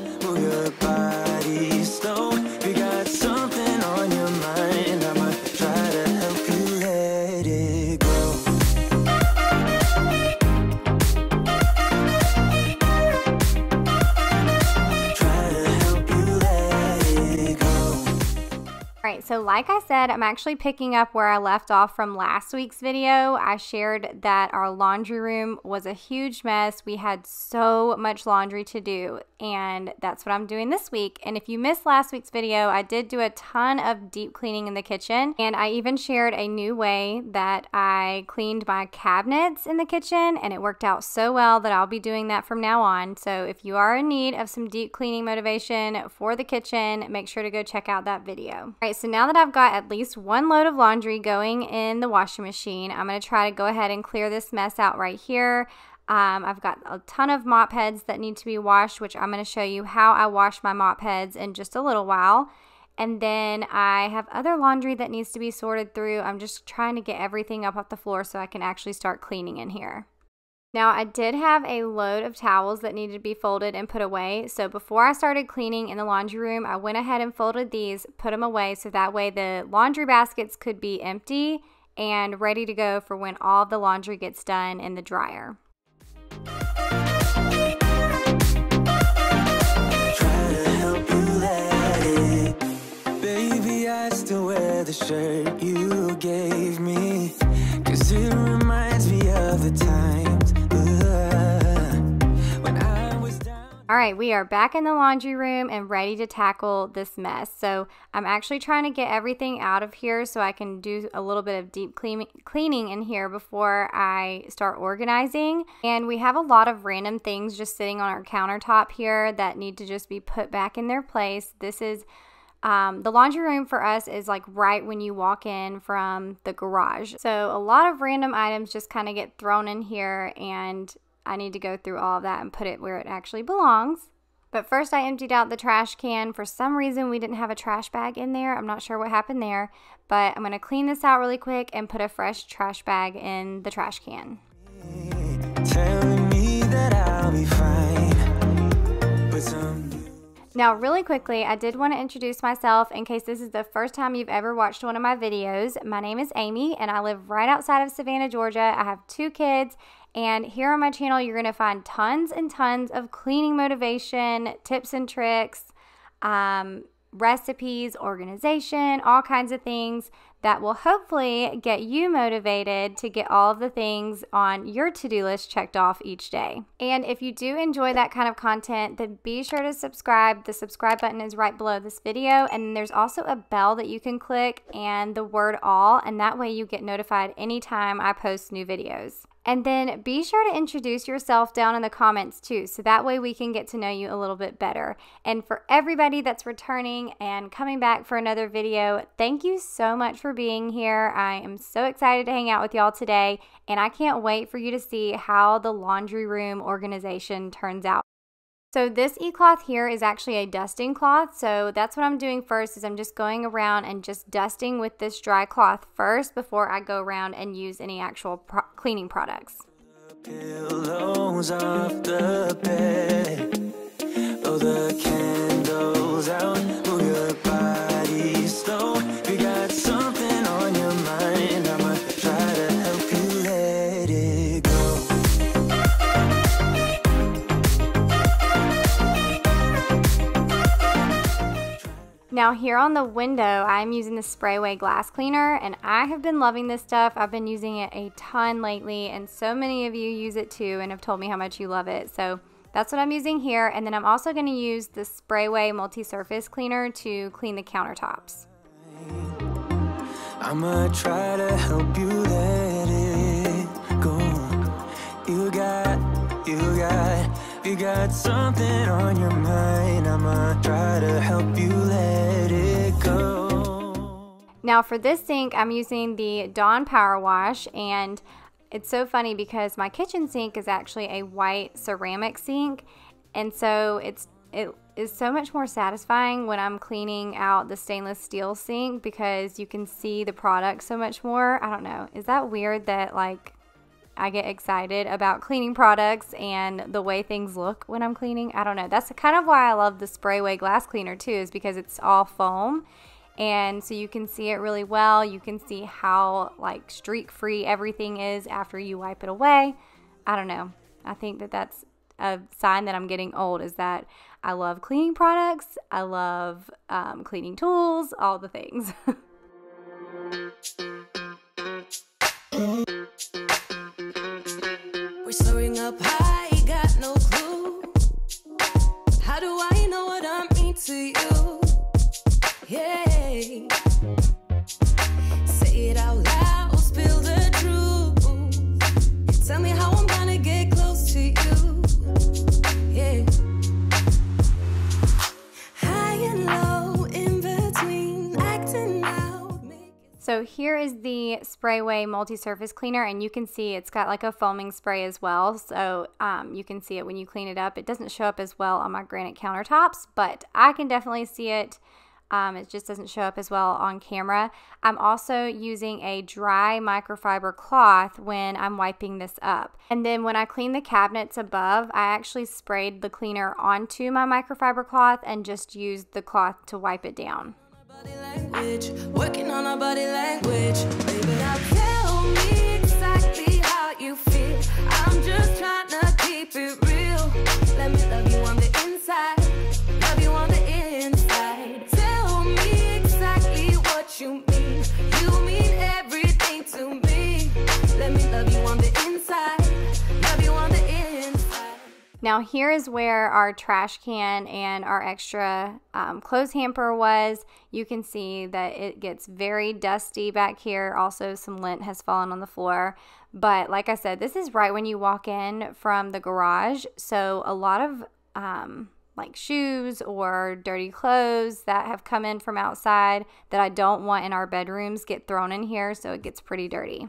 All right, so like I said, I'm actually picking up where I left off from last week's video. I shared that our laundry room was a huge mess. We had so much laundry to do and that's what I'm doing this week. And if you missed last week's video, I did do a ton of deep cleaning in the kitchen, and I even shared a new way that I cleaned my cabinets in the kitchen, and it worked out so well that I'll be doing that from now on. So if you are in need of some deep cleaning motivation for the kitchen, make sure to go check out that video. All right, so now that I've got at least one load of laundry going in the washing machine, I'm going to try to go ahead and clear this mess out right here. Um, I've got a ton of mop heads that need to be washed, which I'm going to show you how I wash my mop heads in just a little while. And then I have other laundry that needs to be sorted through. I'm just trying to get everything up off the floor so I can actually start cleaning in here. Now, I did have a load of towels that needed to be folded and put away. So before I started cleaning in the laundry room, I went ahead and folded these, put them away so that way the laundry baskets could be empty and ready to go for when all the laundry gets done in the dryer. Baby, All right, we are back in the laundry room and ready to tackle this mess. So I'm actually trying to get everything out of here so I can do a little bit of deep clean cleaning in here before I start organizing. And we have a lot of random things just sitting on our countertop here that need to just be put back in their place. This is um, the laundry room for us is like right when you walk in from the garage. So a lot of random items just kind of get thrown in here and I need to go through all of that and put it where it actually belongs. But first, I emptied out the trash can. For some reason, we didn't have a trash bag in there. I'm not sure what happened there, but I'm going to clean this out really quick and put a fresh trash bag in the trash can. Now, really quickly, I did want to introduce myself in case this is the first time you've ever watched one of my videos. My name is Amy, and I live right outside of Savannah, Georgia. I have two kids, and here on my channel, you're going to find tons and tons of cleaning motivation, tips and tricks, um, recipes, organization, all kinds of things that will hopefully get you motivated to get all of the things on your to do list checked off each day. And if you do enjoy that kind of content, then be sure to subscribe. The subscribe button is right below this video, and there's also a bell that you can click and the word all, and that way you get notified anytime I post new videos. And then be sure to introduce yourself down in the comments too, so that way we can get to know you a little bit better. And for everybody that's returning and coming back for another video, thank you so much for being here. I am so excited to hang out with y'all today, and I can't wait for you to see how the laundry room organization turns out. So this e-cloth here is actually a dusting cloth. So that's what I'm doing first is I'm just going around and just dusting with this dry cloth first before I go around and use any actual pro cleaning products. Now here on the window, I'm using the Sprayway glass cleaner and I have been loving this stuff. I've been using it a ton lately and so many of you use it too and have told me how much you love it. So that's what I'm using here. And then I'm also gonna use the Sprayway multi-surface cleaner to clean the countertops. I'ma try to help you let it go. You got, you got, you got something on your mind. I'ma try to help you let it go. Now for this sink, I'm using the Dawn Power Wash and it's so funny because my kitchen sink is actually a white ceramic sink and so it's it is so much more satisfying when I'm cleaning out the stainless steel sink because you can see the product so much more. I don't know. Is that weird that like I get excited about cleaning products and the way things look when I'm cleaning? I don't know. That's kind of why I love the Sprayway glass cleaner too is because it's all foam and so you can see it really well. You can see how like streak free everything is after you wipe it away. I don't know. I think that that's a sign that I'm getting old is that I love cleaning products. I love um, cleaning tools, all the things. Up high, got no clue. How do I know what I mean to you? Yeah. So here is the Sprayway multi-surface cleaner and you can see it's got like a foaming spray as well. So um, you can see it when you clean it up. It doesn't show up as well on my granite countertops, but I can definitely see it. Um, it just doesn't show up as well on camera. I'm also using a dry microfiber cloth when I'm wiping this up. And then when I clean the cabinets above, I actually sprayed the cleaner onto my microfiber cloth and just used the cloth to wipe it down. Working on our body language. Baby, now tell me exactly how you feel. I'm just trying to keep it real. Let me love you on the inside, love you on the inside. Tell me exactly what you mean. You mean everything to me. Let me love you on the inside, love you on the inside. Now here is where our trash can and our extra um, clothes hamper was. You can see that it gets very dusty back here. Also some lint has fallen on the floor. But like I said, this is right when you walk in from the garage. So a lot of um, like shoes or dirty clothes that have come in from outside that I don't want in our bedrooms get thrown in here. So it gets pretty dirty.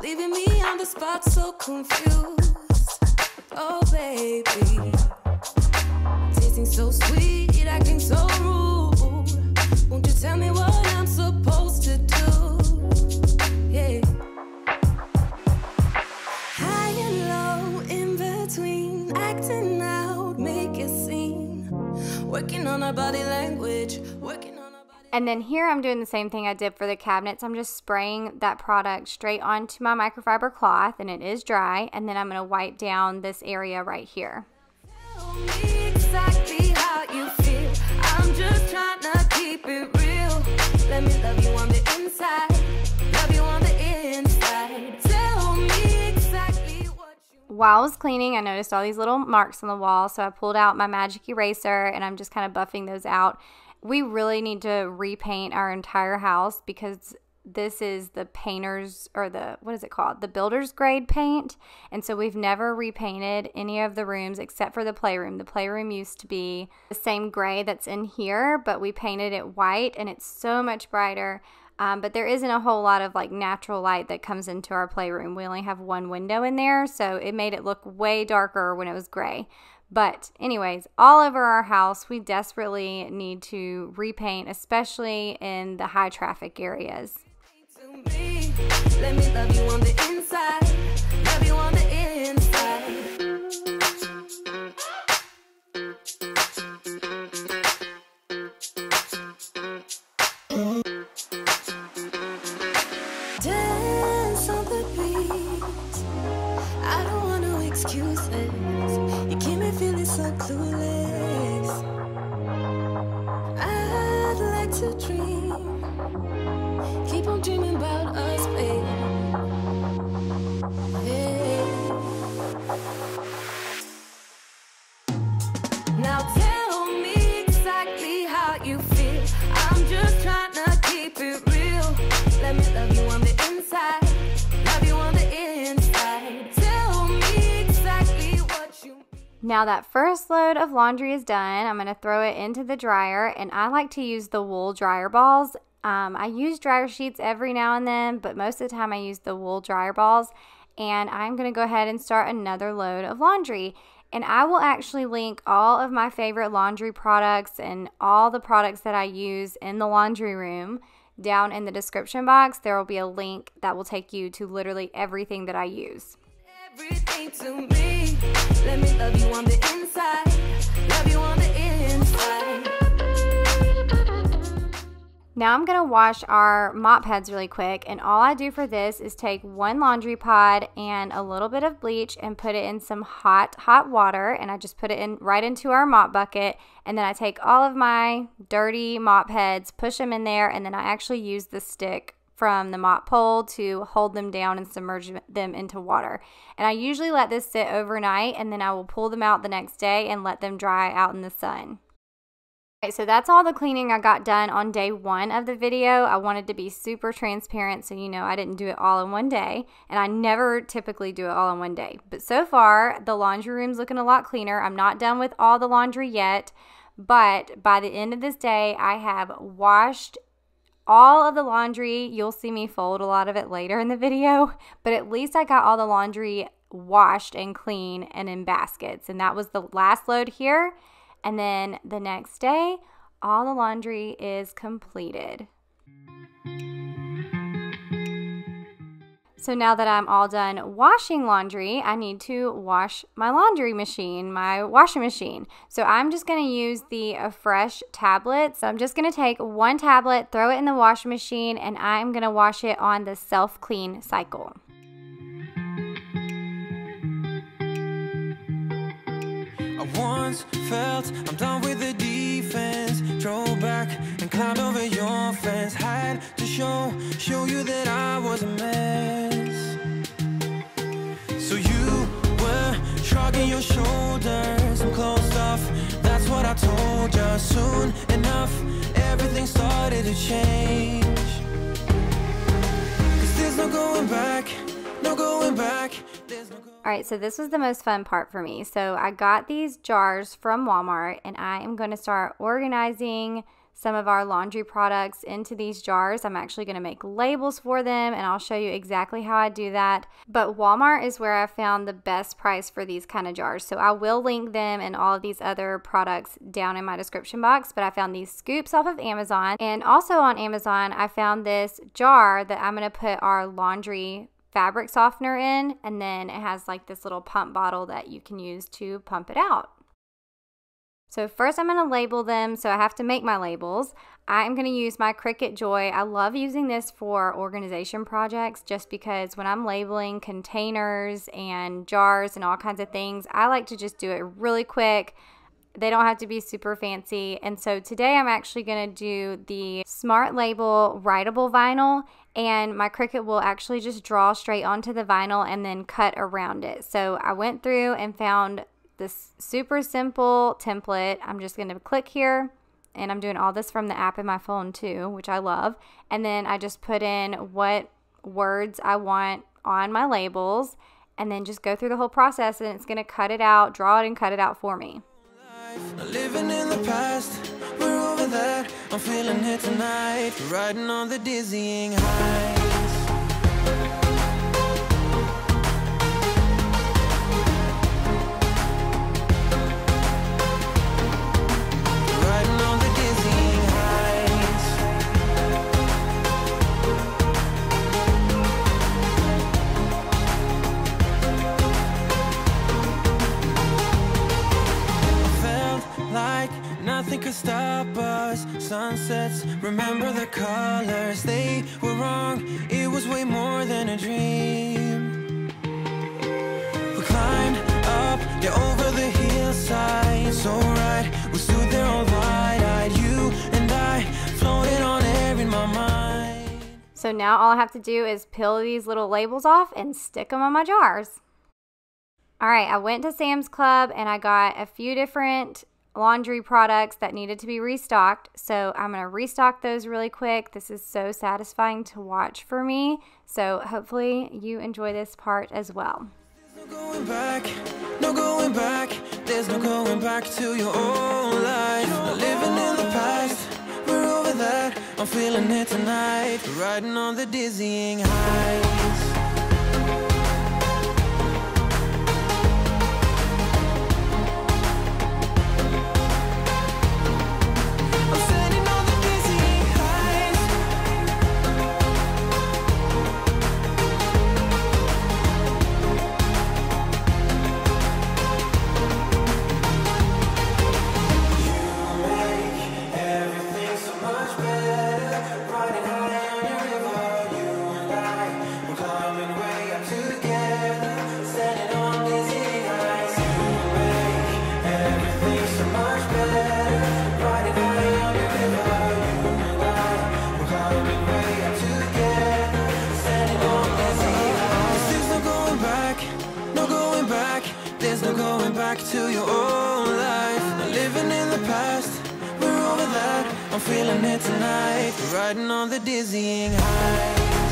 Leaving me on the spot so confused. Oh, baby. Tasting so sweet, acting so rude. Won't you tell me what I'm supposed to do? Yeah. High and low, in between. Acting out, make a scene. Working on our body language. Working And then here I'm doing the same thing I did for the cabinets. I'm just spraying that product straight onto my microfiber cloth and it is dry. And then I'm going to wipe down this area right here. Tell me exactly how you feel. I'm just trying to keep it real. Let me love you on the inside. Love you on the inside. Tell me exactly what you While I was cleaning, I noticed all these little marks on the wall. So I pulled out my magic eraser and I'm just kind of buffing those out. We really need to repaint our entire house because this is the painter's or the what is it called? The builder's grade paint. And so we've never repainted any of the rooms except for the playroom. The playroom used to be the same gray that's in here but we painted it white and it's so much brighter. Um, but there isn't a whole lot of like natural light that comes into our playroom. We only have one window in there so it made it look way darker when it was gray but, anyways, all over our house, we desperately need to repaint, especially in the high traffic areas. Let me love you on the inside. Love you on the inside. Now, that first load of laundry is done. I'm going to throw it into the dryer, and I like to use the wool dryer balls. Um, I use dryer sheets every now and then, but most of the time I use the wool dryer balls. And I'm going to go ahead and start another load of laundry. And I will actually link all of my favorite laundry products and all the products that I use in the laundry room down in the description box. There will be a link that will take you to literally everything that I use. Everything to me. Let me love you on the inside. Love you on the inside. Now I'm going to wash our mop heads really quick and all I do for this is take one laundry pod and a little bit of bleach and put it in some hot hot water and I just put it in right into our mop bucket and then I take all of my dirty mop heads, push them in there and then I actually use the stick from the mop pole to hold them down and submerge them into water. And I usually let this sit overnight and then I will pull them out the next day and let them dry out in the sun. Okay, so that's all the cleaning I got done on day one of the video. I wanted to be super transparent so you know I didn't do it all in one day, and I never typically do it all in one day. But so far, the laundry room's looking a lot cleaner. I'm not done with all the laundry yet, but by the end of this day, I have washed all of the laundry. You'll see me fold a lot of it later in the video, but at least I got all the laundry washed and clean and in baskets. And that was the last load here. And then the next day, all the laundry is completed. So now that I'm all done washing laundry, I need to wash my laundry machine, my washing machine. So I'm just going to use the Affresh tablet. So I'm just going to take one tablet, throw it in the washing machine, and I'm going to wash it on the self-clean cycle. Once felt I'm done with the defense. Drove back and climbed over your fence. Had to show show you that I was a mess. So you were on your shoulders. I'm closed off. That's what I told you. Soon enough, everything started to change. Cause there's no going back, no going back. There's no All right, so this was the most fun part for me. So I got these jars from Walmart and I am going to start organizing some of our laundry products into these jars. I'm actually going to make labels for them and I'll show you exactly how I do that. But Walmart is where I found the best price for these kind of jars. So I will link them and all of these other products down in my description box. But I found these scoops off of Amazon. And also on Amazon, I found this jar that I'm going to put our laundry fabric softener in and then it has like this little pump bottle that you can use to pump it out. So first I'm going to label them, so I have to make my labels. I'm going to use my Cricut Joy. I love using this for organization projects just because when I'm labeling containers and jars and all kinds of things, I like to just do it really quick. They don't have to be super fancy. And so today I'm actually going to do the Smart Label writable vinyl and my Cricut will actually just draw straight onto the vinyl and then cut around it. So I went through and found this super simple template. I'm just going to click here and I'm doing all this from the app in my phone too, which I love. And then I just put in what words I want on my labels and then just go through the whole process and it's going to cut it out, draw it and cut it out for me. Living in the past, we're over that. I'm feeling it tonight, riding on the dizzying heights. Riding on the nothing could stop us. Sunsets, remember the colors, they were wrong. It was way more than a dream. We climbed up, yeah, over the hillside. So right, we stood there all wide eyed. You and I floated on air in my mind. So now all I have to do is peel these little labels off and stick them on my jars. All right, I went to Sam's Club and I got a few different laundry products that needed to be restocked. So I'm going to restock those really quick. This is so satisfying to watch for me. So hopefully you enjoy this part as well. No going back, no going back. There's no going back to your life. Not living in the past, we're over that. I'm feeling it tonight, riding on the dizzying. To your old life. Not living in the past. We're over that. I'm feeling it tonight. Riding on the dizzying heights.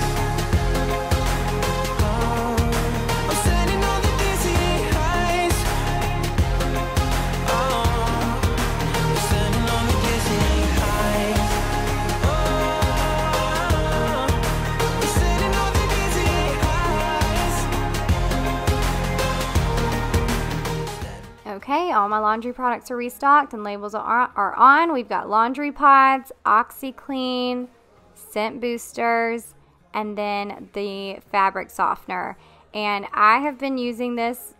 Okay, all my laundry products are restocked and labels are, are on. We've got laundry pods, OxiClean, scent boosters, and then the fabric softener. And I have been using this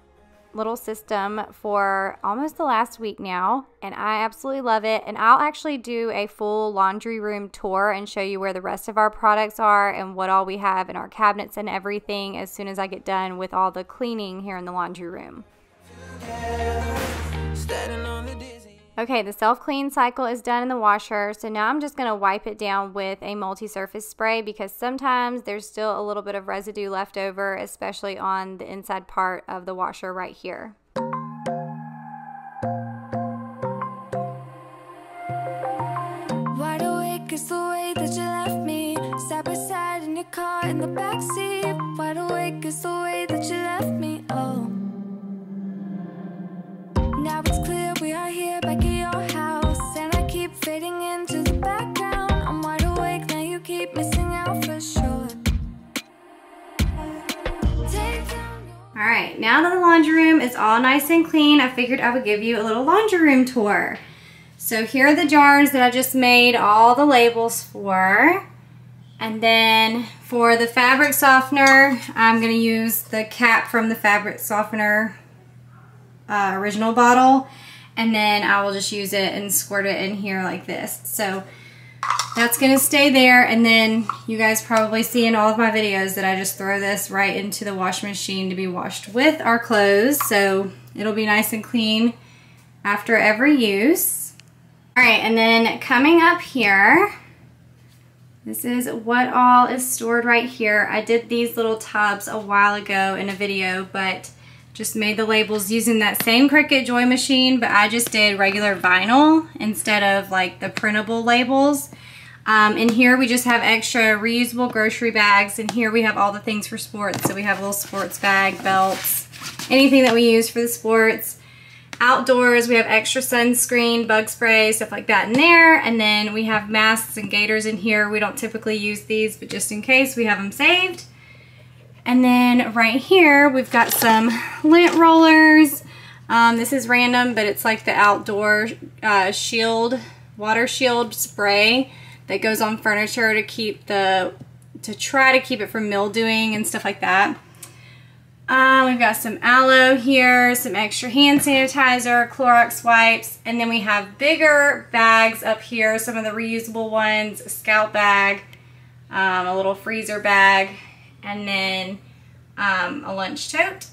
little system for almost the last week now, and I absolutely love it. And I'll actually do a full laundry room tour and show you where the rest of our products are and what all we have in our cabinets and everything as soon as I get done with all the cleaning here in the laundry room. Okay, the self-clean cycle is done in the washer, so now I'm just going to wipe it down with a multi-surface spray because sometimes there's still a little bit of residue left over, especially on the inside part of the washer right here. is the way that you left me. Side by side in your car in the backseat. Wide awake is the way that you left me, oh. Now it's clear we are here back at your house. And I keep fading into the background. I'm wide awake, now you keep missing out for sure. All right, now that the laundry room is all nice and clean, I figured I would give you a little laundry room tour. So here are the jars that I just made all the labels for. And then for the fabric softener, I'm gonna use the cap from the fabric softener uh, original bottle. And then I will just use it and squirt it in here like this. So that's gonna stay there. And then you guys probably see in all of my videos that I just throw this right into the washing machine to be washed with our clothes. So it'll be nice and clean after every use. All right, and then coming up here, this is what all is stored right here. I did these little tubs a while ago in a video, but just made the labels using that same Cricut Joy machine, but I just did regular vinyl instead of like the printable labels. Um, in here we just have extra reusable grocery bags, and here we have all the things for sports. So we have a little sports bag, belts, anything that we use for the sports. Outdoors, we have extra sunscreen, bug spray, stuff like that in there. And then we have masks and gaiters in here. We don't typically use these, but just in case, we have them saved. And then right here, we've got some lint rollers. Um, this is random, but it's like the outdoor uh, shield, water shield spray that goes on furniture to keep the, to try to keep it from mildewing and stuff like that. Um, we've got some aloe here, some extra hand sanitizer, Clorox wipes, and then we have bigger bags up here, some of the reusable ones, a scout bag, um, a little freezer bag, and then um, a lunch tote.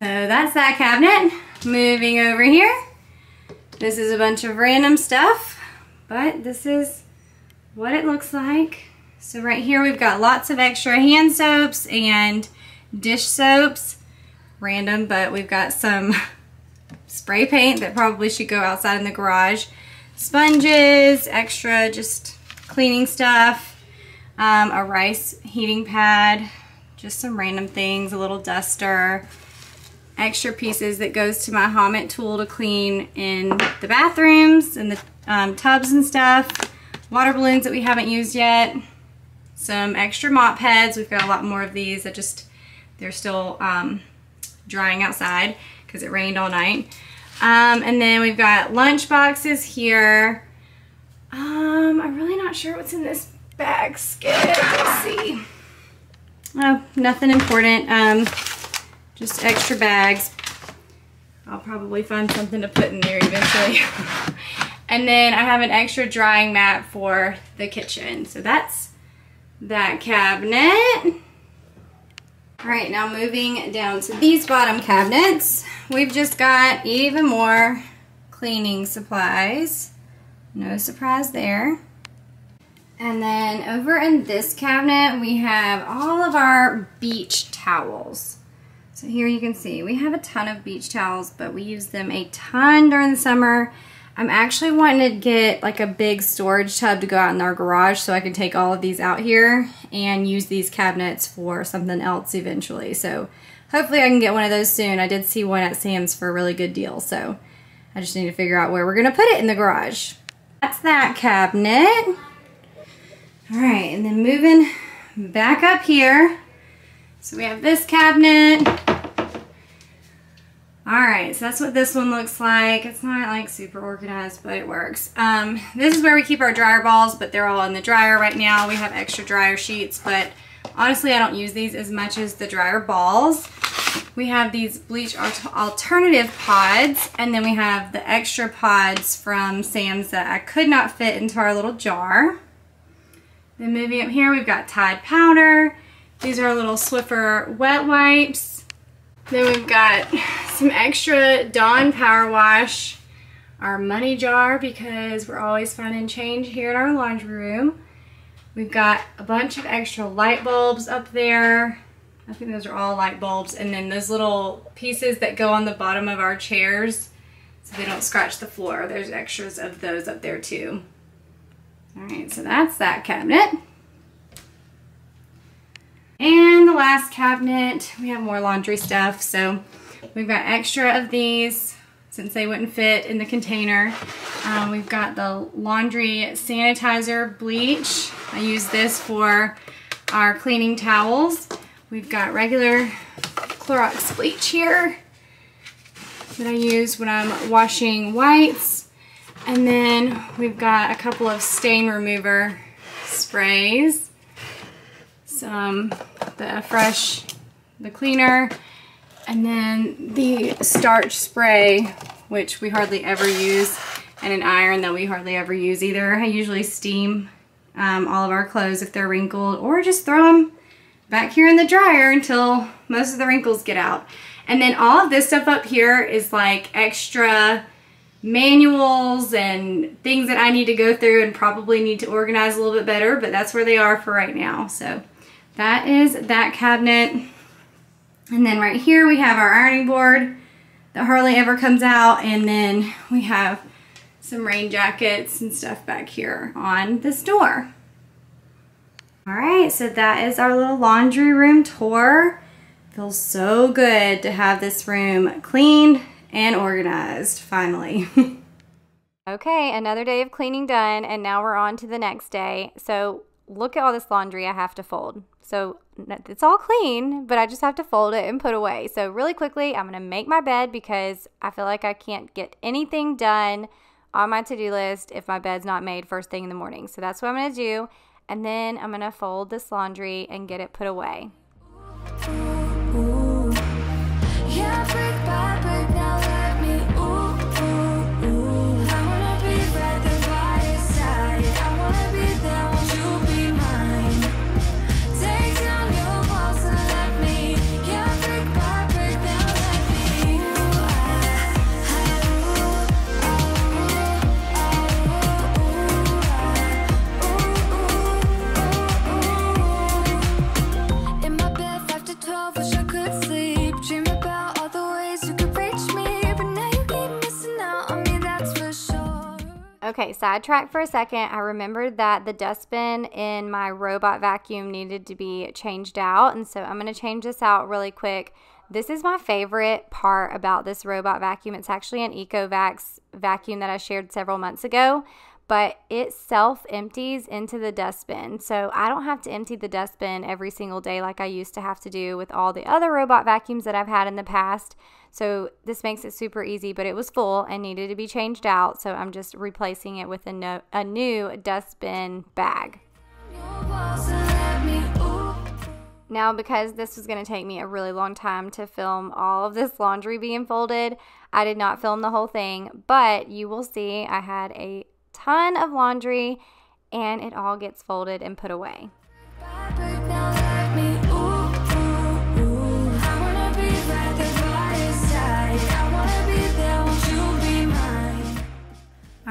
So that's that cabinet. Moving over here. This is a bunch of random stuff, but this is what it looks like. So right here we've got lots of extra hand soaps and dish soaps. Random, but we've got some spray paint that probably should go outside in the garage. Sponges, extra just cleaning stuff, um, a rice heating pad, just some random things, a little duster, extra pieces that goes to my Homitt tool to clean in the bathrooms and the um, tubs and stuff, water balloons that we haven't used yet, some extra mop heads. We've got a lot more of these that just, they're still um, drying outside because it rained all night. Um, and then we've got lunch boxes here. Um, I'm really not sure what's in this bag skid. Let's see. Oh, nothing important. Um, just extra bags. I'll probably find something to put in there eventually. and then I have an extra drying mat for the kitchen. So that's that cabinet. All right, now moving down to these bottom cabinets, we've just got even more cleaning supplies. No surprise there. And then over in this cabinet, we have all of our beach towels. So here you can see, we have a ton of beach towels, but we use them a ton during the summer. I'm actually wanting to get like a big storage tub to go out in our garage so I can take all of these out here and use these cabinets for something else eventually. So hopefully I can get one of those soon. I did see one at Sam's for a really good deal. So I just need to figure out where we're gonna put it in the garage. That's that cabinet. All right, and then moving back up here. So we have this cabinet. All right, so that's what this one looks like. It's not like super organized, but it works. Um, this is where we keep our dryer balls, but they're all in the dryer right now. We have extra dryer sheets, but honestly, I don't use these as much as the dryer balls. We have these bleach alternative pods, and then we have the extra pods from Sam's that I could not fit into our little jar. Then moving up here, we've got Tide powder. These are our little Swiffer wet wipes. Then we've got some extra Dawn Power Wash, our money jar because we're always finding change here in our laundry room. We've got a bunch of extra light bulbs up there. I think those are all light bulbs. And then those little pieces that go on the bottom of our chairs so they don't scratch the floor. There's extras of those up there too. All right, so that's that cabinet. And the last cabinet, we have more laundry stuff. So we've got extra of these since they wouldn't fit in the container. Um, we've got the laundry sanitizer bleach. I use this for our cleaning towels. We've got regular Clorox bleach here that I use when I'm washing whites. And then we've got a couple of stain remover sprays. Some the fresh the cleaner. And then the starch spray which we hardly ever use and an iron that we hardly ever use either. I usually steam um, all of our clothes if they're wrinkled or just throw them back here in the dryer until most of the wrinkles get out. And then all of this stuff up here is like extra manuals and things that I need to go through and probably need to organize a little bit better, but that's where they are for right now. So that is that cabinet. And then right here we have our ironing board that hardly ever comes out. And then we have some rain jackets and stuff back here on this door. All right, so that is our little laundry room tour. Feels so good to have this room cleaned and organized, finally. okay, another day of cleaning done, and now we're on to the next day. So look at all this laundry I have to fold. So it's all clean, but I just have to fold it and put away. So really quickly, I'm going to make my bed because I feel like I can't get anything done on my to-do list if my bed's not made first thing in the morning. So that's what I'm going to do. And then I'm going to fold this laundry and get it put away. Okay, sidetrack for a second. I remembered that the dustbin in my robot vacuum needed to be changed out. And so I'm going to change this out really quick. This is my favorite part about this robot vacuum. It's actually an EcoVacs vacuum that I shared several months ago, but it self empties into the dustbin. So I don't have to empty the dustbin every single day like I used to have to do with all the other robot vacuums that I've had in the past. So this makes it super easy, but it was full and needed to be changed out. So I'm just replacing it with a, no, a new dustbin bag. Now, because this was going to take me a really long time to film all of this laundry being folded, I did not film the whole thing, but you will see I had a ton of laundry and it all gets folded and put away.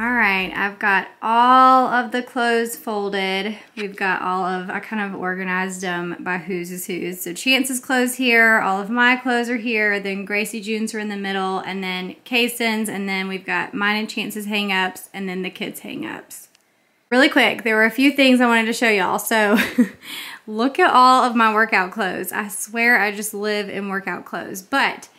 All right, I've got all of the clothes folded. We've got all of, I kind of organized them by whose is whose. So Chance's clothes here, all of my clothes are here, then Gracie June's are in the middle, and then Kason's, and then we've got mine and Chance's hang-ups, and then the kids' hang-ups. Really quick, there were a few things I wanted to show y'all. So look at all of my workout clothes. I swear I just live in workout clothes, but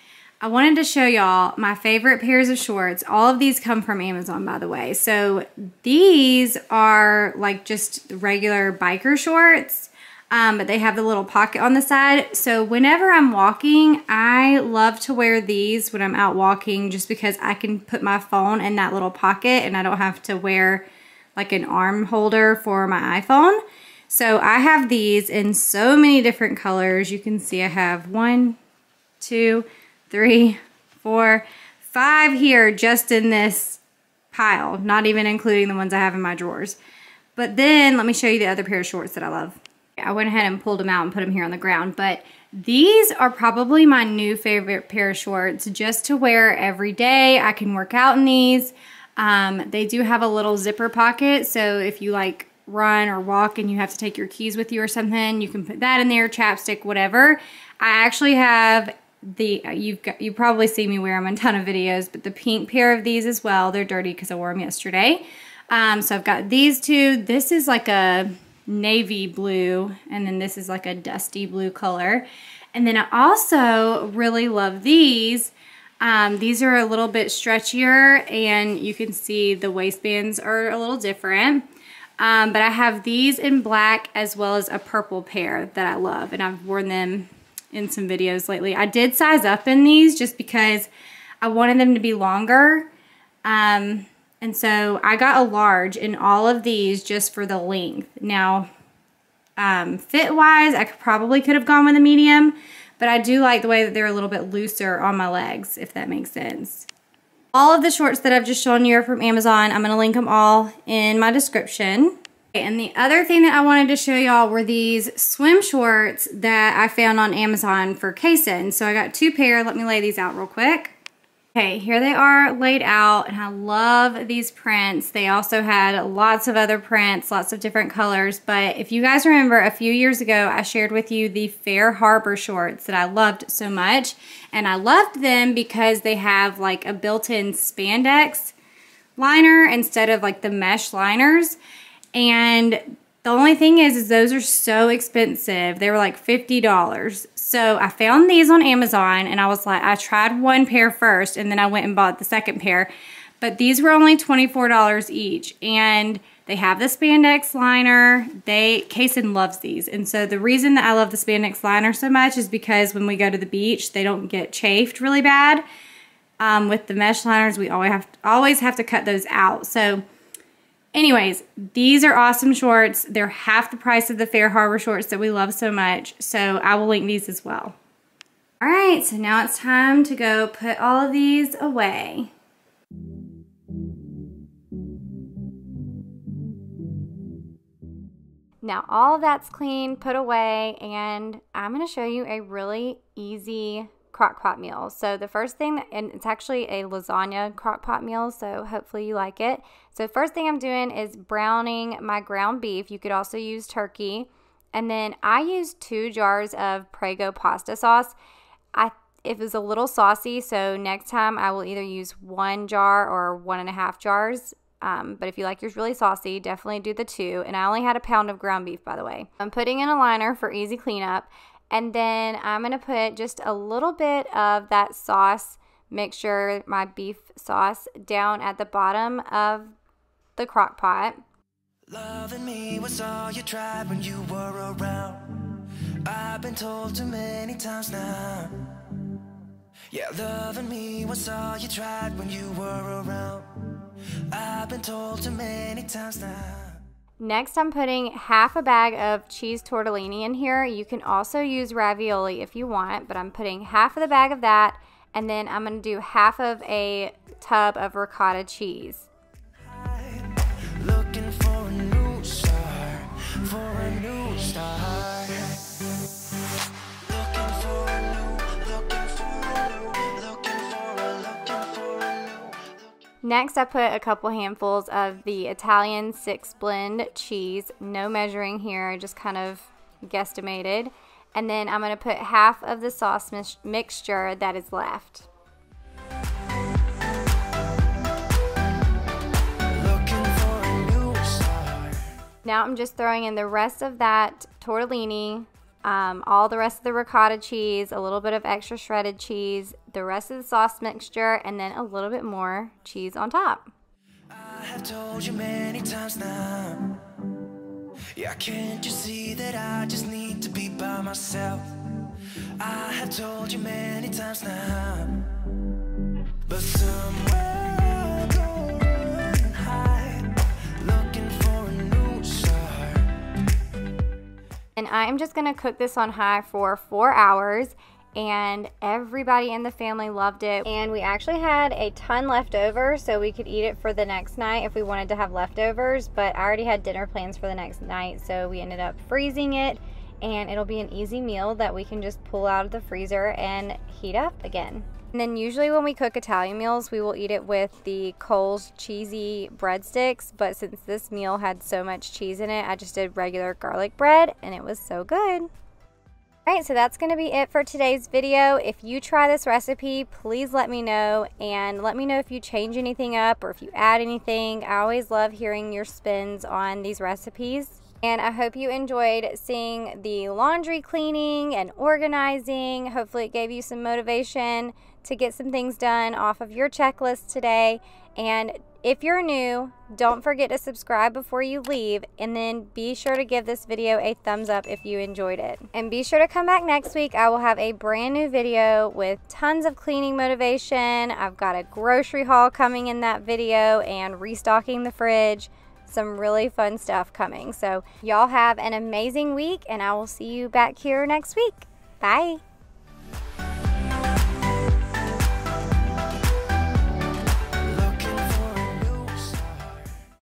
I wanted to show y'all my favorite pairs of shorts. All of these come from Amazon, by the way. So these are like just regular biker shorts, um, but they have the little pocket on the side. So whenever I'm walking, I love to wear these when I'm out walking just because I can put my phone in that little pocket and I don't have to wear like an arm holder for my iPhone. So I have these in so many different colors. You can see I have one, two, three, four, five here just in this pile, not even including the ones I have in my drawers. But then let me show you the other pair of shorts that I love. I went ahead and pulled them out and put them here on the ground, but these are probably my new favorite pair of shorts just to wear every day. I can work out in these. Um, they do have a little zipper pocket, so if you like run or walk and you have to take your keys with you or something, you can put that in there, chapstick, whatever. I actually have the you've got you probably see me wear them in a ton of videos but the pink pair of these as well they're dirty because I wore them yesterday um, so I've got these two this is like a navy blue, and then this is like a dusty blue color. And then I also really love these. Um, these are a little bit stretchier and you can see the waistbands are a little different. Um, but I have these in black as well as a purple pair that I love and I've worn them in some videos lately. I did size up in these just because I wanted them to be longer. Um, and so I got a large in all of these just for the length. Now, um, fit wise, I could, probably could have gone with a medium, but I do like the way that they're a little bit looser on my legs, if that makes sense. All of the shorts that I've just shown you are from Amazon. I'm going to link them all in my description. And the other thing that I wanted to show y'all were these swim shorts that I found on Amazon for Kason. So I got two pair. Let me lay these out real quick. Okay, here they are laid out, and I love these prints. They also had lots of other prints, lots of different colors, but if you guys remember, a few years ago, I shared with you the Fair Harbor shorts that I loved so much, and I loved them because they have like a built-in spandex liner instead of like the mesh liners, and the only thing is, is those are so expensive. They were like $50. So I found these on Amazon and I was like, I tried one pair first and then I went and bought the second pair. But these were only $24 each. And they have the spandex liner. They Kason loves these. And so the reason that I love the spandex liner so much is because when we go to the beach, they don't get chafed really bad. Um, with the mesh liners, we always have, to, always have to cut those out. So Anyways, these are awesome shorts. They're half the price of the Fair Harbor shorts that we love so much. So I will link these as well. All right, so now it's time to go put all of these away. Now all that's clean, put away, and I'm gonna show you a really easy crock pot meal. So the first thing, and it's actually a lasagna crock pot meal, so hopefully you like it. So first thing I'm doing is browning my ground beef. You could also use turkey. And then I used two jars of Prego pasta sauce. I it was a little saucy, so next time I will either use one jar or one and a half jars. Um, but if you like yours really saucy, definitely do the two. And I only had a pound of ground beef, by the way. I'm putting in a liner for easy cleanup. And then I'm going to put just a little bit of that sauce mixture, my beef sauce, down at the bottom of the crock pot. Loving me was all you tried when you were around. I've been told too many times now. Yeah, loving me was all you tried when you were around. I've been told too many times now. Next, I'm putting half a bag of cheese tortellini in here. You can also use ravioli if you want, but I'm putting half of the bag of that, and then I'm going to do half of a tub of ricotta cheese. Next, I put a couple handfuls of the Italian six blend cheese. No measuring here, I just kind of guesstimated. And then I'm going to put half of the sauce mixture that is left. Now I'm just throwing in the rest of that tortellini, um, all the rest of the ricotta cheese, a little bit of extra shredded cheese, the rest of the sauce mixture, and then a little bit more cheese on top. I have told you many times now. Yeah, can't you see that I just need to be by myself? I have told you many times now. But somewhere And I'm just to cook this on high for four hours and everybody in the family loved it. And we actually had a ton left over, so we could eat it for the next night if we wanted to have leftovers. But I already had dinner plans for the next night, so we ended up freezing it. And it'll be an easy meal that we can just pull out of the freezer and heat up again. And then usually when we cook Italian meals, we will eat it with the Cole's cheesy breadsticks. But since this meal had so much cheese in it, I just did regular garlic bread and it was so good. Alright, so that's going to be it for today's video. If you try this recipe, please let me know and let me know if you change anything up or if you add anything. I always love hearing your spins on these recipes. And I hope you enjoyed seeing the laundry cleaning and organizing. Hopefully, it gave you some motivation to get some things done off of your checklist today. And if you're new, don't forget to subscribe before you leave and then be sure to give this video a thumbs up if you enjoyed it. And be sure to come back next week. I will have a brand new video with tons of cleaning motivation. I've got a grocery haul coming in that video and restocking the fridge. Some really fun stuff coming. So y'all have an amazing week and I will see you back here next week. Bye.